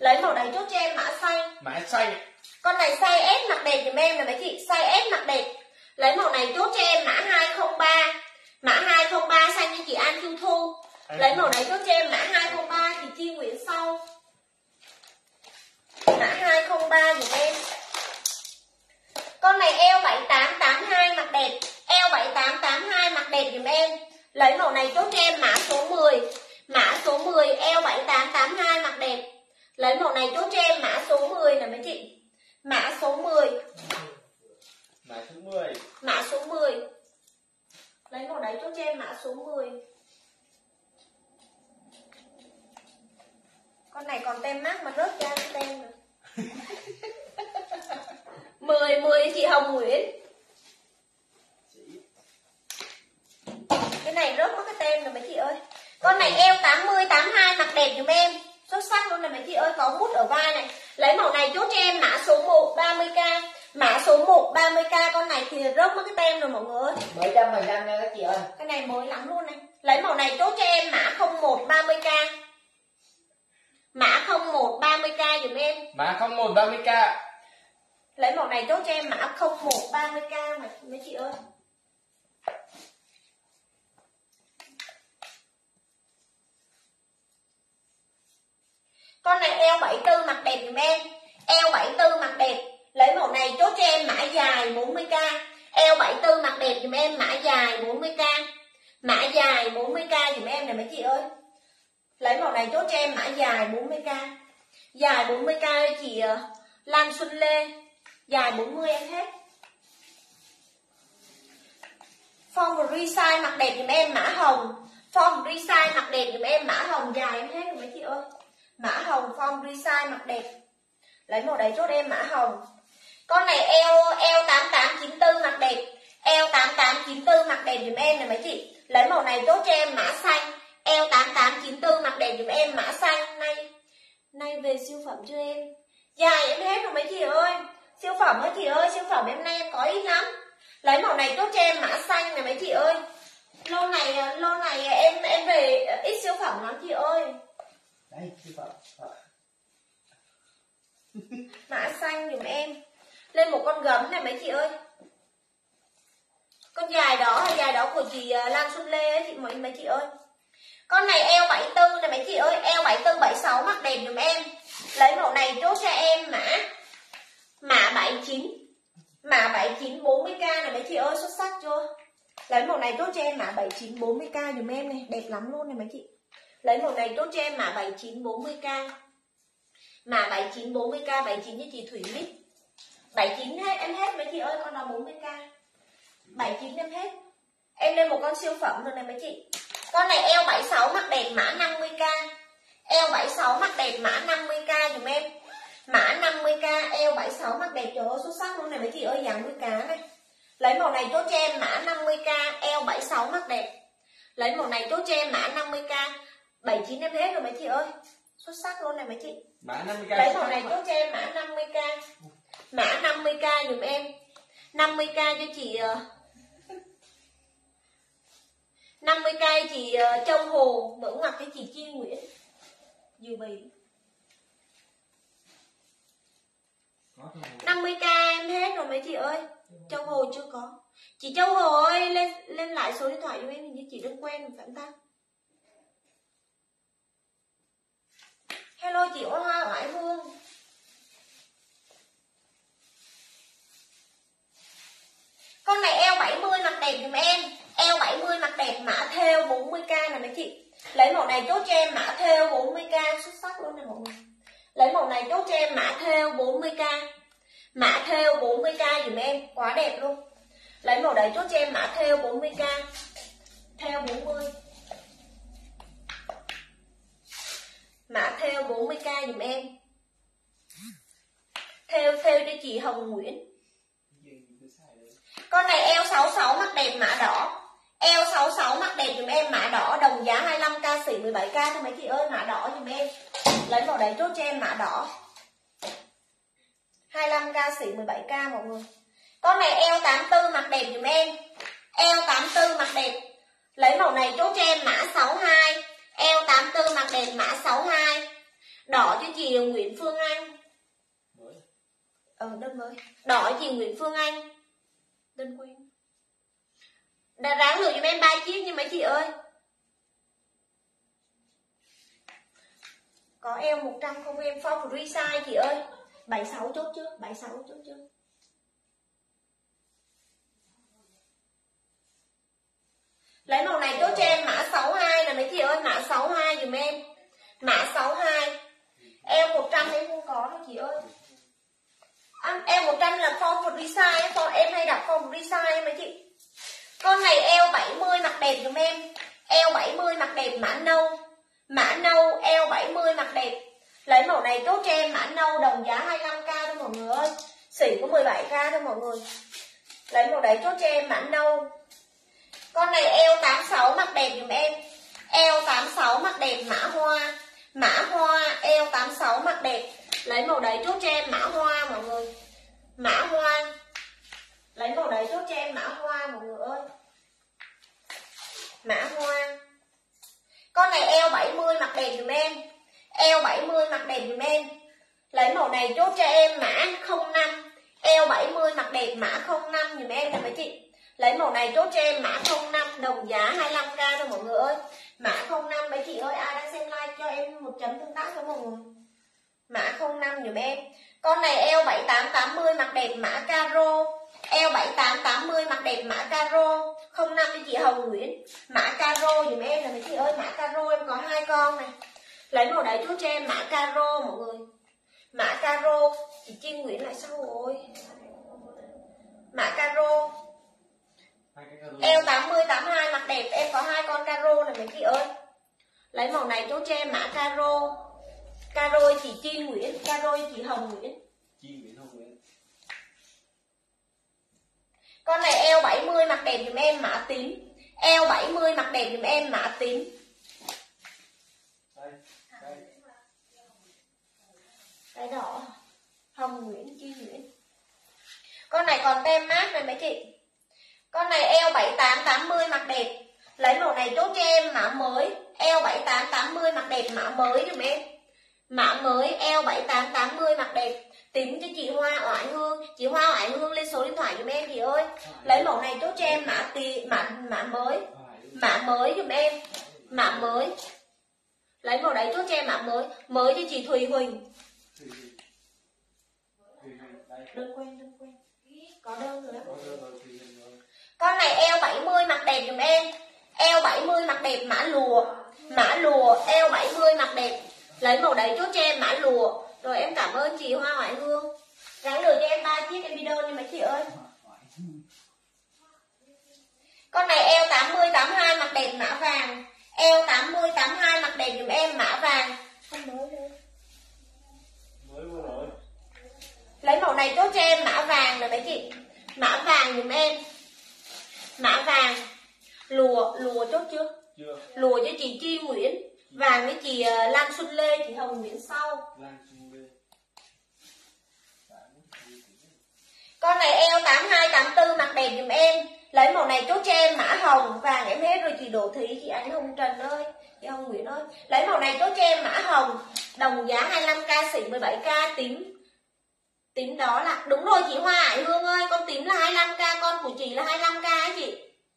Speaker 2: lấy màu này chốt cho em mã xanh
Speaker 1: mã xanh
Speaker 2: con này size S mặc đẹp dùm em nè mấy chị size S mặc đẹp. Lấy màu này chốt cho em mã 203 mã 203 xanh như chị An Chu Thu. Lấy màu này chốt cho em mã 203 thì Chi Nguyễn sau. Mã 203 dùm em. Con này eo 7882 mặc đẹp. Eo 7882 mặc đẹp dùm em. Lấy màu này chốt cho em mã số 10 mã số 10 eo 7882 mặc đẹp lấy màu này chốt cho em mã số 10 nè mấy chị. Mã số 10
Speaker 1: mã số 10
Speaker 2: mã số 10 lấy màu đấy chốt cho em mã số 10 con này còn tem mát mà rớt ra cái tem rồi. 10 10 chị Hồng Nguyễn. Cái này rớt mất cái tem rồi mấy chị ơi. Con này eo 80 82 mặc đẹp dùm em xuất sắc luôn này mấy chị ơi có bút ở vai này. Lấy màu này chốt cho em mã số 1 30k mã số 1 30k con này thì rớt mất cái tem rồi mọi người ơi.
Speaker 3: Mấy trăm phần trăm nha các chị ơi.
Speaker 2: Cái này mới lắm luôn này. Lấy màu này chốt cho em mã 01 30k mã 01 30k dùm em.
Speaker 1: Mã 01 30k
Speaker 2: lấy màu này chốt cho em mã 01 30k mà mấy chị ơi con này eo 74 mặt đẹp dùm em. Eo 74 mặt đẹp. Lấy màu này, chốt cho em mã dài 40k eo 74 mặt đẹp dùm em mã dài 40k mã dài 40k dùm em này mấy chị ơi? Lấy màu này, chốt cho em mã dài 40k dài 40k chị ờ, Lan Xuân Lê. Dài 40 em hết. Form và resize mặt đẹp dùm em mã hồng. Form và resize mặt đẹp dùm em mã hồng dài em hết rồi mấy chị ơi. Mã hồng form resize mặc đẹp. Lấy màu đấy chốt em mã hồng. Con này eo eo 8894 mặc đẹp. Eo 8894 mặc đẹp dùm em này mấy chị. Lấy màu này chốt cho em mã xanh. Eo 8894 mặc đẹp dùm em mã xanh. Nay Nay về siêu phẩm cho em? Dài em hết rồi mấy chị ơi. Siêu phẩm mấy chị ơi, Siêu phẩm em nay em có ít lắm. Lấy màu này chốt cho em mã xanh này mấy chị ơi. Lô này lô này em em về ít siêu phẩm lắm chị ơi
Speaker 1: đây chị vợ vợ.
Speaker 2: mã xanh dùm em. Lên một con gấm này mấy chị ơi. Con dài đó hay dài đó của chị à, Lan Xuân Lê ấy, chị mấy mấy chị ơi. Con này eo 74 này mấy chị ơi eo 74 76 mặc đẹp dùm em. Lấy màu này chốt cho em mã mã 79 mã 79 40k này mấy chị ơi xuất sắc chưa? Lấy màu này chốt cho em mã 79 40k dùm em này đẹp lắm luôn này mấy chị lấy màu này tốt cho em, mã 7940k mã 7940k 79 với chị Thủy Mít. 79 hết, em hết mấy chị ơi, con nào 40k 79 em hết. Em lên một con siêu phẩm rồi này mấy chị. Con này eo 76 mặc đẹp, mã 50k eo 76 mặc đẹp, mã 50k dùm em. Mã 50k eo 76 mặc đẹp, trời ơi, xuất sắc luôn này mấy chị ơi, dáng nuôi cá này. Lấy màu này tốt cho em, mã 50k eo 76 mặc đẹp. Lấy màu này tốt cho em, mã 50k 79 em hết rồi mấy chị ơi. Xuất sắc luôn này mấy chị.
Speaker 1: Mã 50k
Speaker 2: lấy màu này chốt cho em mã 50k mã 50k dùm em. 50k cho chị ờ, 50k chị ờ, Châu Hồ mở ngoặc cho chị Chi Nguyễn. Dư Bì.
Speaker 1: Có thôi.
Speaker 2: 50k em hết rồi mấy chị ơi. Châu Hồ chưa có. Chị Châu Hồ ơi lên lên lại số điện thoại cho em hình như chị đừng quen phải không ta Hello chị Ôn Hoa Ngoại Hương. Con này eo 70 mặt đẹp dùm em. Eo 70 mặt đẹp mã theo 40k nè mấy chị. Lấy màu này chốt cho em mã theo 40k Xuất sắc luôn nè mọi người. Lấy màu này chốt cho em mã theo 40k Mã theo 40k dùm em. Quá đẹp luôn. Lấy màu đấy chốt cho em mã theo 40k Theo 40 Mã theo 40k dùm em. Theo theo cho chị Hồng Nguyễn. Con này eo 66 mặc đẹp mã đỏ. Eo 66 mặc đẹp dùm em, mã đỏ, đồng giá 25k xỉ 17k thôi mấy chị ơi, mã đỏ dùm em. Lấy vào đấy chốt cho em, mã đỏ. 25k xỉ 17k mọi người. Con này eo 84 mặt đẹp dùm em. Eo 84 mặt đẹp. Lấy màu này chốt cho em, mã 62 eo 84 mặc đẹp mã 62 đỏ cho chị Nguyễn Phương Anh. Ờ đơn mới. Đỏ chị Nguyễn Phương Anh. Đơn quen. Đã ráng lựa giùm em ba chiếc nha mấy chị ơi. Có eo 100 không em free size chị ơi. 76 chốt trước 76 chốt trước lấy màu này chốt cho em mã 62 là mấy chị ơi? Mã 62 dùm em. Mã 62 em 100 em không có đâu chị ơi. À, em 100 là form một resize form em hay đặt form một size mấy chị. Con này eo 70 mặc đẹp dùm em. Eo 70 mặc đẹp mã nâu. Mã nâu eo 70 mặc đẹp. Lấy màu này chốt cho em mã nâu đồng giá 25k thôi mọi người ơi. Xỉ có 17k thôi mọi người. Lấy màu đấy chốt cho em mã nâu con này eo 86 mặc đẹp dùm em. Eo 86 mặc đẹp mã hoa. Mã hoa, eo 86 mặc đẹp. Lấy màu đấy chốt cho em mã hoa, mọi người. Mã hoa. Lấy màu đấy chốt cho em mã hoa, mọi người ơi. Mã hoa. Con này eo 70 mặc đẹp dùm em. Eo 70 mặc đẹp dùm em. Lấy màu này chốt cho em mã 05 eo 70 mặc đẹp mã 05 dùm em nè mấy chị lấy màu này chốt cho em, mã 05 đồng giá 25k cho mọi người ơi. Mã 05 mấy chị ơi, ai đang xem like cho em một chấm tương tác cho mọi người? Mã 05 dùm em. Con này eo 7880 mặc đẹp mã caro. Eo 7880 mặc đẹp mã caro. 05 cho chị Hồng Nguyễn. Mã caro dùm em là mấy chị ơi, mã caro em có hai con này. Lấy màu đấy chốt cho em, mã caro mọi người. Mã caro, chị Chi Nguyễn lại sao rồi? Mã caro eo 80 82 mặc đẹp em có hai con caro này mấy chị ơi. Lấy màu này chốt cho em mã caro. Caro chị Chi Nguyễn caro chị Hồng Nguyễn.
Speaker 1: Chi nguyễn không nguyễn.
Speaker 2: Con này eo 70 mặc đẹp dùm em mã tím. Eo 70 mặc đẹp dùm em mã tím.
Speaker 1: Đây đây.
Speaker 2: Cái đỏ. Hồng Nguyễn Chi Nguyễn. Con này còn tem mát này mấy chị con này eo 7880 mặc đẹp. Lấy màu này chốt cho em mã mới. Eo 7880 mặc đẹp mã mới dùm em mã mới eo 7880 mặc đẹp. Tím cho chị Hoa Oải Hương. Chị Hoa Oải Hương lên số điện thoại dùm em chị ơi. Lấy màu này chốt cho em mã tì mã mã mới. Mã mới dùm em. Mã mới. Lấy màu đấy chốt cho em mã mới. Mới cho chị Thùy Huỳnh. Đơn quen đơn quen có đơn rồi đó con này eo 70 mặc đẹp dùm em. Eo 70 mặc đẹp mã lùa. Mã lùa eo 70 mặc đẹp. Lấy màu đấy chốt cho em mã lùa. Rồi em cảm ơn chị Hoa Hoài Hương. Ráng được cho em ba chiếc em video nha mấy chị ơi. Con này eo 80 82 mặc đẹp mã vàng. Eo 80 82 mặc đẹp dùm em mã vàng. Không mới luôn lấy màu này chốt cho em mã vàng nè mấy chị. Mã vàng dùm em mã vàng. Lùa lùa chốt chưa
Speaker 1: chưa.
Speaker 2: Lùa cho chị Chi Nguyễn. Vàng với chị ờ, Lan Xuân Lê chị Hồng Nguyễn sau.
Speaker 1: Lan trung bê
Speaker 2: con này eo 82 84 mặc đẹp dùm em. Lấy màu này chốt cho em mã hồng vàng em hết rồi chị Đỗ Thị chị Ánh Hồng Trần ơi chị Hồng Nguyễn ơi. Lấy màu này chốt cho em mã hồng. Đồng giá 25k xỉ 17k tím tím đó là đúng rồi chị Hoa Hải Hương ơi con tím là 25k con của chị là 25k á chị.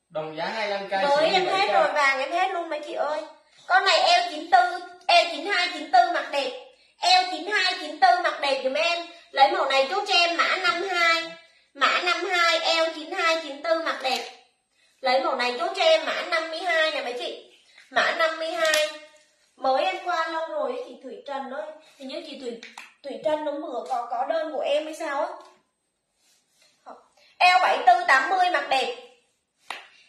Speaker 1: Đồng giá 25k
Speaker 2: Mới
Speaker 1: chỉ
Speaker 2: em hết
Speaker 1: 17K.
Speaker 2: rồi vàng em hết luôn mấy chị ơi. Con này eo 94 Eo 92 94 mặc đẹp. Eo 92 94 mặc đẹp dùm em. Lấy màu này chốt cho em mã 52 Mã 52 eo 92 94 mặc đẹp. Lấy màu này chốt cho em mã 52 nè mấy chị. Mã 52 Mới em qua lâu rồi ấy, chị Thủy Trần ơi. Hình như chị Thủy Thủy Trân hôm bữa có có đơn của em hay sao á? Eo 7480 mặc đẹp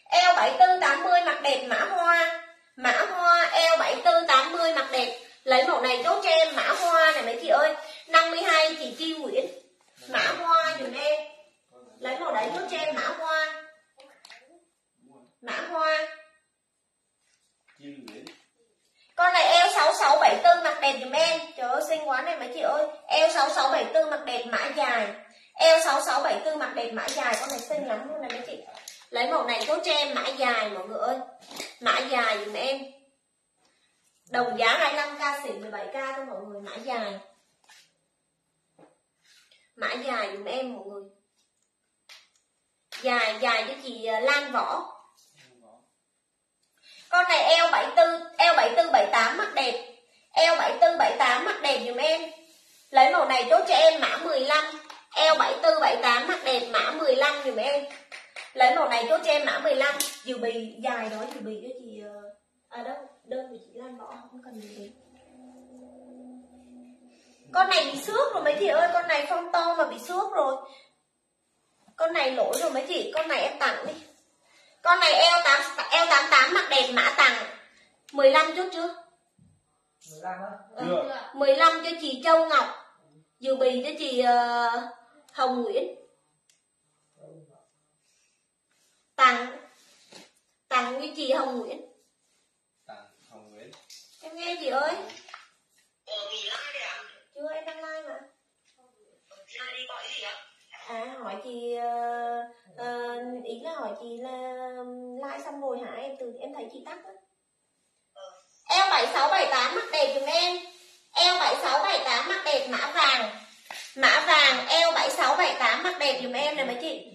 Speaker 2: Eo 7480 mặc đẹp mã hoa. Mã hoa eo 7480 mặc đẹp Lấy mẫu này chốt cho em, mã hoa này mấy chị ơi. 52 chị Chi Nguyễn. Mã hoa dùm em. Lấy màu đấy chốt cho em, mã hoa. Mã hoa. Chi Nguyễn. Con này eo 6674 mặc đẹp dùm em. Trời ơi, xinh quá này mấy chị ơi. Eo 6674 mặc đẹp mã dài. Eo 6674 mặc đẹp mã dài con này xinh lắm luôn này mấy chị. Lấy màu này chốt cho em, mã dài mọi người ơi. Mã dài dùm em. Đồng giá 25k xỉn 17k cho mọi người, mã dài. Mã dài dùm em mọi người. Dài dài cho chị à, Lan Võ con này eo 74 eo 74 78 mắt đẹp. Eo 74 78 mắt đẹp dùm em. Lấy màu này chốt cho em mã 15 eo 74 78 mắt đẹp, mã 15 dùm em. Lấy màu này chốt cho em mã 15 dự bị dài đó dự bị cái gì ờ, à đâu đơn của chị Lan bỏ, không cần gì bị con này bị xước rồi mấy chị ơi, con này phong to mà bị xước rồi. Con này lỗi rồi mấy chị, con này em tặng đi con này eo 8 eo 88 mặc đẹp mã tặng. 15 chút chưa
Speaker 3: 15 á?
Speaker 1: Chưa.
Speaker 2: 15 cho chị Châu Ngọc. Dự bị cho chị ờ, Hồng Nguyễn. Tặng tặng cho chị Hồng Nguyễn.
Speaker 1: Tặng Hồng Nguyễn.
Speaker 2: em nghe chị ơi. Chưa em đang like mà. À hỏi chị ờ, à, ý là hỏi chị là um, like xong rồi hả? Em từ em thấy chị tắt á. Eo bảy sáu bảy tám mặc đẹp giùm em. Eo bảy sáu bảy tám mặc đẹp mã vàng. Mã vàng eo bảy sáu bảy tám mặc đẹp giùm em này mấy chị.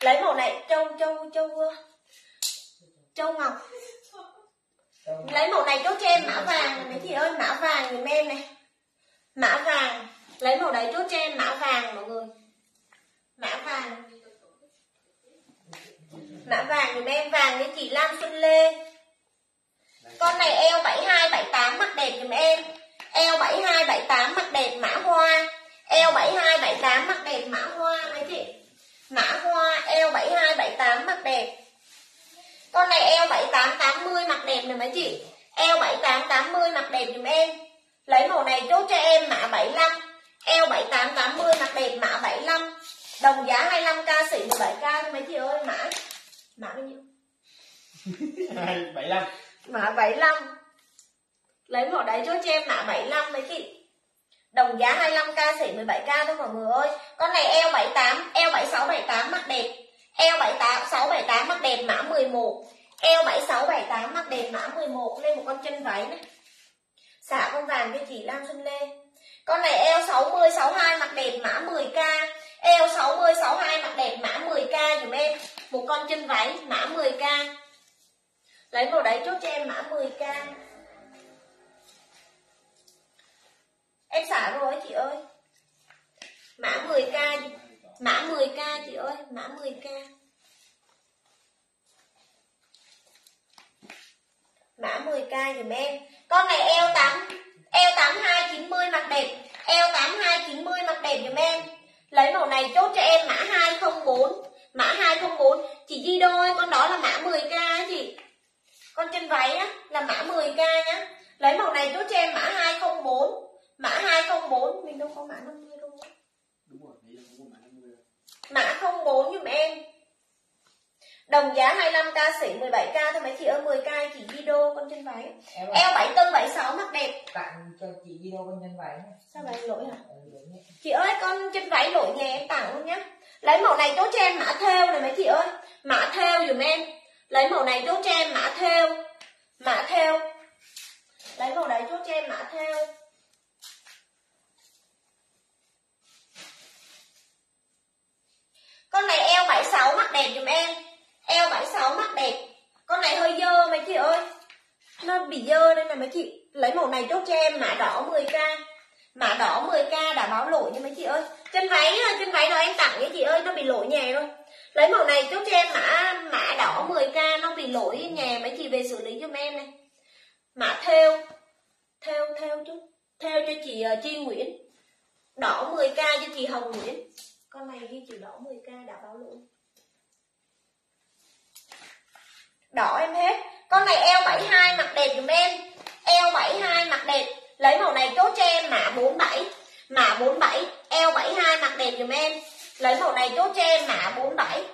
Speaker 2: Lấy màu này châu châu châu châu uh,
Speaker 3: ngọc.
Speaker 2: Lấy màu này chốt cho em mã vàng mấy chị ơi mã vàng giùm em này mã vàng. Lấy màu đấy chốt cho em mã vàng mọi người. Mã vàng mã vàng giùm em vàng với chị Lam Xuân Lê. Con này eo 72 78 mặc đẹp giùm em. Eo 72 78 mặc đẹp mã hoa. Eo 72 78 mặc đẹp mã hoa. Mấy chị. Mã hoa eo 72 78 mặc đẹp. Con này eo 78 80 mặc đẹp nè mấy chị? Eo 78 80 mặc đẹp giùm em. Lấy màu này chốt cho em mã 75 eo 78 80 mặc đẹp mã 75 đồng giá 25k xỉ 17k thôi mấy chị ơi mã mã bao nhiêu?
Speaker 1: Hai, bảy lăm.
Speaker 2: mã 75 lấy màu đấy chốt cho em mã 75 mấy chị. Đồng giá 25k xỉ 17k thôi mọi người ơi. Con này eo 78 eo 76 78 mặc đẹp. Eo 78 6 78 mặc đẹp mã 11 eo 76 78 mặc đẹp mã 11 lên một con chân váy này. Xả con vàng cho chị Lam Xuân Lê. Con này eo 60 62 mặc đẹp mã 10k eo 60 62 mặc đẹp, mã 10k dùm em. Một con chân váy, mã 10k lấy màu đấy chốt cho em, mã 10k em xả rồi, chị ơi. Mã 10k mã 10k chị ơi, mã 10k mã 10k dùm em. Con này eo 8 eo 82 90 mặc đẹp, eo 82 90 mặc đẹp dùm em lấy màu này chốt cho em mã 204 mã 204 chị Di Đô ơi con đó là mã 10k á chị. Con chân váy á là mã 10k nhá. Lấy màu này chốt cho em mã 204 mã 204 mình đâu có mã 50 đâu á.
Speaker 1: Đúng rồi, đấy là cũng có mã 50 rồi.
Speaker 2: mã 04 giùm em đồng giá 25k xỉ 17k thôi mấy chị ơi 10k chị Dido con chân váy.
Speaker 3: Em
Speaker 2: eo 74 76 mặc đẹp.
Speaker 3: Tặng cho chị đâu con nhân váy
Speaker 2: sao vậy lỗi hả?
Speaker 3: Ừ,
Speaker 2: chị ơi con chân váy lỗi nhà em tặng luôn nhá. Lấy màu này chốt cho em mã theo này mấy chị ơi. Mã theo dùm em. Lấy màu này chốt cho em mã theo mã theo lấy màu đấy chốt cho em mã theo con này eo 76 mặc đẹp dùm em eo 76 mắt đẹp. Con này hơi dơ mấy chị ơi. Nó bị dơ nên là mấy chị lấy màu này chốt cho em mã đỏ 10k mã đỏ 10k đã báo lỗi nha mấy chị ơi. Chân váy chân váy đó em tặng nha chị ơi nó bị lỗi nhà rồi. Lấy màu này chốt cho em mã mã đỏ 10k nó bị lỗi nhà mấy chị về xử lý giùm em này. Mã theo theo theo chút theo cho chị uh, Chi Nguyễn. Đỏ 10k cho chị Hồng Nguyễn. Con này ghi chữ đỏ 10k đã báo lỗi. Đỏ em hết. Con này eo 72 mặc đẹp dùm em. Eo 72 mặc đẹp. Lấy màu này chốt cho em mã 47 mã 47 eo 72 mặc đẹp dùm em. Lấy màu này chốt cho em mã 47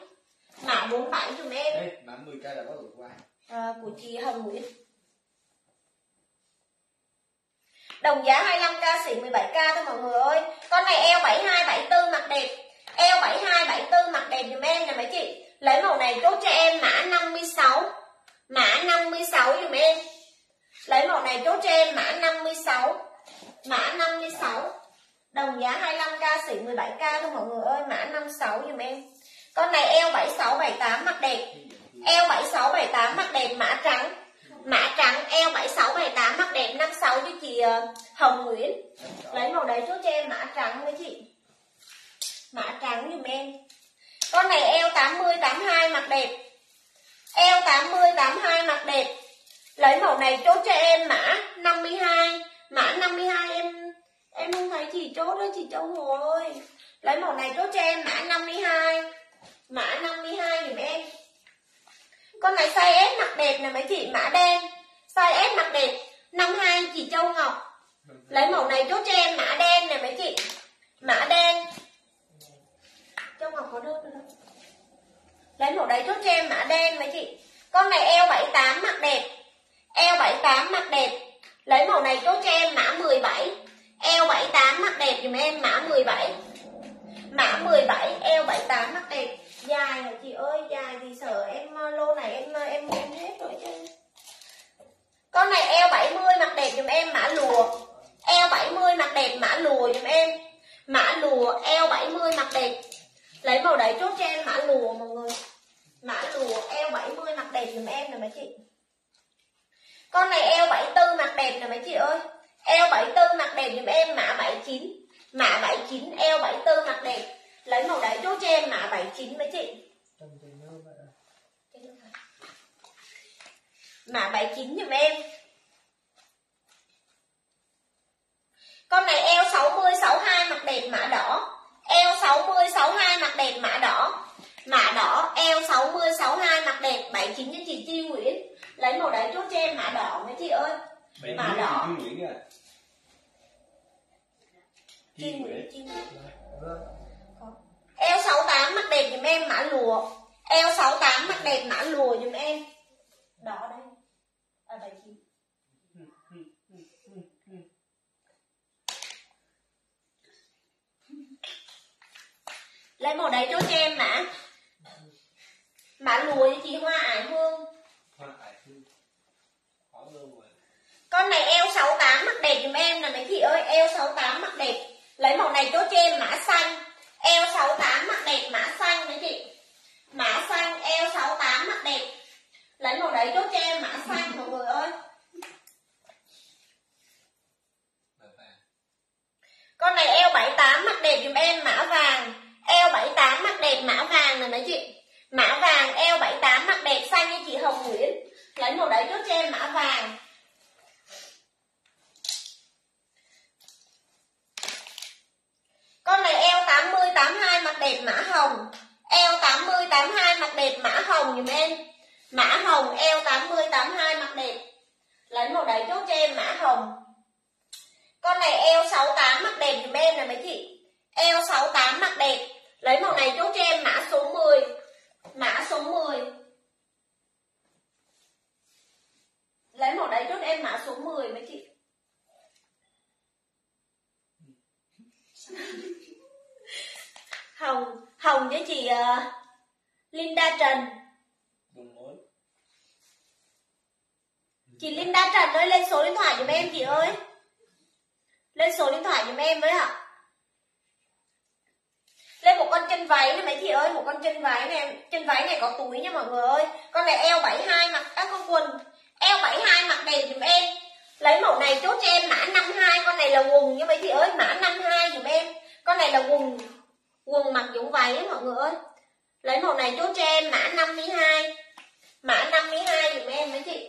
Speaker 2: mã 47 dùm em.
Speaker 1: Mã 10k đã có rồi qua.
Speaker 2: à, của chị Hồng Nguyễn. Đồng giá 25k xỉ 17k thôi mọi người ơi. Con này eo 72 74 mặt đẹp. Eo 72 74 mặt đẹp dùm em nè mấy chị Lấy màu này chốt cho em, mã 56 Mã 56 dùm em. Lấy màu này chốt cho em, mã 56 Mã 56 Đồng giá 25k xỉ 17k thôi mọi người ơi, Mã 56 dùm em. Con này eo 7678 mặt đẹp. Eo 7678 mặt đẹp, mã trắng. Mã trắng, eo 7678 mặt đẹp 56 cho chị ờ, Hồng Nguyễn. Lấy màu đấy chốt cho em, mã trắng với chị. Mã trắng dùm em. Con này eo 80 82 mặc đẹp. Eo 80 82 mặc đẹp. Lấy màu này chốt cho em mã 52 Mã 52 em Em không thấy chị chốt đó chị Châu Hồ ơi Lấy màu này chốt cho em mã 52 Mã 52 giùm em. Con này size S mặc đẹp nè mấy chị, Mã đen. Size S mặc đẹp 52 chị Châu Ngọc. Lấy màu này chốt cho em mã đen nè mấy chị. Mã đen. Châu Ngọc có đơn đâu. Lấy mẫu đấy chốt cho em mã đen mấy chị. Con này eo 78 mặc đẹp. Eo 78 mặc đẹp. Lấy màu này chốt cho em, mã 17 Eo 78 mặc đẹp dùm em, mã 17 Mã 17 eo 78 mặc đẹp. Dài hả chị ơi? Dài thì sợ em ờ, lô này em ờ, em em hết rồi chứ. Con này eo 70 mặc đẹp dùm em, mã lùa. Eo 70 mặc đẹp, mã lùa dùm em. Mã lùa, eo 70 mặc đẹp. Lấy màu đấy chốt cho em mã lùa mọi người. Mã lùa eo 70 mặt đẹp dùm em nè mấy chị. Con này eo 74 mặt đẹp nè mấy chị ơi. Eo 74 mặt đẹp dùm em mã 79 Mã 79 eo 74 mặt đẹp Lấy màu đấy chốt cho em mã 79 mấy chị? Mã 79 dùm em. Con này eo 60 62 mặt đẹp mã đỏ Eo 60 62 mặt đẹp mã đỏ. Mã đỏ eo 60 62 mặt đẹp 79 cho chị Chi Nguyễn. Lấy màu đấy chốt cho em mã đỏ mấy chị ơi. Mã đỏ.
Speaker 1: Chi Nguyễn kìa.
Speaker 2: Chi Nguyễn
Speaker 1: Nguyễn.
Speaker 2: Chi Nguyễn. Eo 68 mặt đẹp dùm em mã lùa. Eo 68 mặt đẹp mã lùa dùm em. Đỏ đây. À 79 Lấy màu đấy cho cho em mã Mã cho chị Hoa Ải Hương. Con này eo 68 mặt đẹp dùm em nè mấy chị ơi Eo 68 mặt đẹp. Lấy màu này chốt cho em mã xanh. Eo 68 mặt đẹp mã xanh mấy chị. Mã xanh eo 68 mặt đẹp. Lấy màu đấy chốt cho em mã xanh mọi người ơi. Con này eo 78 mặt đẹp dùm em mã vàng Eo 78 mặt đẹp mã vàng này mấy chị? Mã vàng, eo 78 mặt đẹp xanh như chị Hồng Nguyễn. Lấy màu đấy chốt cho em, mã vàng. Con này eo 80 82 mặt đẹp mã hồng. Eo 80 82 mặt đẹp mã hồng dùm em. Mã hồng, eo 80 82 mặt đẹp. Lấy màu đấy chốt cho em, mã hồng. Con này eo 68 mặt đẹp dùm em nè mấy chị. Eo 68 mặt đẹp. Lấy màu này chốt cho em mã số 10 Mã số 10 Lấy màu đấy chốt em mã số 10 mấy chị? Hồng Hồng với chị ờ, Linda Trần. Chị Linda Trần ơi lên số điện thoại giùm em chị ơi. Lên số điện thoại giùm em với ạ lên một con chân váy này mấy chị ơi Một con chân váy này Chân váy này có túi nha mọi người ơi. Con này eo 72 mặc các con quần. Eo 72 mặc đẹp giùm em. Lấy mẫu này chốt cho em mã 52 Con này là quần nha mấy chị ơi Mã 52 giùm em. Con này là quần Quần mặc giống váy ấy, mọi người ơi. Lấy mẫu này chốt cho em mã 52 Mã 52 giùm em mấy chị.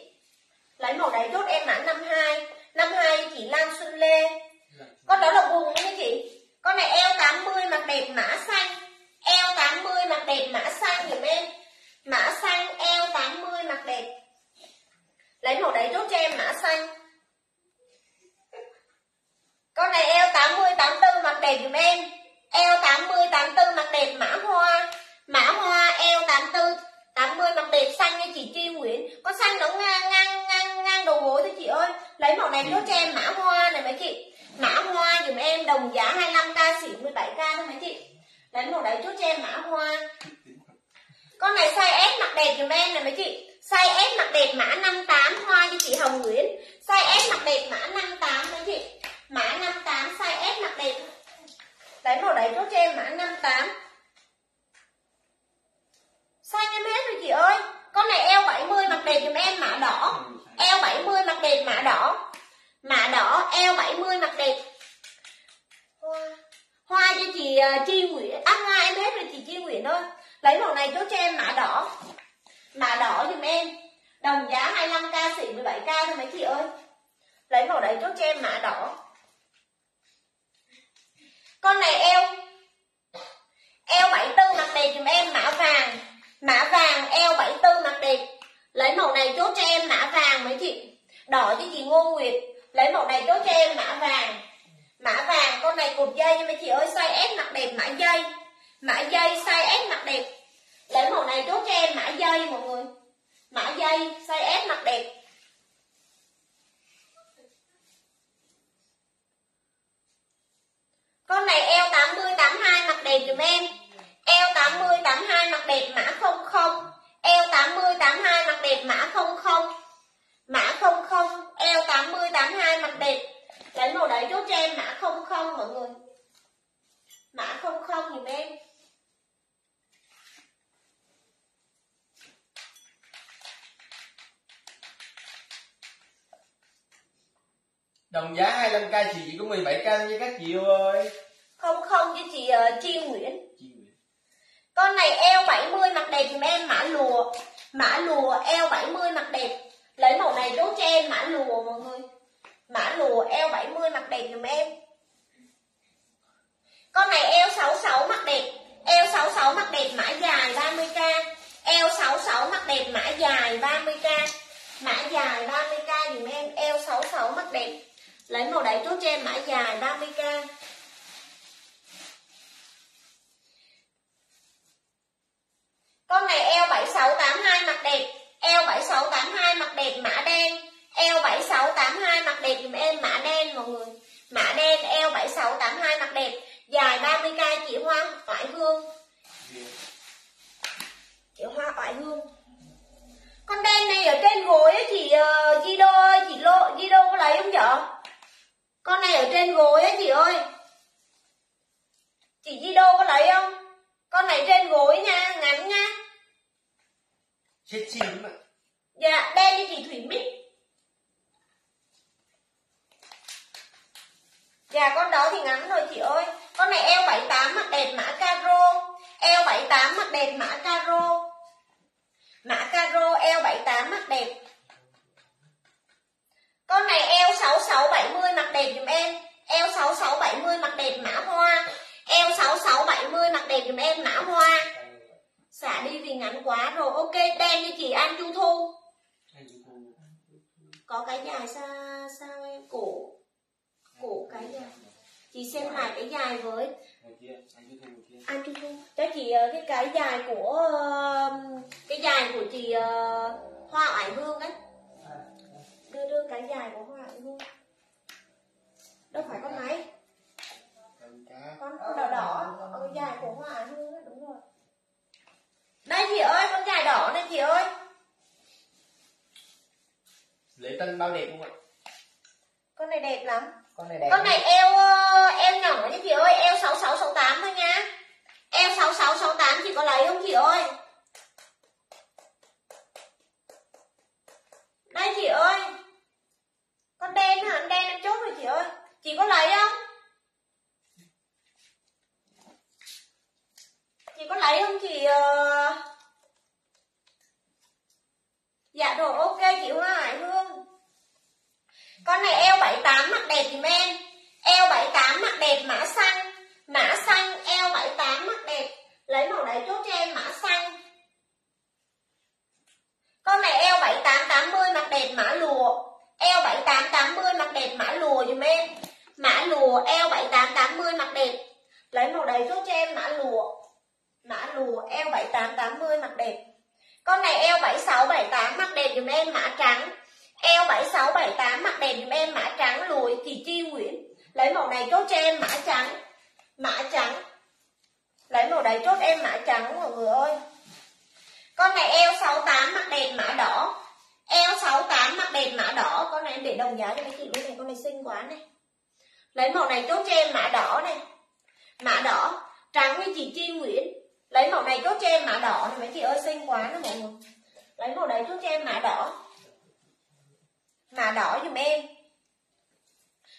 Speaker 2: Lấy màu này chốt em mã 52 52 chị Lan Xuân Lê. Con đó là quần đấy chị. Con này eo 80 mặc đẹp mã xanh. Eo 80 mặc đẹp mã xanh giùm em? Mã xanh, eo 80 mặc đẹp. Lấy màu đấy chốt cho em mã xanh. Con này eo 80 84 mặc đẹp giùm em? Eo 80 84 mặc đẹp mã hoa. Mã hoa, eo 84 80 mặc đẹp xanh nha chị Chi Nguyễn. Con xanh nó ngang ngang ngang ngang đầu gối thôi chị ơi. Lấy màu này chốt cho em mã hoa này mấy chị mã hoa dùm em, đồng giá 25k xỉu 17k thôi mấy chị. Lấy màu đấy chút cho em, mã hoa. Con này size S mặc đẹp dùm em này mấy chị. Size S mặc đẹp, mã 58 hoa cho chị Hồng Nguyễn. Size S mặc đẹp, mã 58 mấy chị. Mã 58 size S mặc đẹp. Lấy màu đấy chút cho em, mã 58 size em hết rồi chị ơi. Con này eo 70 mặc đẹp dùm em, mã đỏ. Eo 70 mặc đẹp, mã đỏ mã đỏ eo 70 mặc đẹp. Hoa hoa cho chị uh, chi nguyễn. À hoa em hết rồi chị chi nguyễn ơi lấy màu này chốt cho em mã đỏ. Mã đỏ dùm em. Đồng giá 25k xỉ 17k thôi mấy chị ơi. Lấy màu đấy chốt cho em mã đỏ. Con này eo eo 74 mặc đẹp dùm em mã vàng. Mã vàng eo 74 mặc đẹp. Lấy màu này chốt cho em mã vàng mấy chị. Đỏ cho chị Ngô Nguyệt lấy mẫu này chốt cho em, mã vàng. Mã vàng, con này cột dây, nhưng mà chị ơi, size S mặc đẹp, mã dây. Mã dây, size S mặc đẹp. Lấy mẫu này chốt cho em, mã dây, mọi người. Mã dây, size S mặc đẹp. Con này eo 80 82 mặc đẹp dùm em. Eo 80 82 mặc đẹp, mã 00 eo 80 82 mặc đẹp, mã 00 mã 00 eo 80 82 mặc đẹp. Lấy màu đấy chốt cho em mã 00 mọi người. Mã 00 dùm em
Speaker 1: Đồng giá 25k thì chỉ có 17 căn nha các chị ơi.
Speaker 2: 00 cho chị uh, Chi Nguyễn.
Speaker 1: Chị
Speaker 2: con này eo 70 mặc đẹp dùm em mã lùa mã lùa eo 70 mặc đẹp lấy màu này chốt cho em, mã lùa mọi người. Mã lùa eo 70 mặc đẹp dùm em. Con này eo 66 mặc đẹp. Eo 66 mặc đẹp, mã dài 30k eo 66 mặc đẹp, mã dài 30k mã dài 30k dùm em eo 66 mặc đẹp. Lấy màu đấy chốt cho em, mã dài 30k Con này eo 7682 mặc đẹp. L7682 mặc đẹp mã đen. L7682 mặc đẹp dùm em mã đen mọi người. Mã đen L7682 mặc đẹp. Dài 30k chị Hoa Oải Hương. Chị Hoa Oải Hương. Con đen này ở trên gối á chị ờ, uh, Di ơi Chị Lô, Gido có lấy không vợ? Con này ở trên gối á chị ơi. Chị Gido có lấy không? Con này trên gối nha Ngắn nha.
Speaker 1: Thế chim ạ
Speaker 2: Dạ, đen như chị Thủy Mít Dạ, con đó thì ngắn rồi chị ơi. Con này eo 78 mặt đẹp mã caro. Eo 78 mặt đẹp mã caro. Mã caro eo 78 mặt đẹp. Con này eo 6670 mặt đẹp dùm em. Eo 6670 mặt đẹp mã hoa. Eo 6670 mặt đẹp dùm em mã hoa. Xả đi vì ngắn quá rồi. Ok đen như chị An Chu Thu. Có cái dài sao, sao em Cổ Cổ cái dài. Chị xem lại cái dài với An Chu Thu Cho chị ờ, cái cái dài của ờ, Cái dài của chị ờ, Hoa Oải Hương đấy Đưa đưa cái dài của Hoa Oải Hương. Đâu phải con này
Speaker 1: Con
Speaker 2: đỏ đỏ. Cái dài của Hoa Oải Hương đấy đúng rồi Đây chị ơi con dài đỏ này chị ơi
Speaker 1: Lễ tân bao đẹp không ạ?
Speaker 2: Con này đẹp lắm
Speaker 3: con này đẹp
Speaker 2: Con này eo ờ, eo nhỏ nha chị ơi, eo 66 68 thôi nha. Eo 66 68 chị có lấy không chị ơi? Đây chị ơi. Con đen hả? Đen em chốt rồi chị ơi. Chị có lấy không? Chị có lấy không chị? ờ? Dạ rồi ok, chị Hoa Hải Hương. Con này eo 78 mặc đẹp thì men. Eo 78 mặc đẹp, mã xanh. Mã xanh, eo 78 mặc đẹp. Lấy màu đấy chốt cho em, mã xanh. Con này eo 78 80 mặc đẹp, mã lùa Eo 78 80 mặc đẹp, mã lùa dùm em Mã lùa eo 78 80 mặc đẹp. Lấy màu đấy chốt cho em, mã lùa Mã lùa eo 78 80 mặc đẹp. Con này eo 76 78 mặc đẹp dùm em, mã trắng. Eo 76 78 mặc đẹp dùm em, mã trắng. Lùi, kỳ chi Nguyễn. Lấy màu này chốt cho em, mã trắng. Mã trắng. Lấy màu đấy chốt em, mã trắng, mọi người ơi. Con này eo 68 mặc đẹp, mã đỏ. Eo 68 mặc đẹp, mã đỏ. Con này em để đồng giá cho mấy chị luôn này, con này xinh quá này. Lấy màu này chốt cho em, mã đỏ này. Mã đỏ. Trắng với chị Chi Nguyễn lấy màu này chốt cho em mã đỏ này mấy chị ơi, xinh quá nè mọi người. Lấy màu đấy chốt cho em mã đỏ. Mã đỏ giùm em.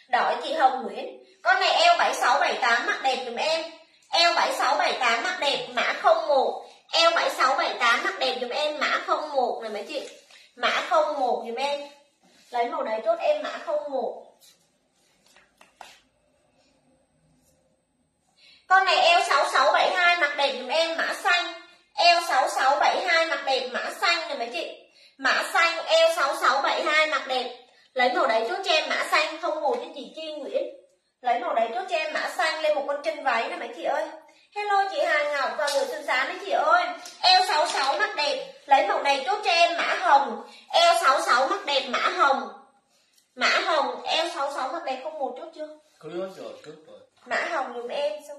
Speaker 2: Đỏ chị Hồng Nguyễn. Con này eo 76 78 mặc đẹp giùm em. Eo 76 78 mặc đẹp, mã 01 eo 76 78 mặc đẹp giùm em, mã 01 này mấy chị. Mã 01 giùm em. Lấy màu đấy chốt em, mã 01 Con này eo 6672 mặc đẹp dùm em mã xanh. Eo 6672 mặc đẹp mã xanh này mấy chị. Mã xanh eo 6672 mặc đẹp. Lấy màu đấy chốt cho em mã xanh không một cho chị Chi Nguyễn. Lấy màu đấy chốt cho em mã xanh lên một con chân váy này mấy chị ơi. Hello chị Hà Ngọc và người xinh xắn đấy chị ơi. Eo 66 mặc đẹp. Lấy màu này chốt cho em mã hồng. Eo 66 mặc đẹp mã hồng. Mã hồng eo 66 mặc đẹp không một chốt chưa?
Speaker 1: Có rồi, cướp rồi.
Speaker 2: Mã hồng dùm em xong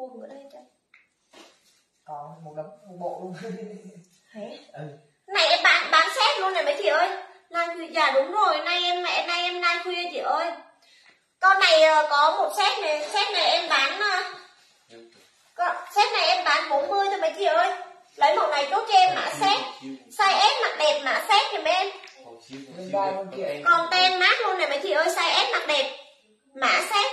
Speaker 2: có quần ở đây cho.
Speaker 3: còn một đống một bộ luôn
Speaker 2: Thế.
Speaker 3: ừ.
Speaker 2: Này em bán bán xét luôn này mấy chị ơi. Nay khuya dạ đúng rồi, nay em mẹ nay em nay khuya chị ơi. Con này ờ, có một set này, set này em bán ờ, có, set này em bán 40 thôi mấy chị ơi. Lấy màu này chốt cho em mã set. Size S mặc đẹp mã set giùm em. Còn tem mát luôn này mấy chị ơi, size S mặc đẹp. Mã set.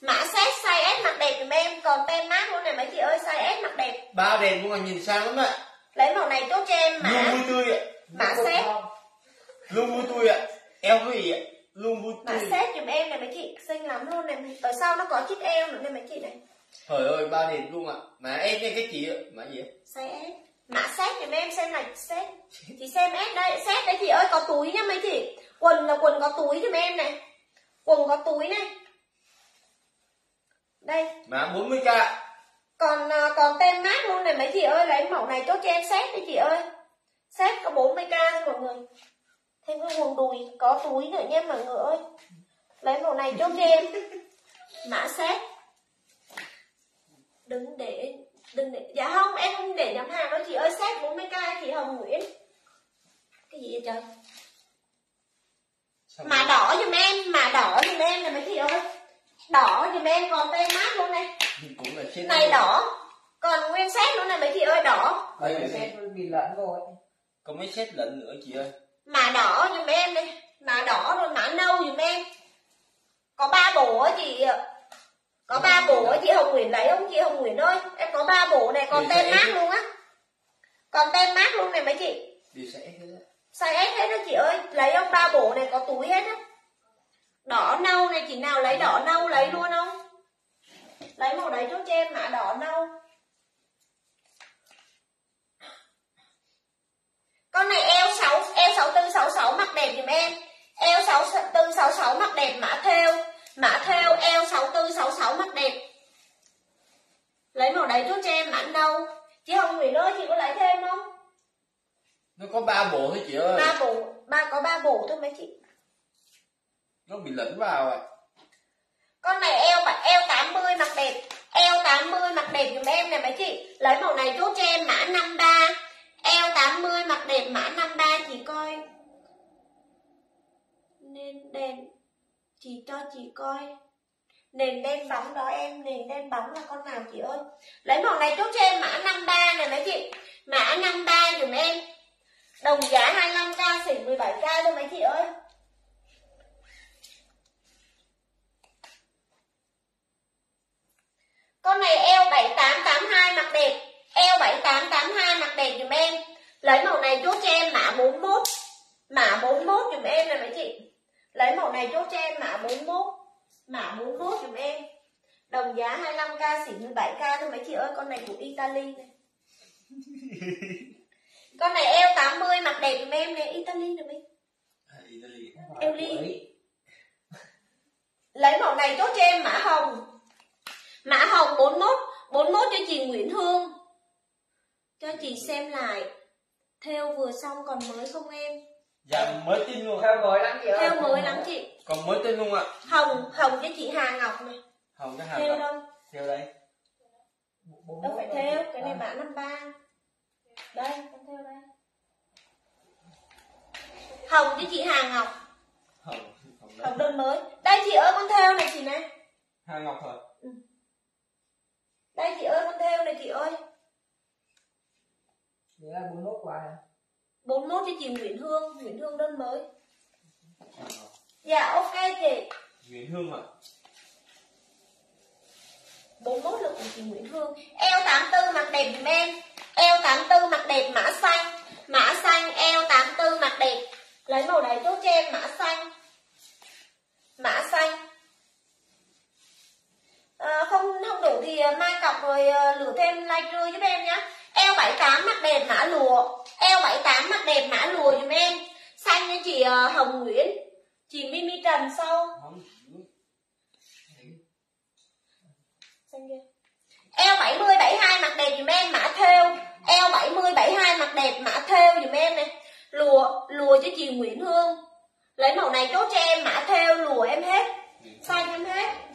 Speaker 2: Mã set size S mặc đẹp giùm em, còn tem mát luôn này mấy chị ơi, size S mặc đẹp.
Speaker 1: Ba đèn cũng là nhìn sang lắm ạ.
Speaker 2: Lấy màu này chốt cho em
Speaker 1: Luôn
Speaker 2: mã
Speaker 1: vui tươi ạ.
Speaker 2: mã set.
Speaker 1: Luôn vui tươi ạ. Quý vị ạ. Luôn vui
Speaker 2: Mã
Speaker 1: tươi.
Speaker 2: set giùm em này mấy chị, xinh lắm luôn này. Ở sau nó có chiếc eo nữa này mấy chị này.
Speaker 1: Trời ơi, ba đèn luôn ạ. Mà em nghe cái chị ạ. Mà gì ạ?
Speaker 2: Size S. Mã set giùm em xem này set. Chị xem S đây, set đấy chị ơi có túi nha mấy chị. Quần là quần có túi giùm em này. Quần có túi này. Đây,
Speaker 1: Mà 40k.
Speaker 2: còn à, còn tem mát luôn này mấy chị ơi, lấy mẫu này chốt cho em set đấy chị ơi. Set có 40k thôi mọi người. Thêm cái quần đùi có túi nữa nha mọi người ơi. Lấy mẫu này chốt cho em. Mã set. Đừng để đừng để dạ không em không để nhầm hàng đâu chị ơi set 40k chị Hồng Nguyễn. Cái gì vậy trời? Mã đỏ giùm em, mã đỏ giùm em này mấy chị ơi. Đỏ giùm em còn tem mát luôn này. Này đỏ. Còn nguyên set luôn này mấy chị ơi đỏ.
Speaker 1: Là
Speaker 3: xét bị lẫn rồi
Speaker 1: Có mấy set lệnh nữa chị ơi.
Speaker 2: Mã đỏ giùm em đây. Mã đỏ rồi mã nâu giùm em. Có ba bộ á chị. Có ba bộ á chị Hồng Nguyễn lấy không chị Hồng Nguyễn ơi. Em có ba bộ này còn tem mát luôn á. Còn tem mát luôn này mấy chị.
Speaker 1: Hết á.
Speaker 2: Size S hết đó chị ơi. Lấy không ba bộ này có túi hết á. Đỏ nâu này chị nào lấy đỏ nâu lấy luôn không? Lấy màu đấy cho em mã đỏ nâu. Con này eo 6 eo 6466 mặc đẹp giùm em. Eo 6466 mặc đẹp mã theo. Mã theo eo 6466 mặc đẹp. Lấy màu đấy cho em mã nâu. Chị Hồng Nguyễn ơi, chị có lấy thêm không?
Speaker 1: Nó có ba bộ thôi chị ơi.
Speaker 2: Ba bộ, ba có ba bộ thôi mấy chị.
Speaker 1: Nó bị lẫn vào ạ.
Speaker 2: Con này eo eo 80 mặc đẹp. Eo 80 mặc đẹp giùm em này mấy chị. Lấy màu này chốt cho em mã 53. Eo 80 mặc đẹp mã 53 chị coi. Nên đèn chị cho chị coi. Nền đen bóng đó em, nền đen bóng là con nào chị ơi? Lấy màu này chốt cho em mã 53 này mấy chị. Mã 53 giùm em. Đồng giá 25k xỉ 17k thôi mấy chị ơi. Con này eo 7882 mặc đẹp. Eo 7882 mặc đẹp dùm em. Lấy màu này chốt cho em mã 41 Mã 41 dùm em này mấy chị. Lấy màu này chốt cho em mã 41 Mã 41 dùm em. Đồng giá 25k xỉ 17k thôi mấy chị ơi. Con này của Italy này Con này eo 80 mặc đẹp dùm em này Italy này mấy.
Speaker 1: À, Italy.
Speaker 2: Eo ly. Lấy màu này chốt cho em mã hồng Mã hồng 41 41 cho chị Nguyễn Hương. Cho chị xem lại. Theo vừa xong còn mới không em?
Speaker 1: Dạ mới tin luôn.
Speaker 3: theo mới lắm chị ơi.
Speaker 2: Theo mới lắm chị.
Speaker 1: Còn mới tin luôn ạ.
Speaker 2: Hồng Hồng cho chị Hà Ngọc này
Speaker 1: Không cái hàng
Speaker 2: Theo
Speaker 1: đâu.
Speaker 2: đâu?
Speaker 1: Theo đây.
Speaker 2: Đâu phải theo cái này mã 53 đây con theo đây. Hồng cho chị Hà Ngọc.
Speaker 1: Hồng hồng
Speaker 2: hồng đơn mới. Đây chị ơi con theo này chị này
Speaker 1: Hà Ngọc hả
Speaker 2: đây chị ơi con theo này chị ơi.
Speaker 3: Vậy là bốn mốt quả hả?
Speaker 2: 41 cho chị Nguyễn Hương Nguyễn Hương đơn mới.
Speaker 1: Ngọc
Speaker 2: dạ ok chị.
Speaker 1: Nguyễn Hương ạ.
Speaker 2: 41 là của chị Nguyễn Hương. Eo 84 mặc đẹp dùm em. Eo 84 mặc đẹp mã xanh. Mã xanh eo 84 mặc đẹp. Lấy màu này chốt cho em mã xanh. Mã xanh à, không không đủ thì à, mai cọc rồi à, lửa thêm like rươi giúp em nhé eo 78 mặc đẹp mã lụa. Eo 78 mặc đẹp mã lụa dùm em. Xanh cho chị Hồng Nguyễn. Chị Mimi Trần sau. Eo 70 72 mặc đẹp dùm em mã thêu. Eo 70 72 mặc đẹp mã thêu dùm em này. Lùa lùa cho chị Nguyễn Hương. Lấy màu này chốt cho em mã thêu lùa em hết. Xanh em hết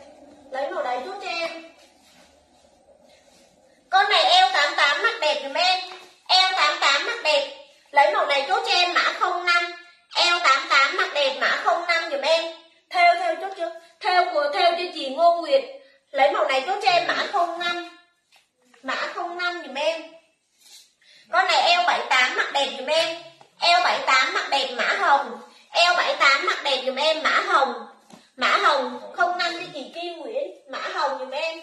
Speaker 2: lấy màu đấy chốt cho em. Con này eo 88 mặc đẹp dùm em. Eo 88 mặc đẹp. Lấy màu này chốt cho em mã 05 eo 88 mặc đẹp mã 05 dùm em. Theo theo chốt chưa theo vừa theo cho chị Ngô Nguyệt. Lấy màu này chốt cho em mã 05 mã 05 dùm em. Con này eo 78 mặc đẹp dùm em. Eo 78 mặc đẹp mã hồng. Eo 78 mặc đẹp dùm em mã hồng. Mã hồng 05 cho chị Kim Nguyễn mã hồng dùm em.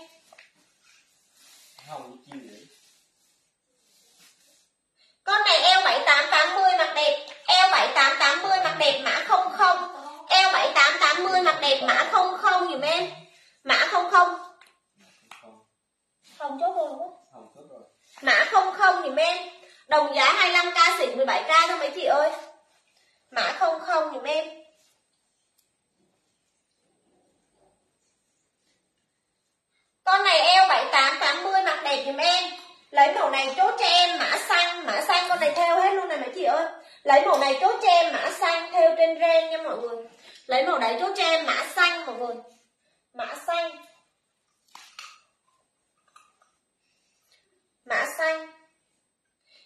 Speaker 1: Hồng với chi vậy
Speaker 2: con này eo 7880 mặc đẹp. Eo 7880 mặc đẹp mã 00 eo 7880 mặc đẹp mã 00 dùm em. Mã 00
Speaker 1: không.
Speaker 2: Hồng chốt luôn quá
Speaker 1: hồng tốt rồi.
Speaker 2: Mã 00 dùm em. Đồng giá 25k xịn 17k thôi mấy chị ơi. Mã 00 dùm em Con này eo 7880 mặc đẹp dùm em. Lấy màu này chốt cho em, mã xanh Mã xanh con này theo hết luôn này mấy chị ơi. Lấy màu này chốt cho em, mã xanh Theo trên ren nha mọi người. Lấy màu này chốt cho em, mã xanh mọi người. Mã xanh. Mã xanh.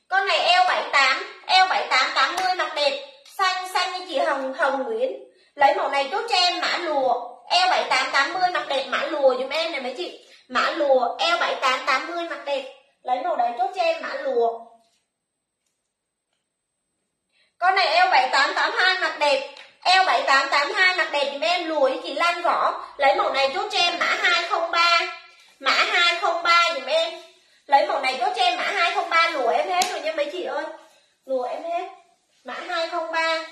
Speaker 2: Con này eo 78 Eo 78 80 mặc đẹp. Xanh xanh như chị Hồng Hồng Nguyễn. Lấy màu này chốt cho em, mã lùa. Eo 78 80 mặc đẹp, mã lùa dùm em này mấy chị. Mã lùa eo 7880 mặt đẹp. Lấy màu đấy chốt cho em, mã lùa. Con này eo 7882 mặt đẹp. Eo 7882 mặt đẹp thì em lùa với chị Lan Võ Lấy màu này chốt cho em, mã 203 Mã 203 dùm em Lấy màu này chốt cho em, mã 203 lùa em hết rồi nha mấy chị ơi. Lùa em hết. Mã 203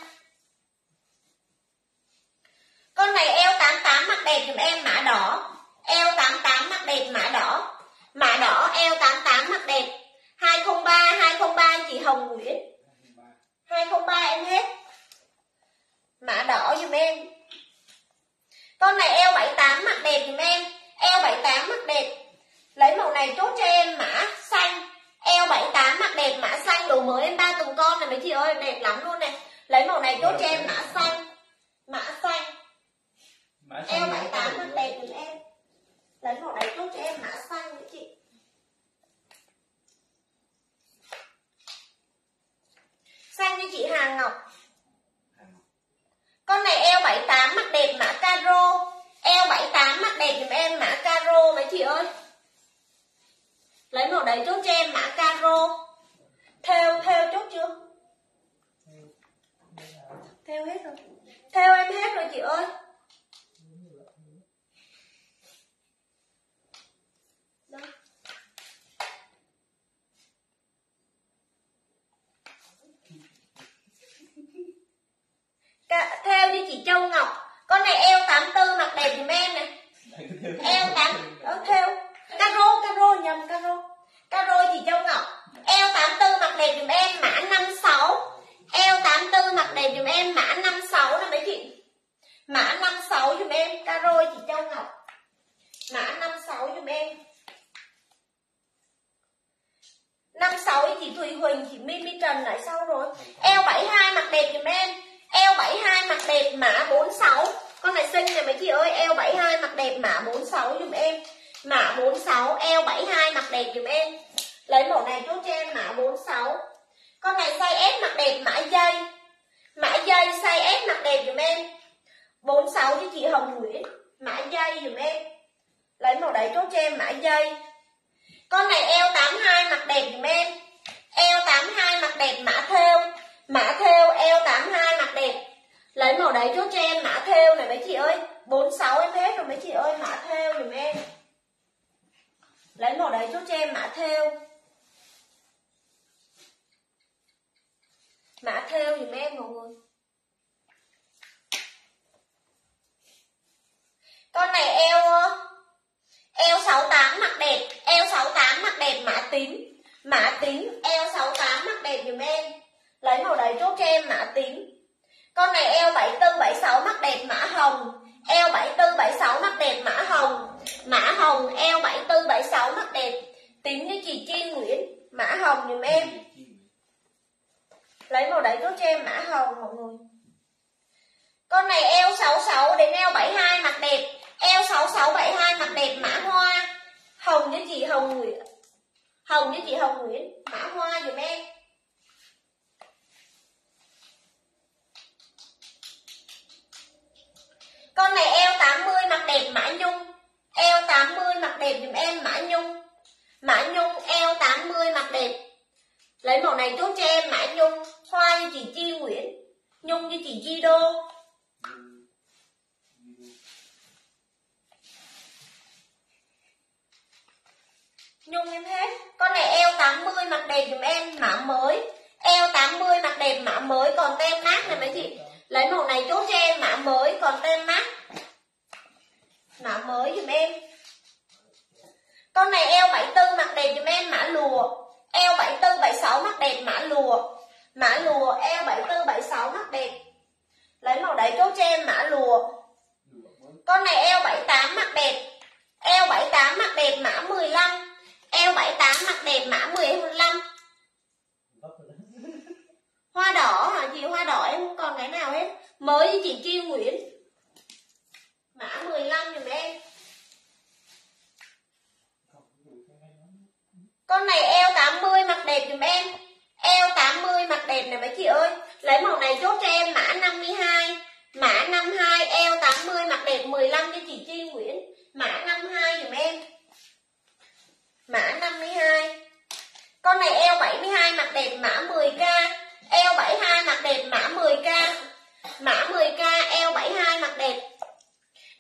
Speaker 2: Con này eo 88 mặt đẹp dùm em mã đỏ. Eo 88 mặc đẹp mã đỏ. Mã đỏ eo 88 mặc đẹp. 203 203 chị Hồng Nguyễn. 203 em hết Mã đỏ dùm em. Con này eo 78 mặc đẹp dùm em. Eo 78 mặc đẹp. Lấy màu này chốt cho em mã xanh. Eo 78 mặc đẹp mã xanh. Đồ mới em ba tuần con này mấy chị ơi đẹp lắm luôn này. Lấy màu này chốt cho em mã xanh. Mã xanh.
Speaker 1: Mã
Speaker 2: Eo
Speaker 1: xanh
Speaker 2: 78 mặc đẹp dùm em Lấy màu này tốt cho em mã xanh nữa chị. Xanh như chị Hà Ngọc. Con này eo 78 mặc đẹp mã caro. Eo 78 mặc đẹp dùm em mã caro mấy chị ơi. Lấy màu đấy chốt cho em mã caro. Theo, theo chốt chưa? Theo hết rồi. Theo em hết rồi chị ơi. Dạ, theo như chị Châu Ngọc Con này eo 84 mặc đẹp dùm em nè. Eo 8 Ờ, theo. Caro, caro nhầm caro. Caro chị Châu Ngọc. Eo 84 mặc đẹp dùm em mã 56 Eo 84 mặc đẹp dùm em mã 56 nè mấy chị. Mã 56 dùm em Caro chị Châu Ngọc. Mã 56 dùm em. 56 chị Thùy Huỳnh chị Mimi Trần lại sau rồi. Eo 72 mặc đẹp dùm em. Eo 72 mặc đẹp mã 46 Con này xinh này mấy chị ơi. Eo 72 mặc đẹp mã 46 dùm em. Mã 46 eo 72 mặc đẹp dùm em. Lấy mẫu này chốt cho em, mã 46 Con này size S mặc đẹp, mã dây Mã dây size S mặc đẹp dùm em. 46 cho chị Hồng Nguyễn. Mã dây dùm em. Lấy màu đấy chốt cho em, mã dây Con này eo 82 mặc đẹp dùm em. Eo 82 mặc đẹp, mã theo Mã theo L82 mặt đẹp. Lấy màu đấy chốt cho em mã theo này mấy chị ơi. 46 em hết rồi mấy chị ơi mã theo dùm em. Lấy màu đấy chốt cho em mã theo Mã theo dùm em mọi người. Con này eo eo 68 mặt đẹp, eo 68 mặt đẹp mã tím. Mã tím eo 68 mặt đẹp dùm em. Lấy màu đấy chốt cho em mã tím. Con này eo 74 76 đẹp mã hồng. Eo 74 76 đẹp mã hồng. Mã hồng eo 74 76 đẹp. Tím như chị Chi Nguyễn, mã hồng dùm em. Lấy màu đấy chốt cho em mã hồng mọi người. Con này eo 66 đến eo 72 mặt đẹp Eo 6672 mặt đẹp mã hoa Hồng với chị Hồng Nguyễn Hồng với chị Hồng Nguyễn Mã hoa dùm em Con này eo 80 mặt đẹp mã nhung. Eo 80 mặt đẹp dùm em mã nhung. Mã nhung, eo 80 mặt đẹp. Lấy màu này chốt cho em mã nhung. Hoa như chị Chi Nguyễn, Nhung như chị Chi Đô. Nhung em hết. Con này eo 80 mặc đẹp dùm em mã mới. Eo 80 mặc đẹp mã mới. Còn tem mát này mấy chị? Lấy màu này chốt cho em, mã mới, Còn tem mát Mã mới giùm em. Con này eo 74 mặc đẹp giùm em, mã lùa. Eo 74 76 mặc đẹp, mã lùa. Mã lùa, eo 74 76 mặc đẹp. Lấy màu đấy chốt cho em, mã lùa. Con này eo 78 mặc đẹp. Eo 78 mặc đẹp, mã 15 Eo 78 mặc đẹp, mã 15 Hoa đỏ hả? Chị? Hoa đỏ em không còn cái nào hết. Mới chị Chi Nguyễn. Mã 15 dùm em. Con này eo 80 mặc đẹp dùm em. Eo 80 mặc đẹp này mấy chị ơi. Lấy màu này chốt cho em, mã 52 Mã 52 eo 80 mặc đẹp 15 cho chị Chi Nguyễn. Mã 52 dùm em. Mã 52 Con này eo 72 mặc đẹp, mã 10k Eo 72 mặc đẹp mã 10k Mã 10k eo 72 mặc đẹp.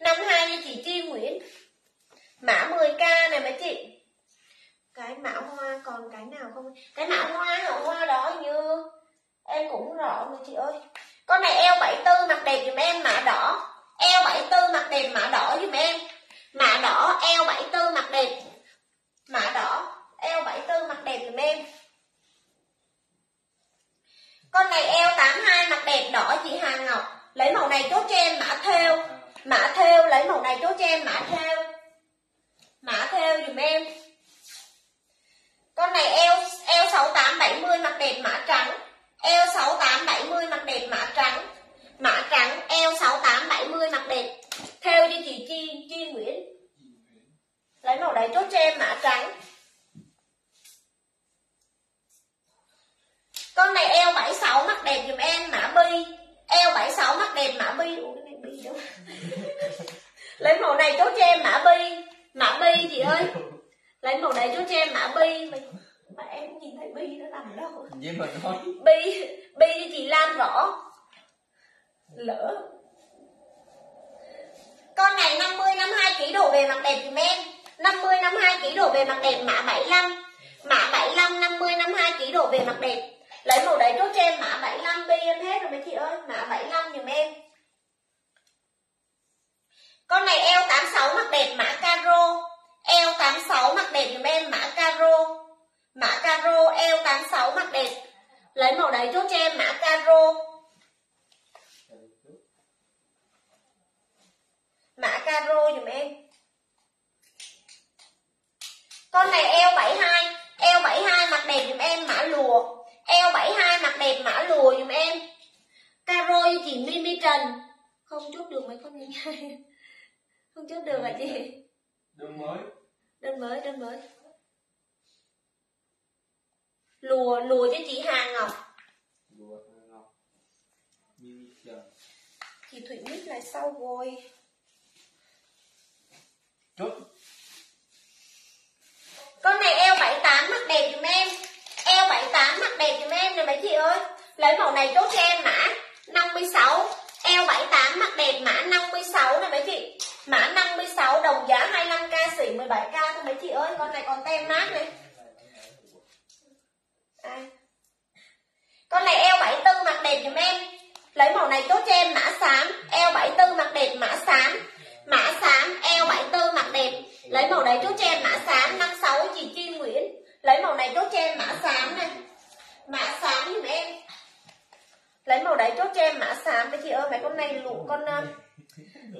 Speaker 2: 52 như chị Chi Nguyễn. Mã 10k này mấy chị? Cái mã hoa còn cái nào không? Cái mã hoa hả hoa đó như? Em cũng rõ mà chị ơi. Con này eo 74 mặc đẹp dùm em, mã đỏ. Eo 74 mặc đẹp, mã đỏ dùm em. Mã đỏ eo 74 mặc đẹp. Mã đỏ Eo 74 mặc đẹp dùm em. Con này eo 82 mặt đẹp đỏ chị Hà Ngọc. Lấy màu này chốt cho em, mã theo. Mã theo, lấy màu này chốt cho em, mã theo. Mã theo dùm em. Con này eo eo 6870 mặt đẹp mã trắng. Eo 6870 mặt đẹp mã trắng. Mã trắng, eo 6870 mặt đẹp. Theo cho chị Chi Chi Nguyễn. Lấy màu này chốt cho em, mã trắng. Con này eo 76 mặc đẹp dùm em mã bi. Eo 76 mặc đẹp mã bi. Ủa cái này bi đâu? Lấy màu này chốt cho em mã bi. Mã bi chị ơi. Lấy màu này chốt cho em mã bi. Mà, mà em nhìn thấy bi nó nằm đâu.
Speaker 1: Vậy mà nói
Speaker 2: Bi Bi cho chị Lan rõ Lỡ. Con này 50 52 kg đổ về mặc đẹp dùm em. 50 52 kg đổ về mặc đẹp mã 75 Mã 75 50 52 kg đổ về mặc đẹp Lấy màu đấy chốt cho em, mã 75 bi em hết rồi mấy chị ơi. Mã 75 dùm em. Con này eo 86 mặc đẹp, mã caro. Eo 86 mặc đẹp dùm em, mã caro. Mã caro eo 86 mặc đẹp. Lấy màu đấy chốt cho em, mã caro. Mã caro dùm em. Con này eo 72 Eo 72 mặc đẹp dùm em, mã lùa. L72 mặt đẹp mã lùa dùm em. Caro cho chị Mimi Trần. Không chốt được mấy con nhanh Không chốt được hả chị?
Speaker 1: Đơn mới.
Speaker 2: Đơn mới, đơn mới. Lùa, lùa cho chị Hà Ngọc.
Speaker 1: Lùa Hà Ngọc. Mimi Trần.
Speaker 2: Chị Thủy Mít lại sau rồi.
Speaker 1: Chốt.
Speaker 2: Con này L78 mặt đẹp dùm em. Eo 78 mặc đẹp giùm em nè mấy chị ơi. Lấy màu này chốt cho em mã 56 Eo 78 mặc đẹp mã 56 nè mấy chị. Mã 56 đồng giá 25k xỉ 17k thôi mấy chị ơi. Con này còn tem mát này. Con này eo 74 mặc đẹp giùm em. Lấy màu này chốt cho em mã xám. Eo 74 mặc đẹp mã xám. Mã xám, eo 74 mặc đẹp. Lấy màu đấy chốt cho em mã xám. 56 chị Chi Nguyễn lấy màu này chốt cho em mã xám này. Mã xám giùm em? Lấy màu đấy chốt cho em mã xám. Mấy chị ơi mấy con này lụ con ờ,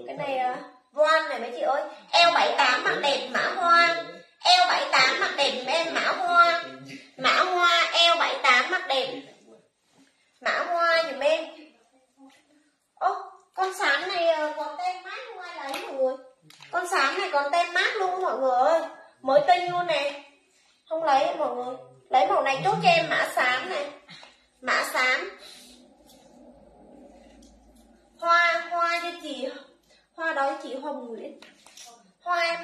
Speaker 2: cái này ờ, voan này mấy chị ơi. Eo 78 mặt đẹp, mã hoa. Eo 78 mặc đẹp giùm em, mã hoa. Mã hoa, eo 78 mặt đẹp. Mã hoa giùm em? Ô, con xám này ờ, còn tem mát không ai lấy rồi? Con xám này còn tem mát luôn mọi người ơi. Mới tinh luôn nè không lấy mọi người lấy màu này chốt cho em mã xám này. Mã xám. Hoa hoa cho chị, hoa đó chị hồng nguyễn. Hoa em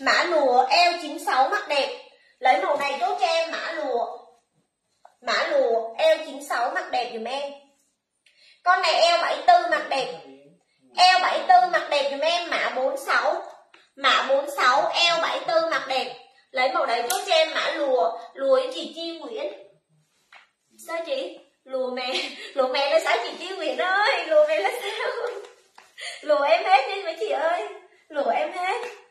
Speaker 2: Mã lùa eo 96 mắt đẹp. Lấy màu này chốt cho em mã lùa Mã lùa eo 96 mặc đẹp dùm em. Con này eo 74 mặt đẹp. Eo 74 mặt đẹp dùm em, mã 46 Mã 46 eo 74 mặt đẹp. Lấy màu đấy chốt cho em mã lùa Lùa với chị Chi Nguyễn Sao chị? Lùa mẹ Lùa mẹ là sao chị Chi Nguyễn ơi. Lùa mẹ là sao Lùa em hết đi mấy chị ơi. Lùa em hết.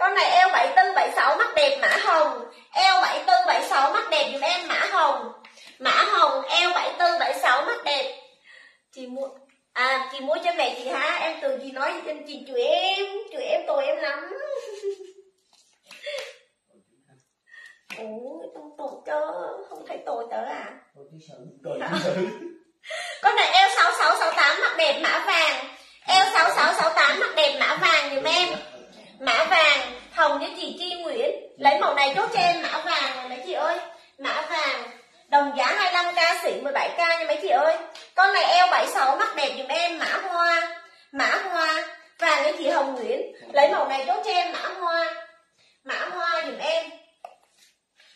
Speaker 2: Con này eo 74 76 mắt đẹp mã hồng. Eo 74 76 mắt đẹp dùm em mã hồng. Mã hồng eo 74 76 mắt đẹp. Chị mua À chị mua cho mẹ chị hả? Em từ chị nói cho chị chửi em Chửi em tội em lắm. Ủa không tội cho Không thấy tội tớ à? Con này eo 6668 mặc đẹp mã vàng. Eo 6668 mặc đẹp mã vàng dùm em Mã vàng, Hồng với chị Chi Nguyễn. Lấy màu này chốt cho em, mã vàng này mấy chị ơi. Mã vàng, Đồng giá 25k xỉ 17k nha mấy chị ơi. Con này eo 76 mắt đẹp dùm em, mã hoa. Mã hoa, Vàng với chị Hồng Nguyễn. Lấy màu này chốt cho em, mã hoa. Mã hoa dùm em.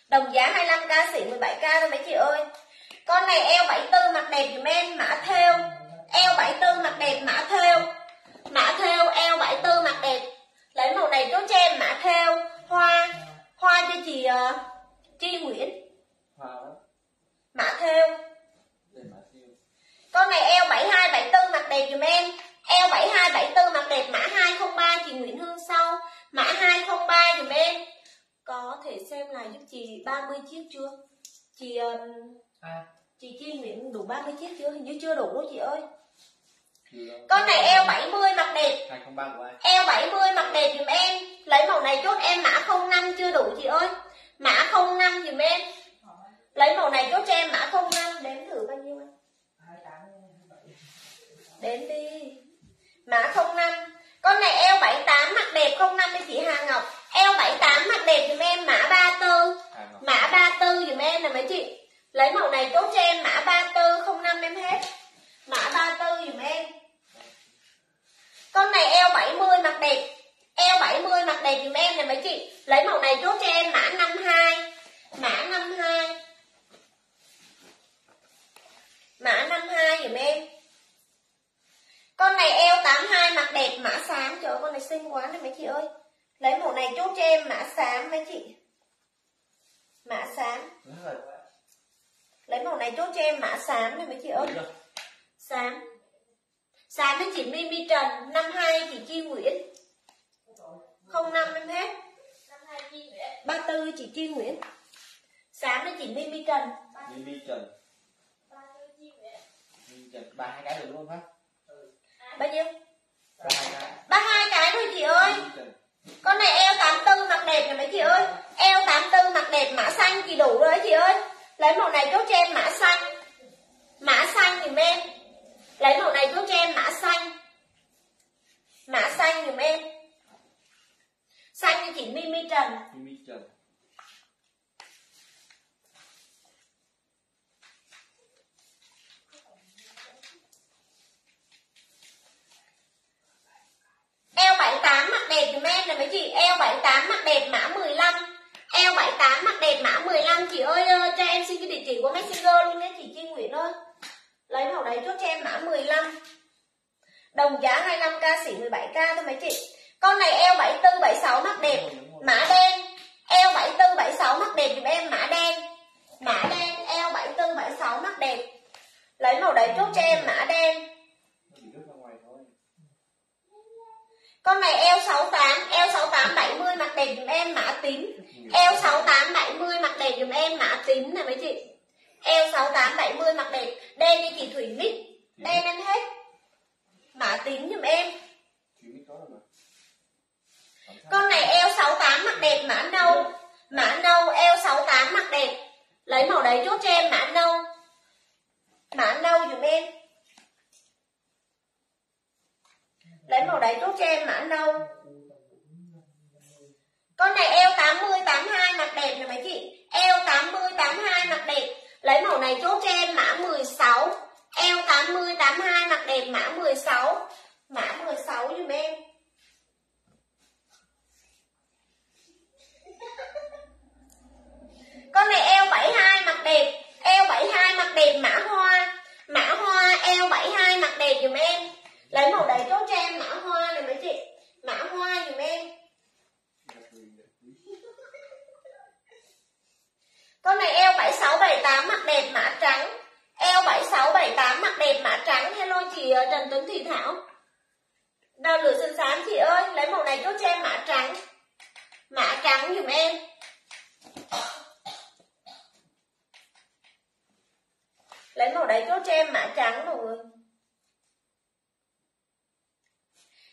Speaker 2: Đồng giá 25k xỉ 17k thôi mấy chị ơi. Con này eo 74 mặt đẹp dùm em, mã theo Eo 74 mặt đẹp, mã theo Mã theo eo 74 mặt đẹp. Lấy màu này chốt cho em mã theo. Hoa Hoa cho chị uh, Chi Nguyễn.
Speaker 1: Hoa đó.
Speaker 2: Mã theo. Con này eo 72 74 mặc đẹp dùm em. Eo 72 74 mặc đẹp mã 203 chị Nguyễn Hương sau. Mã 203 dùm em. Có thể xem lại giúp chị 30 chiếc chưa? Chị um,
Speaker 3: ai
Speaker 2: Chị Chi Nguyễn đủ 30 chiếc chưa? Hình như chưa đủ đâu chị ơi Con này eo 70 mặc đẹp.
Speaker 1: 203 của ai?
Speaker 2: Eo 70 mặc đẹp dùm em. Lấy màu này chốt em mã 05 chưa đủ chị ơi. Mã 05 dùm em. Lấy màu này chốt cho em mã 05 Đếm thử bao nhiêu Đếm đi. Mã 05 Con này eo 78 mặc đẹp 05 đi chị Hà Ngọc. Eo 78 mặc đẹp dùm em mã 34
Speaker 1: Hà Ngọc.
Speaker 2: Mã 34 dùm em nè mấy chị. Lấy màu này chốt cho em mã 34 05 em hết. Mã 34 dùm em Con này eo 70 mặc đẹp. Eo 70 mặc đẹp dùm em nè mấy chị. Lấy màu này chốt cho em mã 52 Mã 52 Mã 52 dùm em. Con này eo 82 mặc đẹp mã xám. Trời ơi con này xinh quá nè mấy chị ơi. Lấy màu này chốt cho em mã xám mấy chị. Mã xám. Lấy màu này chốt cho em mã xám này mấy chị ơi. Xám Xám với chị Mimi Trần 52 chị Chi Nguyễn. 05 em hết. 34 chị Chi Nguyễn. Xám với chị Mimi Trần.
Speaker 1: Mimi Trần. Ba hai cái được luôn không
Speaker 2: Bao nhiêu?
Speaker 1: ba hai cái.
Speaker 2: 32 cái thôi chị ơi. Con này eo 84 mặc đẹp nè mấy chị ơi? Eo 84 mặc đẹp mã xanh thì đủ rồi chị ơi. Lấy màu này chốt cho em mã xanh. Mã xanh dùm em Lấy màu này chốt cho em mã xanh. Mã xanh dùm em. Xanh như chị Mimi Trần.
Speaker 1: Mimi Trần.
Speaker 2: Eo 78 mặc đẹp dùm em nè mấy chị? Eo 78 mặc đẹp mã 15 eo 78 mặc đẹp mã 15 chị ơi cho em xin cái địa chỉ của Messenger luôn nhé chị Chi Nguyễn ơi lấy màu đấy chốt cho em mã 15 đồng giá 25k xỉ 17k thôi mấy chị. Con này eo 74 76 mắt đẹp. Mã đen. Eo 74 76 mắt đẹp giùm em, mã đen. Mã đen, eo 74 76 mắt đẹp. Lấy màu đấy chốt cho em, mã đen. Con này eo 68 eo 68 70 mặt đẹp giùm em, mã tím. Eo 68 70 mặt đẹp giùm em, mã tím này mấy chị. L6870 mặc đẹp. Đen như chị Thủy Mít. Đen em hết. Mã tím giùm em. Con này L68 mặc đẹp mã nâu. Mã nâu L68 mặc đẹp. Lấy màu đấy chốt cho em mã nâu. Mã nâu dùm em. Lấy màu đấy chốt cho em mã nâu. Con này L80 82 mặt đẹp nè mấy chị? L80 80 82 mặc đẹp mã 16 mã 16 giùm em. Con này eo 72 mặc đẹp, eo 72 mặc đẹp mã hoa. Mã hoa, eo 72 mặc đẹp giùm em. Lấy màu đấy chốt cho em mã hoa này mấy chị. Mã hoa giùm em. Con này eo 76 78 mặc đẹp mã trắng eo 76 78 mặc đẹp mã trắng. Hello chị ờ, Trần Tuấn Thị Thảo. Đào lửa xinh xám chị ơi, lấy màu này chốt cho em mã trắng. Mã trắng giùm em. Lấy màu đấy chốt cho em mã trắng mọi người.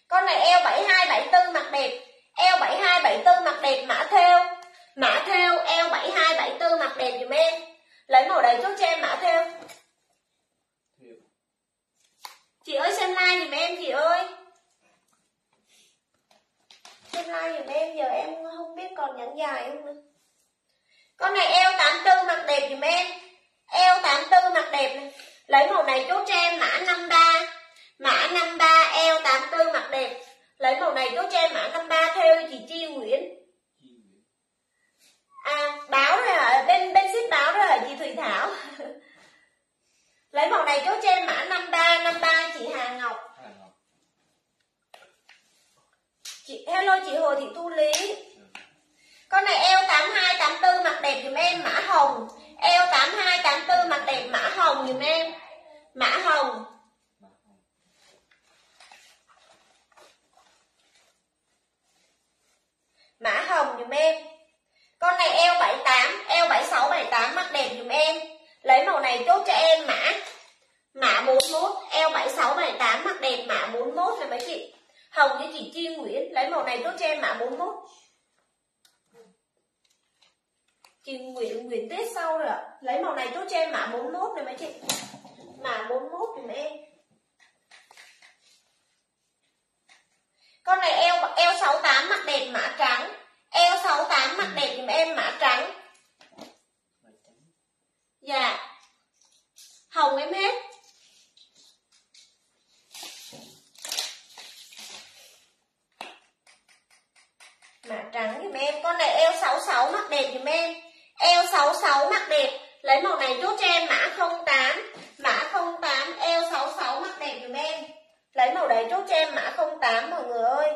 Speaker 2: Con này eo 72 74 mặc đẹp. Eo 72 74 mặc đẹp, mã theo. Mã theo eo 72 74 mặc đẹp giùm em. Lấy màu đấy chốt cho em mã theo chị ơi, xem like giùm em, chị ơi. Xem like giùm em, giờ em không biết còn nhẫn dài không nữa. Con này eo 84 mặc đẹp giùm em. Eo 84 mặc đẹp này. lấy màu này chốt cho em mã 53 mã 53 eo 84 mặc đẹp. Lấy màu này chốt cho em mã 53 theo chị Chi Nguyễn. À báo rồi hả? Bên bên ship báo rồi chị Thùy Thảo? lấy màu này chốt cho em mã 53 53 chị Hà Ngọc. Chị hello chị Hồ Thị Thu Lý. Con này eo 82 84 mặc đẹp giùm em mã hồng. Eo 82 84 mặc đẹp mã hồng giùm em. Mã hồng. Mã hồng. Giùm em. Con này eo 78 eo 76 78 mặc đẹp giùm em lấy màu này chốt cho em, mã. Mã 41 eo 76 78 mặc đẹp, mã 41 này mấy chị? Hồng với chị Chi Nguyễn, lấy màu này chốt cho em, mã 41 chị Nguyễn Nguyễn Tết sau rồi ạ. Lấy màu này chốt cho em, mã 41 này mấy chị? Mã 41 dùm em. Con này eo eo 68 mặc đẹp, mã trắng. Eo 68 mặc đẹp giùm em, mã trắng dạ. Hồng em hết. Mã trắng giùm em, con này eo 66 mặc đẹp giùm em. Eo 66 mặc đẹp. Lấy màu này chốt cho em, mã 08 mã 08 eo 66 mặc đẹp giùm em. Lấy màu đấy chốt cho em, mã 08 mọi người ơi.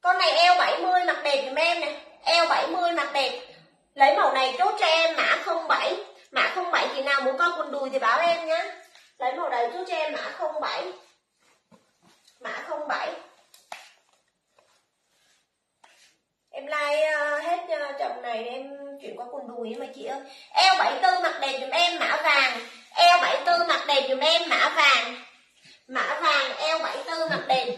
Speaker 2: Con này eo 70 mặc đẹp giùm em nè. Eo 70 mặc đẹp lấy màu này chốt cho em, mã 07 mã 07 chị nào muốn coi quần đùi thì báo em nhé lấy màu này chốt cho em, mã 07 mã 07 em like ờ, hết ờ, chồng này, em chuyển qua quần đùi mà chị ơi. Eo 74 mặc đẹp giùm em, mã vàng. Eo 74 mặc đẹp giùm em, mã vàng. Mã vàng, eo 74 mặc đẹp.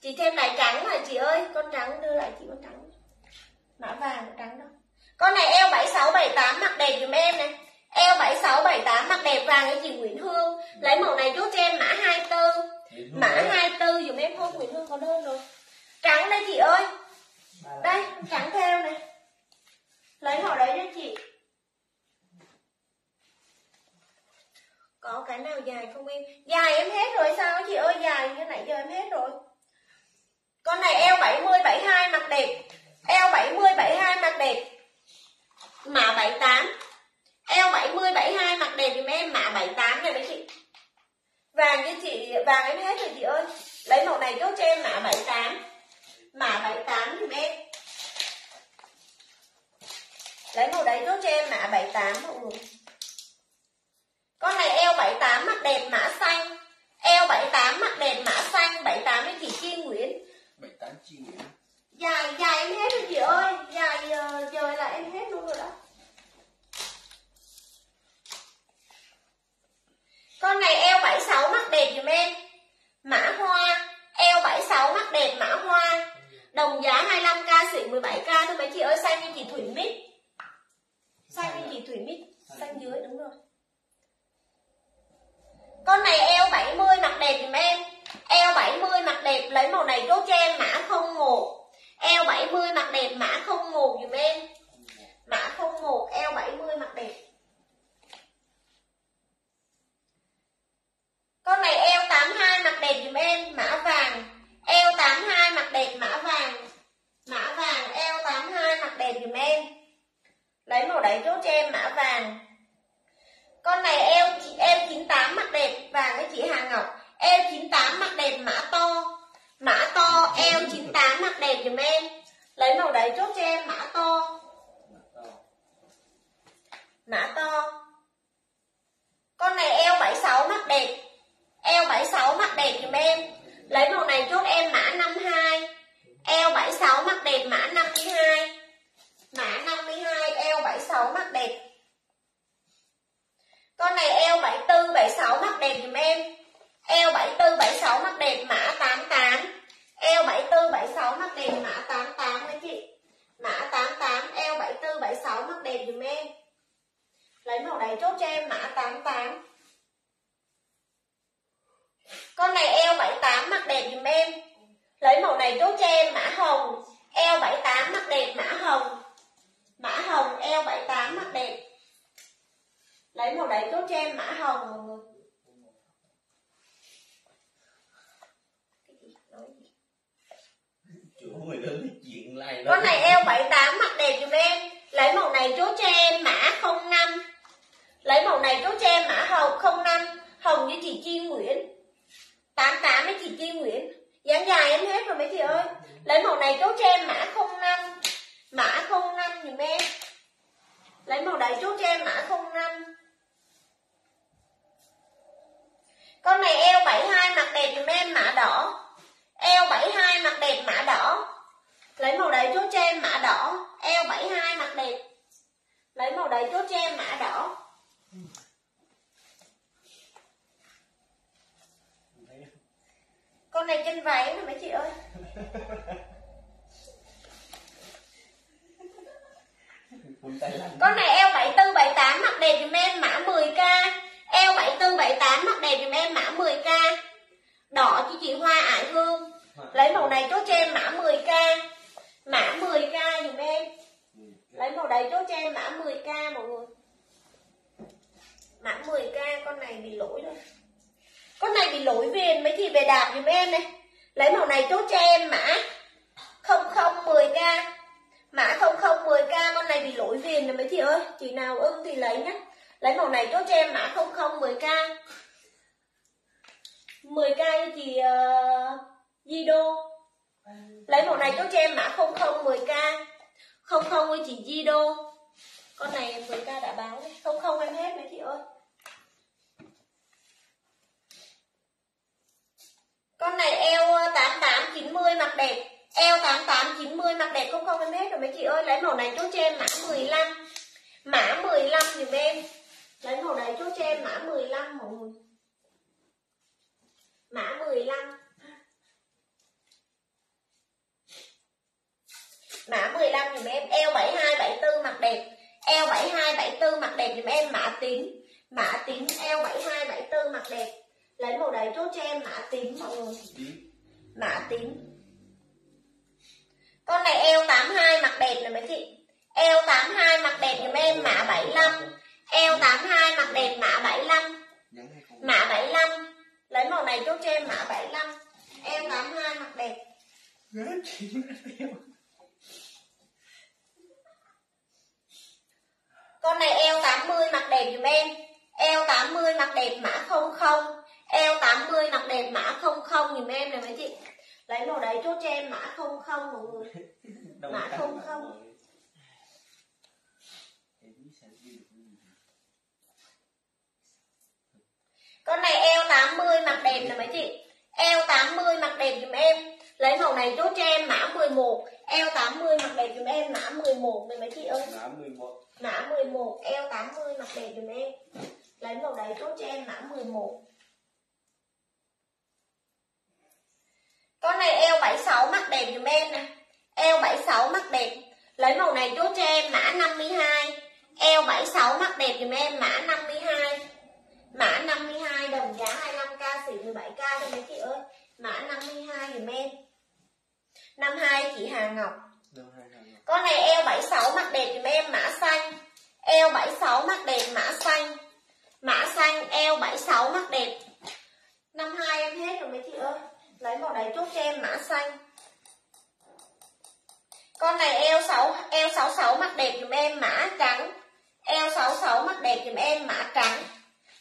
Speaker 2: Chị thêm lại trắng mà chị ơi. Con trắng đưa lại chị con trắng. Mã vàng, trắng đâu con này eo 7678 mặc đẹp dùm em này. Eo 7678 mặc đẹp vàng với chị Nguyễn Hương. Lấy mẫu này chốt cho em mã 24 mã 24 dùm em. Không Nguyễn Hương có đơn rồi. Trắng đây chị ơi. Đây trắng theo này. Lấy họ đấy cho chị. Có cái nào dài không em? Dài em hết rồi sao chị ơi? Dài như nãy giờ em hết rồi. Con này eo 70 72 mặc đẹp. Eo 70 72 mặc đẹp mã 78 eo 70 72 mặc đẹp dùm em, mã 78 này mấy chị. Vàng như chị vàng em hết rồi chị ơi, lấy màu này chốt cho em, mã 78 mã 78 dùm em. Lấy màu đấy chốt cho em, mã 78 mọi người. Con này eo 78 mặc đẹp, mã xanh. Eo 78 mặc đẹp, mã xanh. 78 với chị Chi Nguyễn?
Speaker 1: 78 Chi Nguyễn
Speaker 2: dài dài em hết rồi chị ơi. Dài giờ, giờ là em hết luôn rồi đó. Con này eo 76 mắt đẹp dùm em. Mã hoa eo 76 mắt đẹp mã hoa. Đồng giá 25k xỉ 17k thôi mấy chị ơi xanh như chị thủy mít. Xanh như chị thủy mít. Xanh dưới đúng rồi. Con này eo 70 mặt đẹp dùm em. Eo 70 mặt đẹp. Lấy màu này chốt cho em mã 70 mặt đẹp mã
Speaker 1: không
Speaker 2: một dùm em. Đẹp. Lấy màu này chốt cho em mã 52 eo 76 mắt đẹp dùm em, mã 52 mã 52 đồng giá 25k xỉ 17k cho mấy chị ơi. Mã 52 dùm em. 52 chị Hà Ngọc. Con này eo 76 mặc đẹp dùm em, mã xanh. Eo 76 mặc đẹp, mã xanh. Mã xanh, eo 76 mặc đẹp. 52 em hết rồi mấy chị ơi. Lấy màu đấy chốt cho em, mã xanh con này eo 6 eo 66 mặc đẹp giùm em, mã trắng. Eo 66 mặc đẹp giùm em, mã trắng.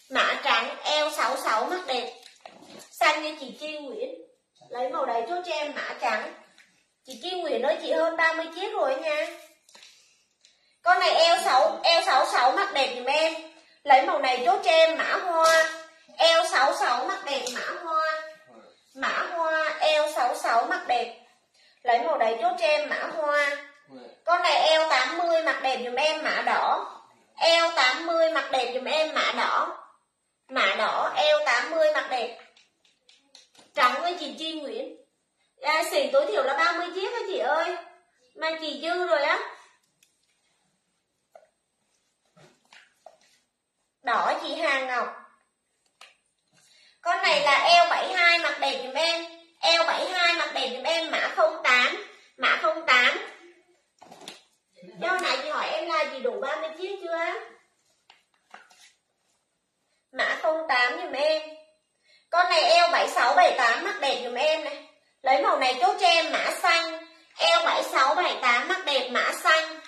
Speaker 2: Mã trắng, eo 66 mặc đẹp. Xanh như chị Chi Nguyễn. Lấy màu đấy chốt cho em, mã trắng. Chị Chi Nguyễn ơi, chị hơn 30 chiếc rồi nha. Con này eo 6 eo 66 mặc đẹp giùm em. Lấy màu này chốt cho em, mã hoa. Eo 66 mặc đẹp, mã hoa. Mã hoa, eo 66 mặc đẹp lấy màu đấy chốt cho em mã hoa. Con này eo 80 mặc đẹp dùm em mã đỏ. Eo 80 mặc đẹp dùm em mã đỏ. Mã đỏ eo 80 mặc đẹp. Trắng với chị Chi Nguyễn. À, xỉ tối thiểu là 30 chiếc đó chị ơi. Mà chị dư rồi á. Đỏ chị Hà Ngọc. Con này là eo 72 mặc đẹp dùm em eo 72 mặc đẹp giùm em mã 08 mã 08 do nãy chị hỏi em là chị đủ 30 chiếc chưa? Mã 08 giùm em. Con này eo 76 78 mặc đẹp giùm em này. Lấy màu này chốt cho em mã xanh. Eo 76 78 mặc đẹp mã xanh.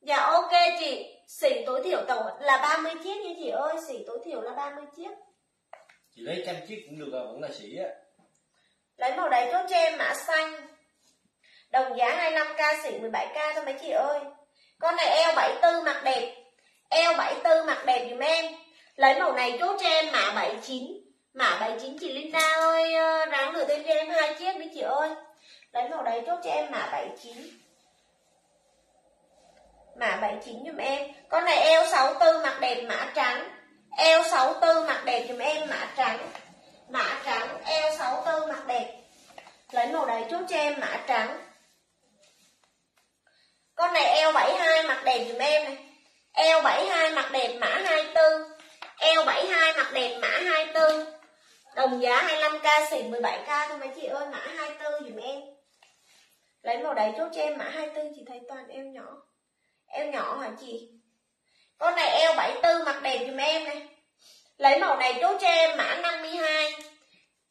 Speaker 2: Dạ ok chị. Xỉ tối thiểu tổng là 30 chiếc như chị ơi. Xỉ tối thiểu là 30 chiếc.
Speaker 1: Chị lấy trăm chiếc cũng được à, vẫn là xỉ á
Speaker 2: lấy màu đấy chốt cho em mã xanh. Đồng giá 25k xỉ 17k thôi mấy chị ơi. Con này eo 74 mặc đẹp. Eo 74 mặc đẹp dùm em. Lấy màu này chốt cho em mã 79 mã 79 chị Linda ơi ờ, ráng lựa thêm cho em hai chiếc đi chị ơi. Lấy màu đấy chốt cho em mã 79 mã 79 dùm em. Con này eo 64 mặc đẹp mã trắng. Eo 64 mặc đẹp dùm em mã trắng mã trắng, eo 64 mặt đẹp. Lấy màu đấy chút cho em, mã trắng. Con này eo 72 mặt đẹp dùm em này. Eo 72 mặt đẹp, mã 24 eo 72 mặt đẹp, mã 24 đồng giá 25k xỉ 17k thôi mấy chị ơi, mã 24 dùm em. Lấy màu đấy chốt cho em, mã 24 chị thấy toàn eo nhỏ. Eo nhỏ hả chị? Con này eo 74 mặt đẹp dùm em này lấy màu này chốt cho em mã 52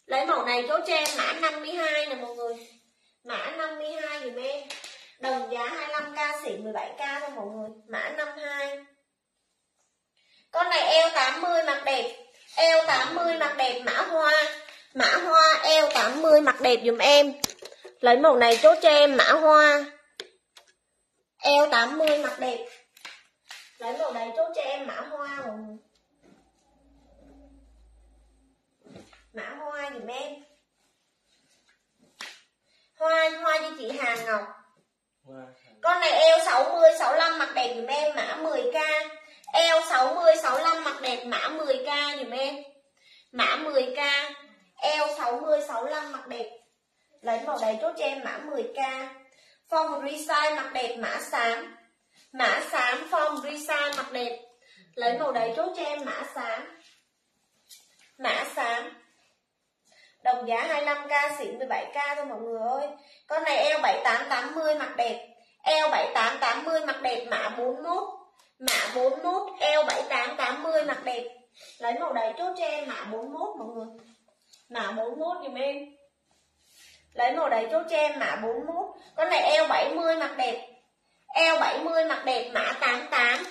Speaker 2: lấy màu này chốt cho em mã 52 nè mọi người. Mã 52 dùm em đồng giá 25k xỉ 17k thôi mọi người. Mã 52 con này eo 80 mặc đẹp. Eo 80 mặc đẹp mã hoa. Mã hoa eo 80 mặc đẹp dùm em. Lấy màu này chốt cho em mã hoa. Eo 80 mặc đẹp. Lấy màu này chốt cho em mã hoa mọi người. Mã hoa dùm em. Hoa hoa cho chị Hà Ngọc.
Speaker 1: Wow.
Speaker 2: con này eo 60 65 mặc đẹp dùm em mã 10k eo 60 65 mặc đẹp mã 10k dùm em. Mã 10k eo 60 65 mặc đẹp. Lấy màu đấy chốt cho em mã 10k form resize mặc đẹp mã xám. Mã xám form resize mặc đẹp. Lấy màu đấy chốt cho em mã xám. Mã xám đồng giá 25k xịn 17k thôi mọi người ơi. Con này eo 7880 mặc đẹp. Eo 7880 mặc đẹp, mã 41 mã 41 eo 7880 mặc đẹp. Lấy màu đấy chốt cho em, mã 41 mọi người. Mã 41 dùm em. Lấy màu đấy chốt cho em, mã 41 con này eo 70 mặc đẹp. Eo 70 mặc đẹp, mã 88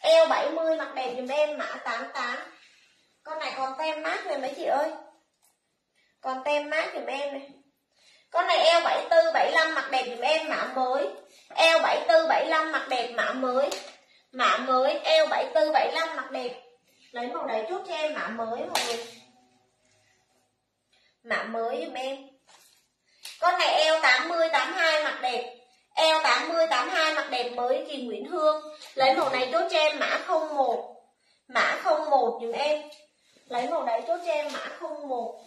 Speaker 2: eo 70 mặc đẹp dùm em, mã 88 con này còn tem mát này mấy chị ơi còn tem mát giùm em này. Con này eo 74 75 mặc đẹp giùm em, mã mới. Eo 74 75 mặc đẹp, mã mới. Mã mới, eo 74 75 mặc đẹp. Lấy màu đấy chút cho em, mã mới mọi người. Mã mới giùm em. Con này eo 80 82 mặc đẹp. Eo 80 82 mặc đẹp mới chị Nguyễn Hương. Lấy màu này chốt cho em, mã 01 mã 01 giùm em. Lấy màu đấy chốt cho em, mã 01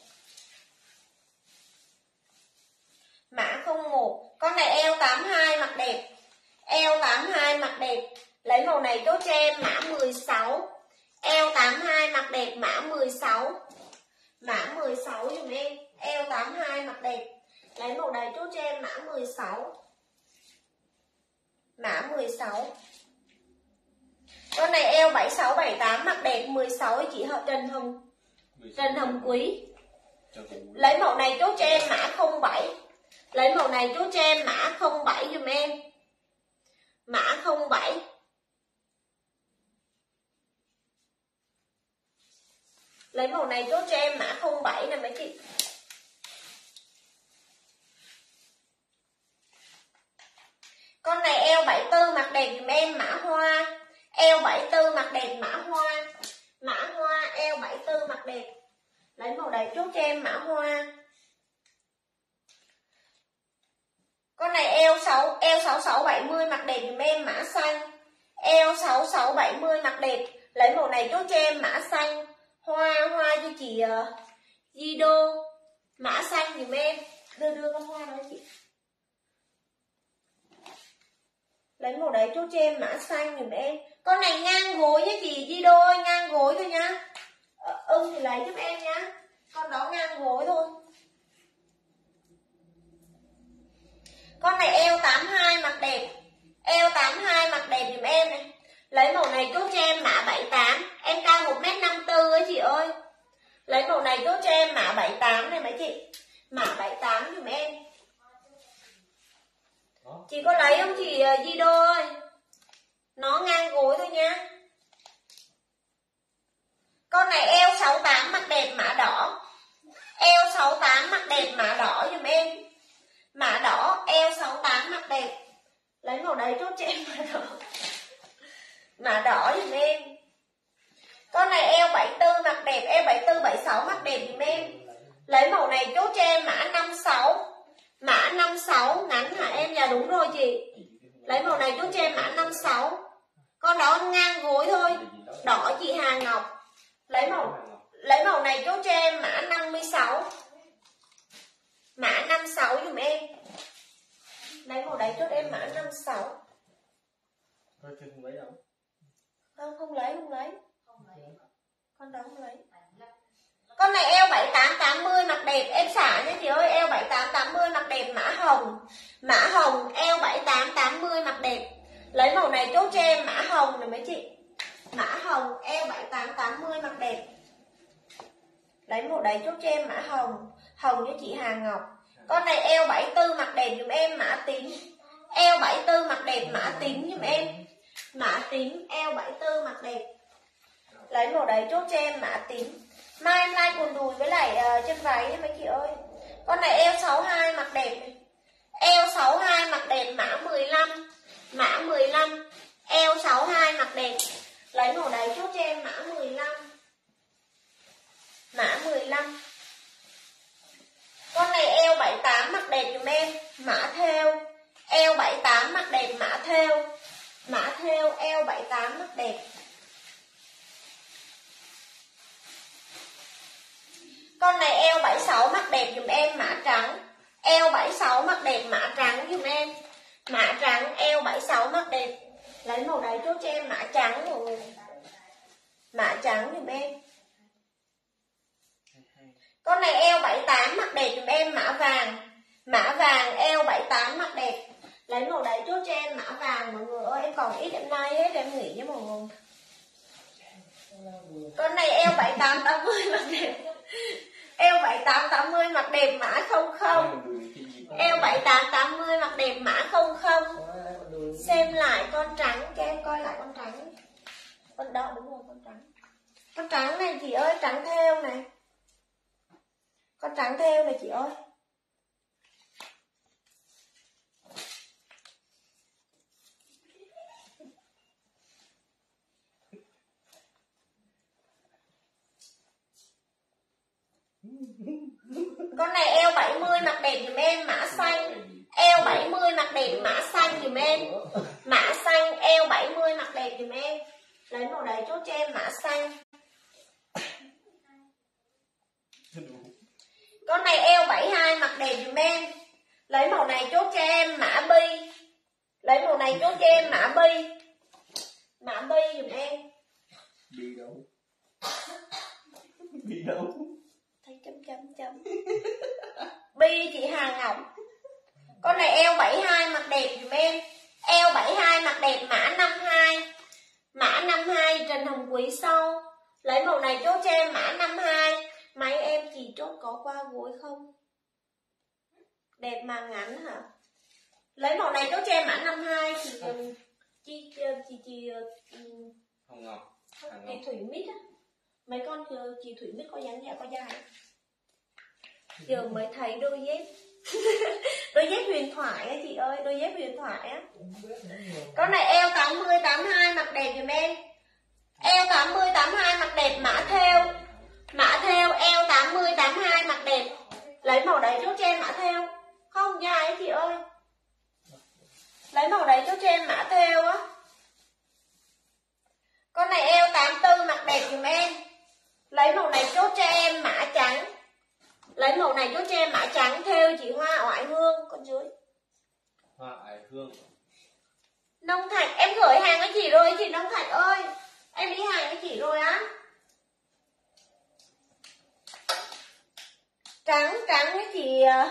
Speaker 2: mã 01 con này eo 82 mặc đẹp. Eo 82 mặc đẹp. Lấy màu này chốt cho em mã 16 eo 82 mặc đẹp mã 16 mã 16 dùm em. Eo 82 mặc đẹp. Lấy màu này chốt cho em mã 16 mã 16 con này eo 76 78 mặc đẹp 16 chị họ Trần Hồng. Trần Hồng Quý. Lấy màu này chốt cho em mã 07 lấy màu này chú cho em, mã 07 dùm em. Mã 07 lấy màu này chú cho em, mã 07 nè mấy chị. Con này eo 74 mặc đẹp dùm em, mã hoa. Eo 74 mặc đẹp, mã hoa. Mã hoa, eo 74 mặc đẹp. Lấy màu đấy chốt cho em, mã hoa. Con này eo 6 eo 66 70 mặc đẹp dùm em mã xanh. Eo 66 70 mặc đẹp lấy màu này chốt cho em mã xanh. Hoa hoa cho chị uh, Di mã xanh dùm em đưa đưa con hoa đó chị. Lấy màu đấy chốt cho em mã xanh dùm em con này ngang gối nhé chị Di ơi ngang gối thôi nhá. Ờ, ưng thì lấy giúp em nhá. Con đó ngang gối thôi. Con này eo 82 mặc đẹp. Eo 82 mặc đẹp dùm em này. Lấy màu này chốt cho em mã 78 em cao 1m54 ấy chị ơi. Lấy màu này chốt cho em mã 78 này mấy chị. Mã 78 dùm em. Chị có lấy không chị ờ, Di Đô ơi? Nó ngang gối thôi nha con này eo 68 mặc đẹp mã đỏ. Eo 68 mặc đẹp mã đỏ dùm em mã đỏ eo 68 mặc đẹp. Lấy màu đấy chốt cho em mã đỏ. Mã đỏ dùm em con này eo 74 mặc đẹp eo 74 76 mặc đẹp dùm em lấy màu này chốt cho em mã 56 mã 56 ngắn hả em? Dạ đúng rồi chị. Lấy màu này chốt cho em mã 56 con đó ngang gối thôi. Đỏ chị Hà Ngọc. Lấy màu lấy màu này chốt cho em mã 56 mã 56 dùm em. Lấy màu đấy chốt em mã 56
Speaker 1: thôi chứ không lấy đâu?
Speaker 2: Không không lấy không lấy. Con đó không lấy? Con này eo 78 80 mặc đẹp. Em xả nhé chị ơi. Eo 78 80 mặc đẹp. Mã hồng. Mã hồng eo 78 80 mặc đẹp. Lấy màu này chốt cho em mã hồng này mấy chị. Mã hồng eo 78 80 mặc đẹp. Lấy màu đấy chốt cho em mã hồng. Hồng cho chị Hà Ngọc con này eo 74 mặc đẹp giùm em mã tím eo 74 mặc đẹp mã tím giùm em. Mã tím eo 74 mặc đẹp lấy màu đấy chốt cho em mã tím mai em like quần đùi với lại uh, chân váy nhé mấy chị ơi. Con này eo 62 mặc đẹp này. eo 62 mặc đẹp mã 15 mã 15 eo 62 mặc đẹp lấy màu đấy chốt cho em mã 15 mã 15 con này eo 78 mặc đẹp dùm em. Mã theo. Eo 78 mặc đẹp, mã theo. Mã theo, eo 78 mặc đẹp. Con này eo 76 mặc đẹp dùm em, mã trắng. Eo 76 mặc đẹp, mã trắng dùm em. Mã trắng, eo 76 mặc đẹp. Lấy màu đấy chốt cho em, mã trắng. Mọi người mã trắng dùm em con này eo 78 mặc đẹp dùm em, mã vàng. Mã vàng, eo 78 mặc đẹp. Lấy màu đấy chốt cho em, mã vàng. Mọi người ơi, em còn ít em nay hết, em nghỉ với mọi người. Con này eo 78 80 mặc đẹp. Eo 78 80 mặc đẹp, mã 00 eo 78 80 mặc đẹp, mã 00 xem lại con trắng, cho em coi lại con trắng. Con đó đúng rồi con trắng. Con trắng này, chị ơi, trắng theo này con trắng theo này chị ơi. Con này eo 70 mặc đẹp giùm em, mã xanh. Eo 70 mặc đẹp, mã xanh giùm em. Mã xanh, eo 70 mặc đẹp giùm em. Lấy màu đấy chốt cho em, mã xanh con này eo 72 mặc đẹp giùm em. Lấy màu này chốt cho em mã bi. Lấy màu này chốt cho em mã bi. Mã bi giùm em.
Speaker 1: Đi đâu? Đi đâu?
Speaker 2: Thấy chấm chấm chấm. Bi chị Hà Ngọc. Con này eo 72 mặc đẹp dùm em. Eo 72 mặc đẹp mã 52 mã 52 Trần Hồng Quý sau. Lấy màu này chốt cho em mã 52 máy em chỉ chốt có qua gối không? Đẹp mà ngắn hả? Lấy màu này chốt cho em mã 52 chị chị chị chị, chị,
Speaker 1: Hồng Ngọc Hồng
Speaker 2: chị
Speaker 1: Ngọc
Speaker 2: Thủy Mít á. Mấy con ờ, chị Thủy Mít có dáng dẻ có dài giờ mới thấy đôi dép. Đôi dép huyền thoại á chị ơi đôi dép huyền thoại á. Con này eo 80 82 mặc đẹp giùm em. Eo 80 82 mặc đẹp mã theo mã theo eo 80 82 mặc đẹp. Lấy màu đấy chốt cho em mã theo. Không dài ấy chị ơi. Lấy màu đấy chốt cho em mã theo á. Con này eo 84 mặc đẹp giùm em. Lấy màu này chốt cho em mã trắng. Lấy màu này chốt cho em mã trắng theo chị hoa oải hương con dưới.
Speaker 1: Hoa Ải Hương.
Speaker 2: Nông Thạch, em gửi hàng với chị rồi chị Nông Thạch ơi. Em đi hàng với chị rồi á Trắng, trắng với chị ờ,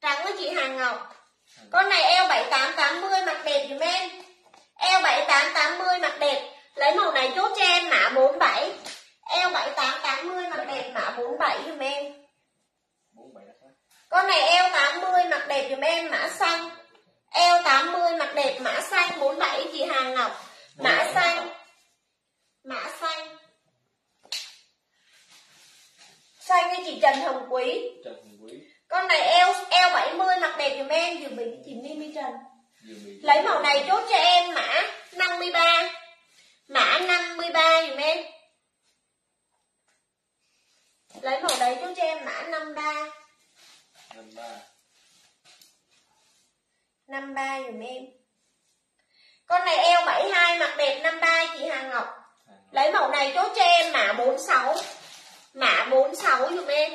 Speaker 2: Trắng với chị Hà Ngọc. Con này eo 7880 mặc đẹp dùm em. Eo 7880 mặc đẹp. Lấy màu này chốt cho em mã 47 Eo 7880 mặc đẹp mã 47 dùm em. Con này eo 80 mặc đẹp dùm em mã xanh. Eo 80 mặc đẹp mã xanh 47 chị Hà Ngọc. Mã xanh. Mã xanh. Xanh với chị Trần Hồng Quý?
Speaker 1: Trần Hồng Quý.
Speaker 2: Con này eo eo 70 mặc đẹp dùm em Dùm bị chị Mimi Trần. Lấy màu này chốt cho em mã 53 Mã 53 dùm em. Lấy màu đấy chốt cho em mã 53
Speaker 1: năm ba.
Speaker 2: 53 dùm em. Con này eo 72 mặc đẹp 53 chị Hàng Ngọc. Lấy màu này chốt cho em mã 46 Mã 46 dùm em.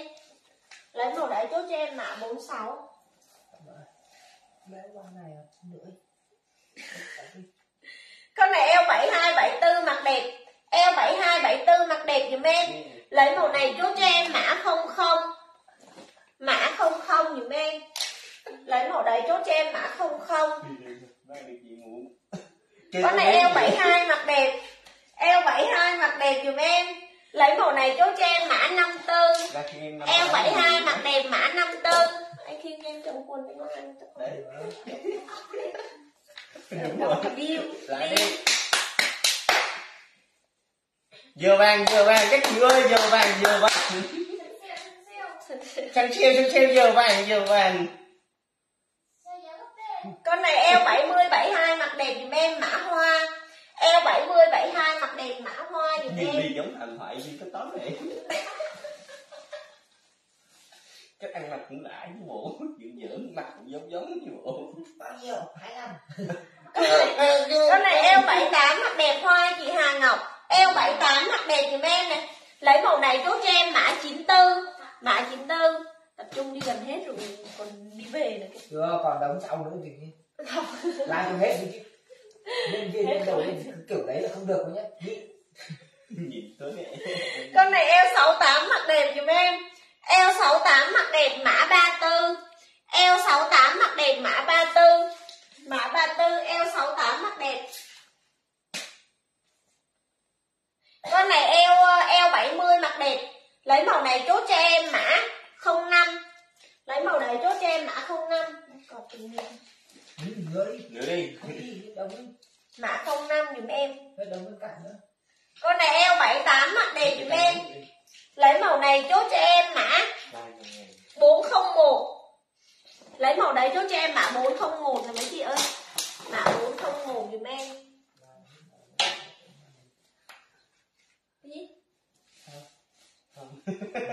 Speaker 2: Lấy màu đấy chốt cho em mã 46
Speaker 3: bé qua này nữa
Speaker 2: Con này eo 72 74 mặc đẹp. Eo 72 74 mặc đẹp dùm em. Lấy màu này chốt cho em mã 00 Mã 00 dùm em. Lấy màu đấy chốt cho em mã 00
Speaker 1: Đang đi chị ngủ
Speaker 2: Con này eo 72 mặc đẹp Eo 72 mặc đẹp dùm em Lấy màu này chốt cho em mã 54
Speaker 1: Ra khi em năm
Speaker 2: Eo
Speaker 1: ba.
Speaker 2: 72 mặc đẹp mã 54 Anh khiêng em trong quần đấy. Mà anh
Speaker 1: Đấy
Speaker 2: Điêu.
Speaker 1: Lại đi. Giờ vàng, giờ vàng, các chị ơi, giờ vàng, giờ vàng. Chăng treo, chăng treo, giờ vàng, giờ vàng.
Speaker 2: Con này eo 70 72 mặc đẹp dùm em mã hoa Eo 70 72 mặc đẹp mã hoa dùm
Speaker 1: Nhìn
Speaker 2: em.
Speaker 1: đi giống thần thoại như cái tóm này. Cách ăn mặc cũng đã chứ bộ. Dưỡng dưỡng, mặt cũng giống giống chứ bộ.
Speaker 3: Bao nhiêu? Hai năm
Speaker 2: Con này eo 78 mặc đẹp hoa chị Hà Ngọc. Eo 78 mặc đẹp dùm em này Lấy màu này chốt cho em mã 94 Mã 94 Tập trung đi gần hết rồi còn đi về nữa. Kìa
Speaker 3: chưa còn đống sau nữa thì làm cho hết đi. chứ nhân viên lên đầu lên kiểu đấy là không được đâu nhé Đi.
Speaker 1: Nhìn này.
Speaker 2: Con này eo 68 mặc đẹp dùm em. Eo 68 mặc đẹp mã 34 Eo 68 mặc đẹp mã 34 Mã 34 eo 68 mặc đẹp. Con này eo eo 70 mặc đẹp. Lấy màu này chốt cho em mã 05 Lấy màu này chốt cho em mã 05 Còn tình
Speaker 3: lưỡi lưỡi
Speaker 2: mã 05 dùm em. Con này eo 78 ạ đẹp dùm em. lấy màu này chốt cho em mã. 401 lấy màu đấy chốt cho em mã 401 rồi mấy chị ơi. Mã 401 dùm em. Hãy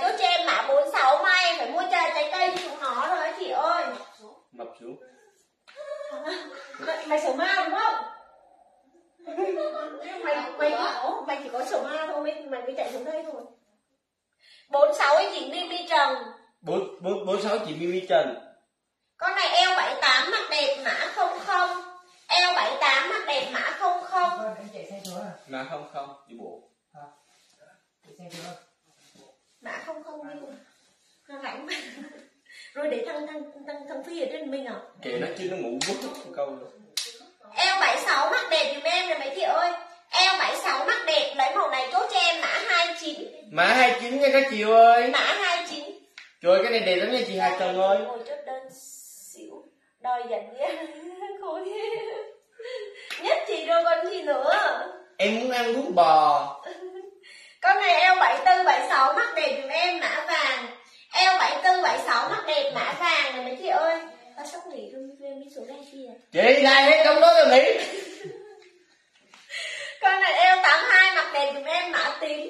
Speaker 2: chốt cho em mã 46 mai em phải mua trà trái cây cho chúng nó rồi chị ơi.
Speaker 1: Mập xuống.
Speaker 2: Mày, mày sổ ma đúng không? Mày mày chỉ có mày chỉ có sổ ma thôi mày mày mới chạy xuống đây thôi. 46 anh chị Mimi Trần.
Speaker 1: Bốn bốn bốn sáu chị Mimi Trần.
Speaker 2: Con này eo 78 mặc đẹp mã 00 Eo 78 mặc đẹp mã 00
Speaker 3: Con anh chạy xe chưa
Speaker 1: mà không không đi bộ.
Speaker 3: Chạy xe chưa
Speaker 2: Mã 00 đi. Nó Rồi để thằng thằng thằng thằng Phi ở trên mình à?
Speaker 1: Kệ nó chứ nó ngủ mất một câu rồi
Speaker 2: Eo 76 mặc đẹp dùm em nè mấy chị ơi. Eo 76 mặc đẹp lấy màu này chốt cho em mã 29
Speaker 1: mã 29 nha các chị ơi.
Speaker 2: Mã 29
Speaker 1: trời cái này đẹp lắm nha chị Hà Trần ơi.
Speaker 2: Ôi chốt đơn xỉu. Đòi ghê Khổ thế. Nhất chị rồi còn gì nữa.
Speaker 1: Em muốn ăn bún bò
Speaker 2: Con này eo 74 76 mắc đẹp dùm em mã vàng. Eo 74 76 mắc đẹp mã vàng này mấy chị ơi. Tao sắp nghỉ luôn em đi xuống đây kia.
Speaker 1: chị lại hết trong đó tôi nghĩ
Speaker 2: Con này eo 82 mặc đẹp dùm em mã tím.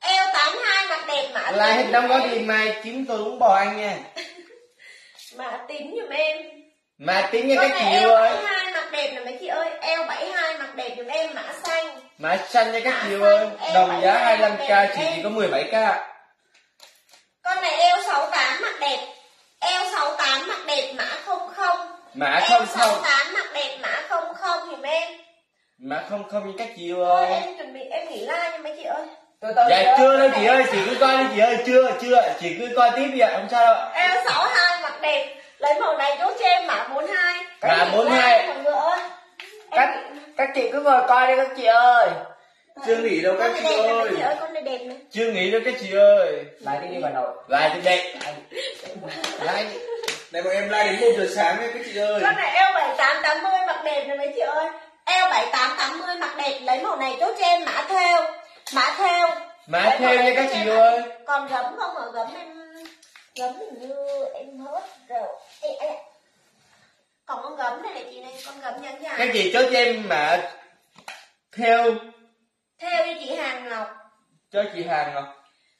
Speaker 2: Eo 82 mặc đẹp mã tím.
Speaker 1: lại hết trong đó thì mai kiếm tôi bún bò ăn nha
Speaker 2: Mã tím dùm em.
Speaker 1: mà tiếng nha
Speaker 2: Con
Speaker 1: các
Speaker 2: này
Speaker 1: chị ơi
Speaker 2: 72 mặc đẹp này mấy chị ơi. Eo 72 mặc đẹp dùm em mã xanh.
Speaker 1: mã xanh nha các chị ơi đồng giá 25k chị chỉ có 17k
Speaker 2: Con này eo 68 mặc đẹp. Eo 68 mặc đẹp mã 00.
Speaker 1: mã
Speaker 2: Eo
Speaker 1: không không
Speaker 2: 68 mặc đẹp mã 00 dùm em.
Speaker 1: mã không không nha các chị
Speaker 2: Thôi
Speaker 1: ơi
Speaker 2: em chuẩn bị em nghỉ like nha mấy chị ơi.
Speaker 3: từ từ
Speaker 1: dạ chưa đâu chị ơi chị cứ coi đi chị ơi chưa chưa chị cứ coi tiếp đi ạ không sao đâu
Speaker 2: Eo 62 mặc đẹp Lấy màu này chốt cho em mã 42
Speaker 1: Mã 42.
Speaker 2: Mọi người ơi.
Speaker 3: Các các chị cứ ngồi coi đi các chị ơi.
Speaker 1: Chưa nghỉ đâu các chị ơi.
Speaker 2: mấy chị ơi Con này đẹp này
Speaker 1: chưa nghỉ đâu các chị ơi.
Speaker 3: Lại đi đi bà nội.
Speaker 1: Lại thì đẹp. Lại này bọn em like đến một giờ sáng nha các chị ơi.
Speaker 2: Con này eo 78 80 mặc đẹp này mấy chị ơi. Eo 78 80 mặc đẹp. Lấy màu này chốt cho em mã theo. Mã theo.
Speaker 1: Mã theo nha các chị ơi.
Speaker 2: Còn gấm không ở gấm em Gấm hình như em hết rồi. Ê, ê. Còn con gấm này này chị này Con gấm nhắn
Speaker 1: các chị chốt cho em mã theo?
Speaker 2: Theo cho chị Hàng Ngọc.
Speaker 1: Cho chị Hàng Ngọc.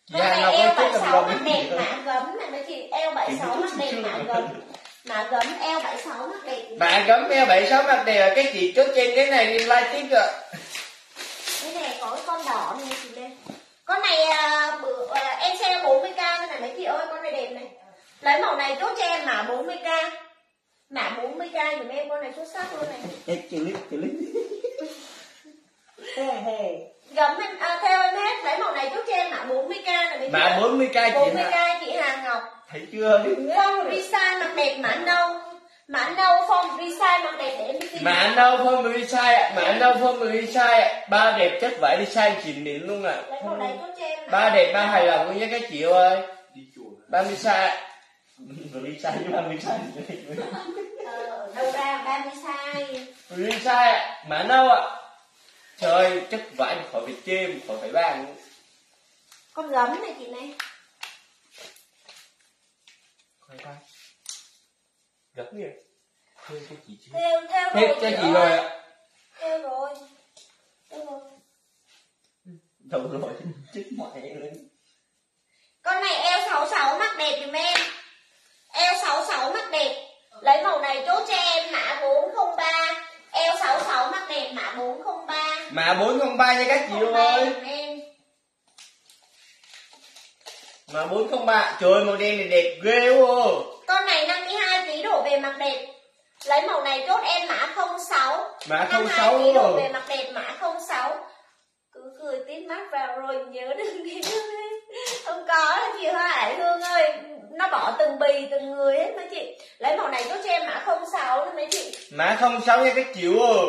Speaker 1: Chị
Speaker 2: này
Speaker 1: Ngọc
Speaker 2: eo
Speaker 1: ơi chốt
Speaker 2: 76
Speaker 1: cầm
Speaker 2: mặc
Speaker 1: lòng
Speaker 2: đẹp mã gấm này mấy chị. Eo 76 mặc đẹp mã gấm. Mã gấm eo 76 mặc đẹp.
Speaker 1: Mã gấm eo 76 mặt đẹp. Là các chị chốt trên cái này đi like tiếp rồi
Speaker 2: cái này có cái con đỏ này chị con này à, bữa, à, em sale 40k cái này mấy chị ơi con này đẹp này. Lấy màu này chốt cho em mã 40k mã 40k giùm em con này xuất sắc luôn này.
Speaker 1: Chị Lít
Speaker 2: gấm em à, theo em hết lấy màu này chốt cho em mã 40k này mấy chị
Speaker 1: mã
Speaker 2: ơi.
Speaker 1: 40k chị Hà
Speaker 2: 40k chị Hàng Ngọc.
Speaker 1: Thấy chưa?
Speaker 2: Phong design mặc đẹp mã nâu Mã nâu phong design mặc đẹp để em đi tìm
Speaker 1: mã nâu phong size ạ. Mã nâu phong người size ạ. Ba đẹp chất vải đi size chỉnh đến luôn ạ.
Speaker 2: Em
Speaker 1: ba đẹp ba hài lòng nha các chị ơi. Ba đi size với ba size
Speaker 2: Ờ, đâu ra 30 size
Speaker 1: rồi đi size ạ. Mã nâu ạ? Trời ơi, chất vải khỏi phải chê mà khỏi phải bàn
Speaker 2: Con gấm này chị này
Speaker 1: khỏi bàn gấp như cho chị
Speaker 2: Theo, theo rồi
Speaker 1: cho
Speaker 2: chị
Speaker 1: rồi ạ?
Speaker 2: Theo rồi. Theo rồi.
Speaker 1: Đâu rồi chết mẹ lên
Speaker 2: Con này eo 66 mặc đẹp dùm em Eo 66 mặc đẹp. Lấy màu này chốt cho em mã 403 Eo 66 mặc đẹp mã 403
Speaker 1: mã 403 nha các chị
Speaker 2: 403
Speaker 1: ơi. mã 403 trời ơi, màu đen này đẹp ghê quá.
Speaker 2: Con này 52 kg đổ về mặt đẹp. Lấy màu này chốt em mã 06.
Speaker 1: Mã
Speaker 2: 52
Speaker 1: 06
Speaker 2: kg đổ
Speaker 1: luôn.
Speaker 2: về mặt đẹp mã 06. Cứ cười tít mắt vào rồi nhớ đừng đi Không có chị Hoa Hải Hương ơi. Nó bỏ từng bì từng người hết mấy chị. Lấy màu này chốt cho em mã 06 luôn mấy chị.
Speaker 1: mã 06 nha các chị ơi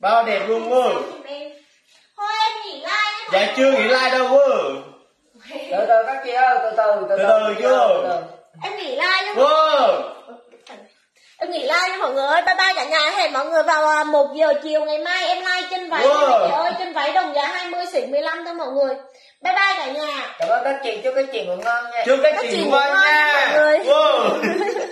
Speaker 1: bao đẹp luôn
Speaker 2: em. Thôi em nghỉ like
Speaker 1: dạ chưa nghĩ like đâu quá
Speaker 3: từ từ các chị ơi từ từ từ
Speaker 1: Từ từ chưa?
Speaker 3: từ từ.
Speaker 2: Em nghỉ like nhé em nghỉ like mọi người ơi. Bye bye cả nhà. Hẹn mọi người vào à, một giờ chiều ngày mai em like trên váy
Speaker 1: wow.
Speaker 2: ơi. Trên váy đồng giá 20 xỉ 15 thôi mọi người. Bye bye cả nhà.
Speaker 3: Cảm ơn các chị. Chúc các chị ngủ ngon nha.
Speaker 1: Chúc các,
Speaker 2: các
Speaker 1: chị ngủ ngon
Speaker 2: nha, nha. mọi người. Wow.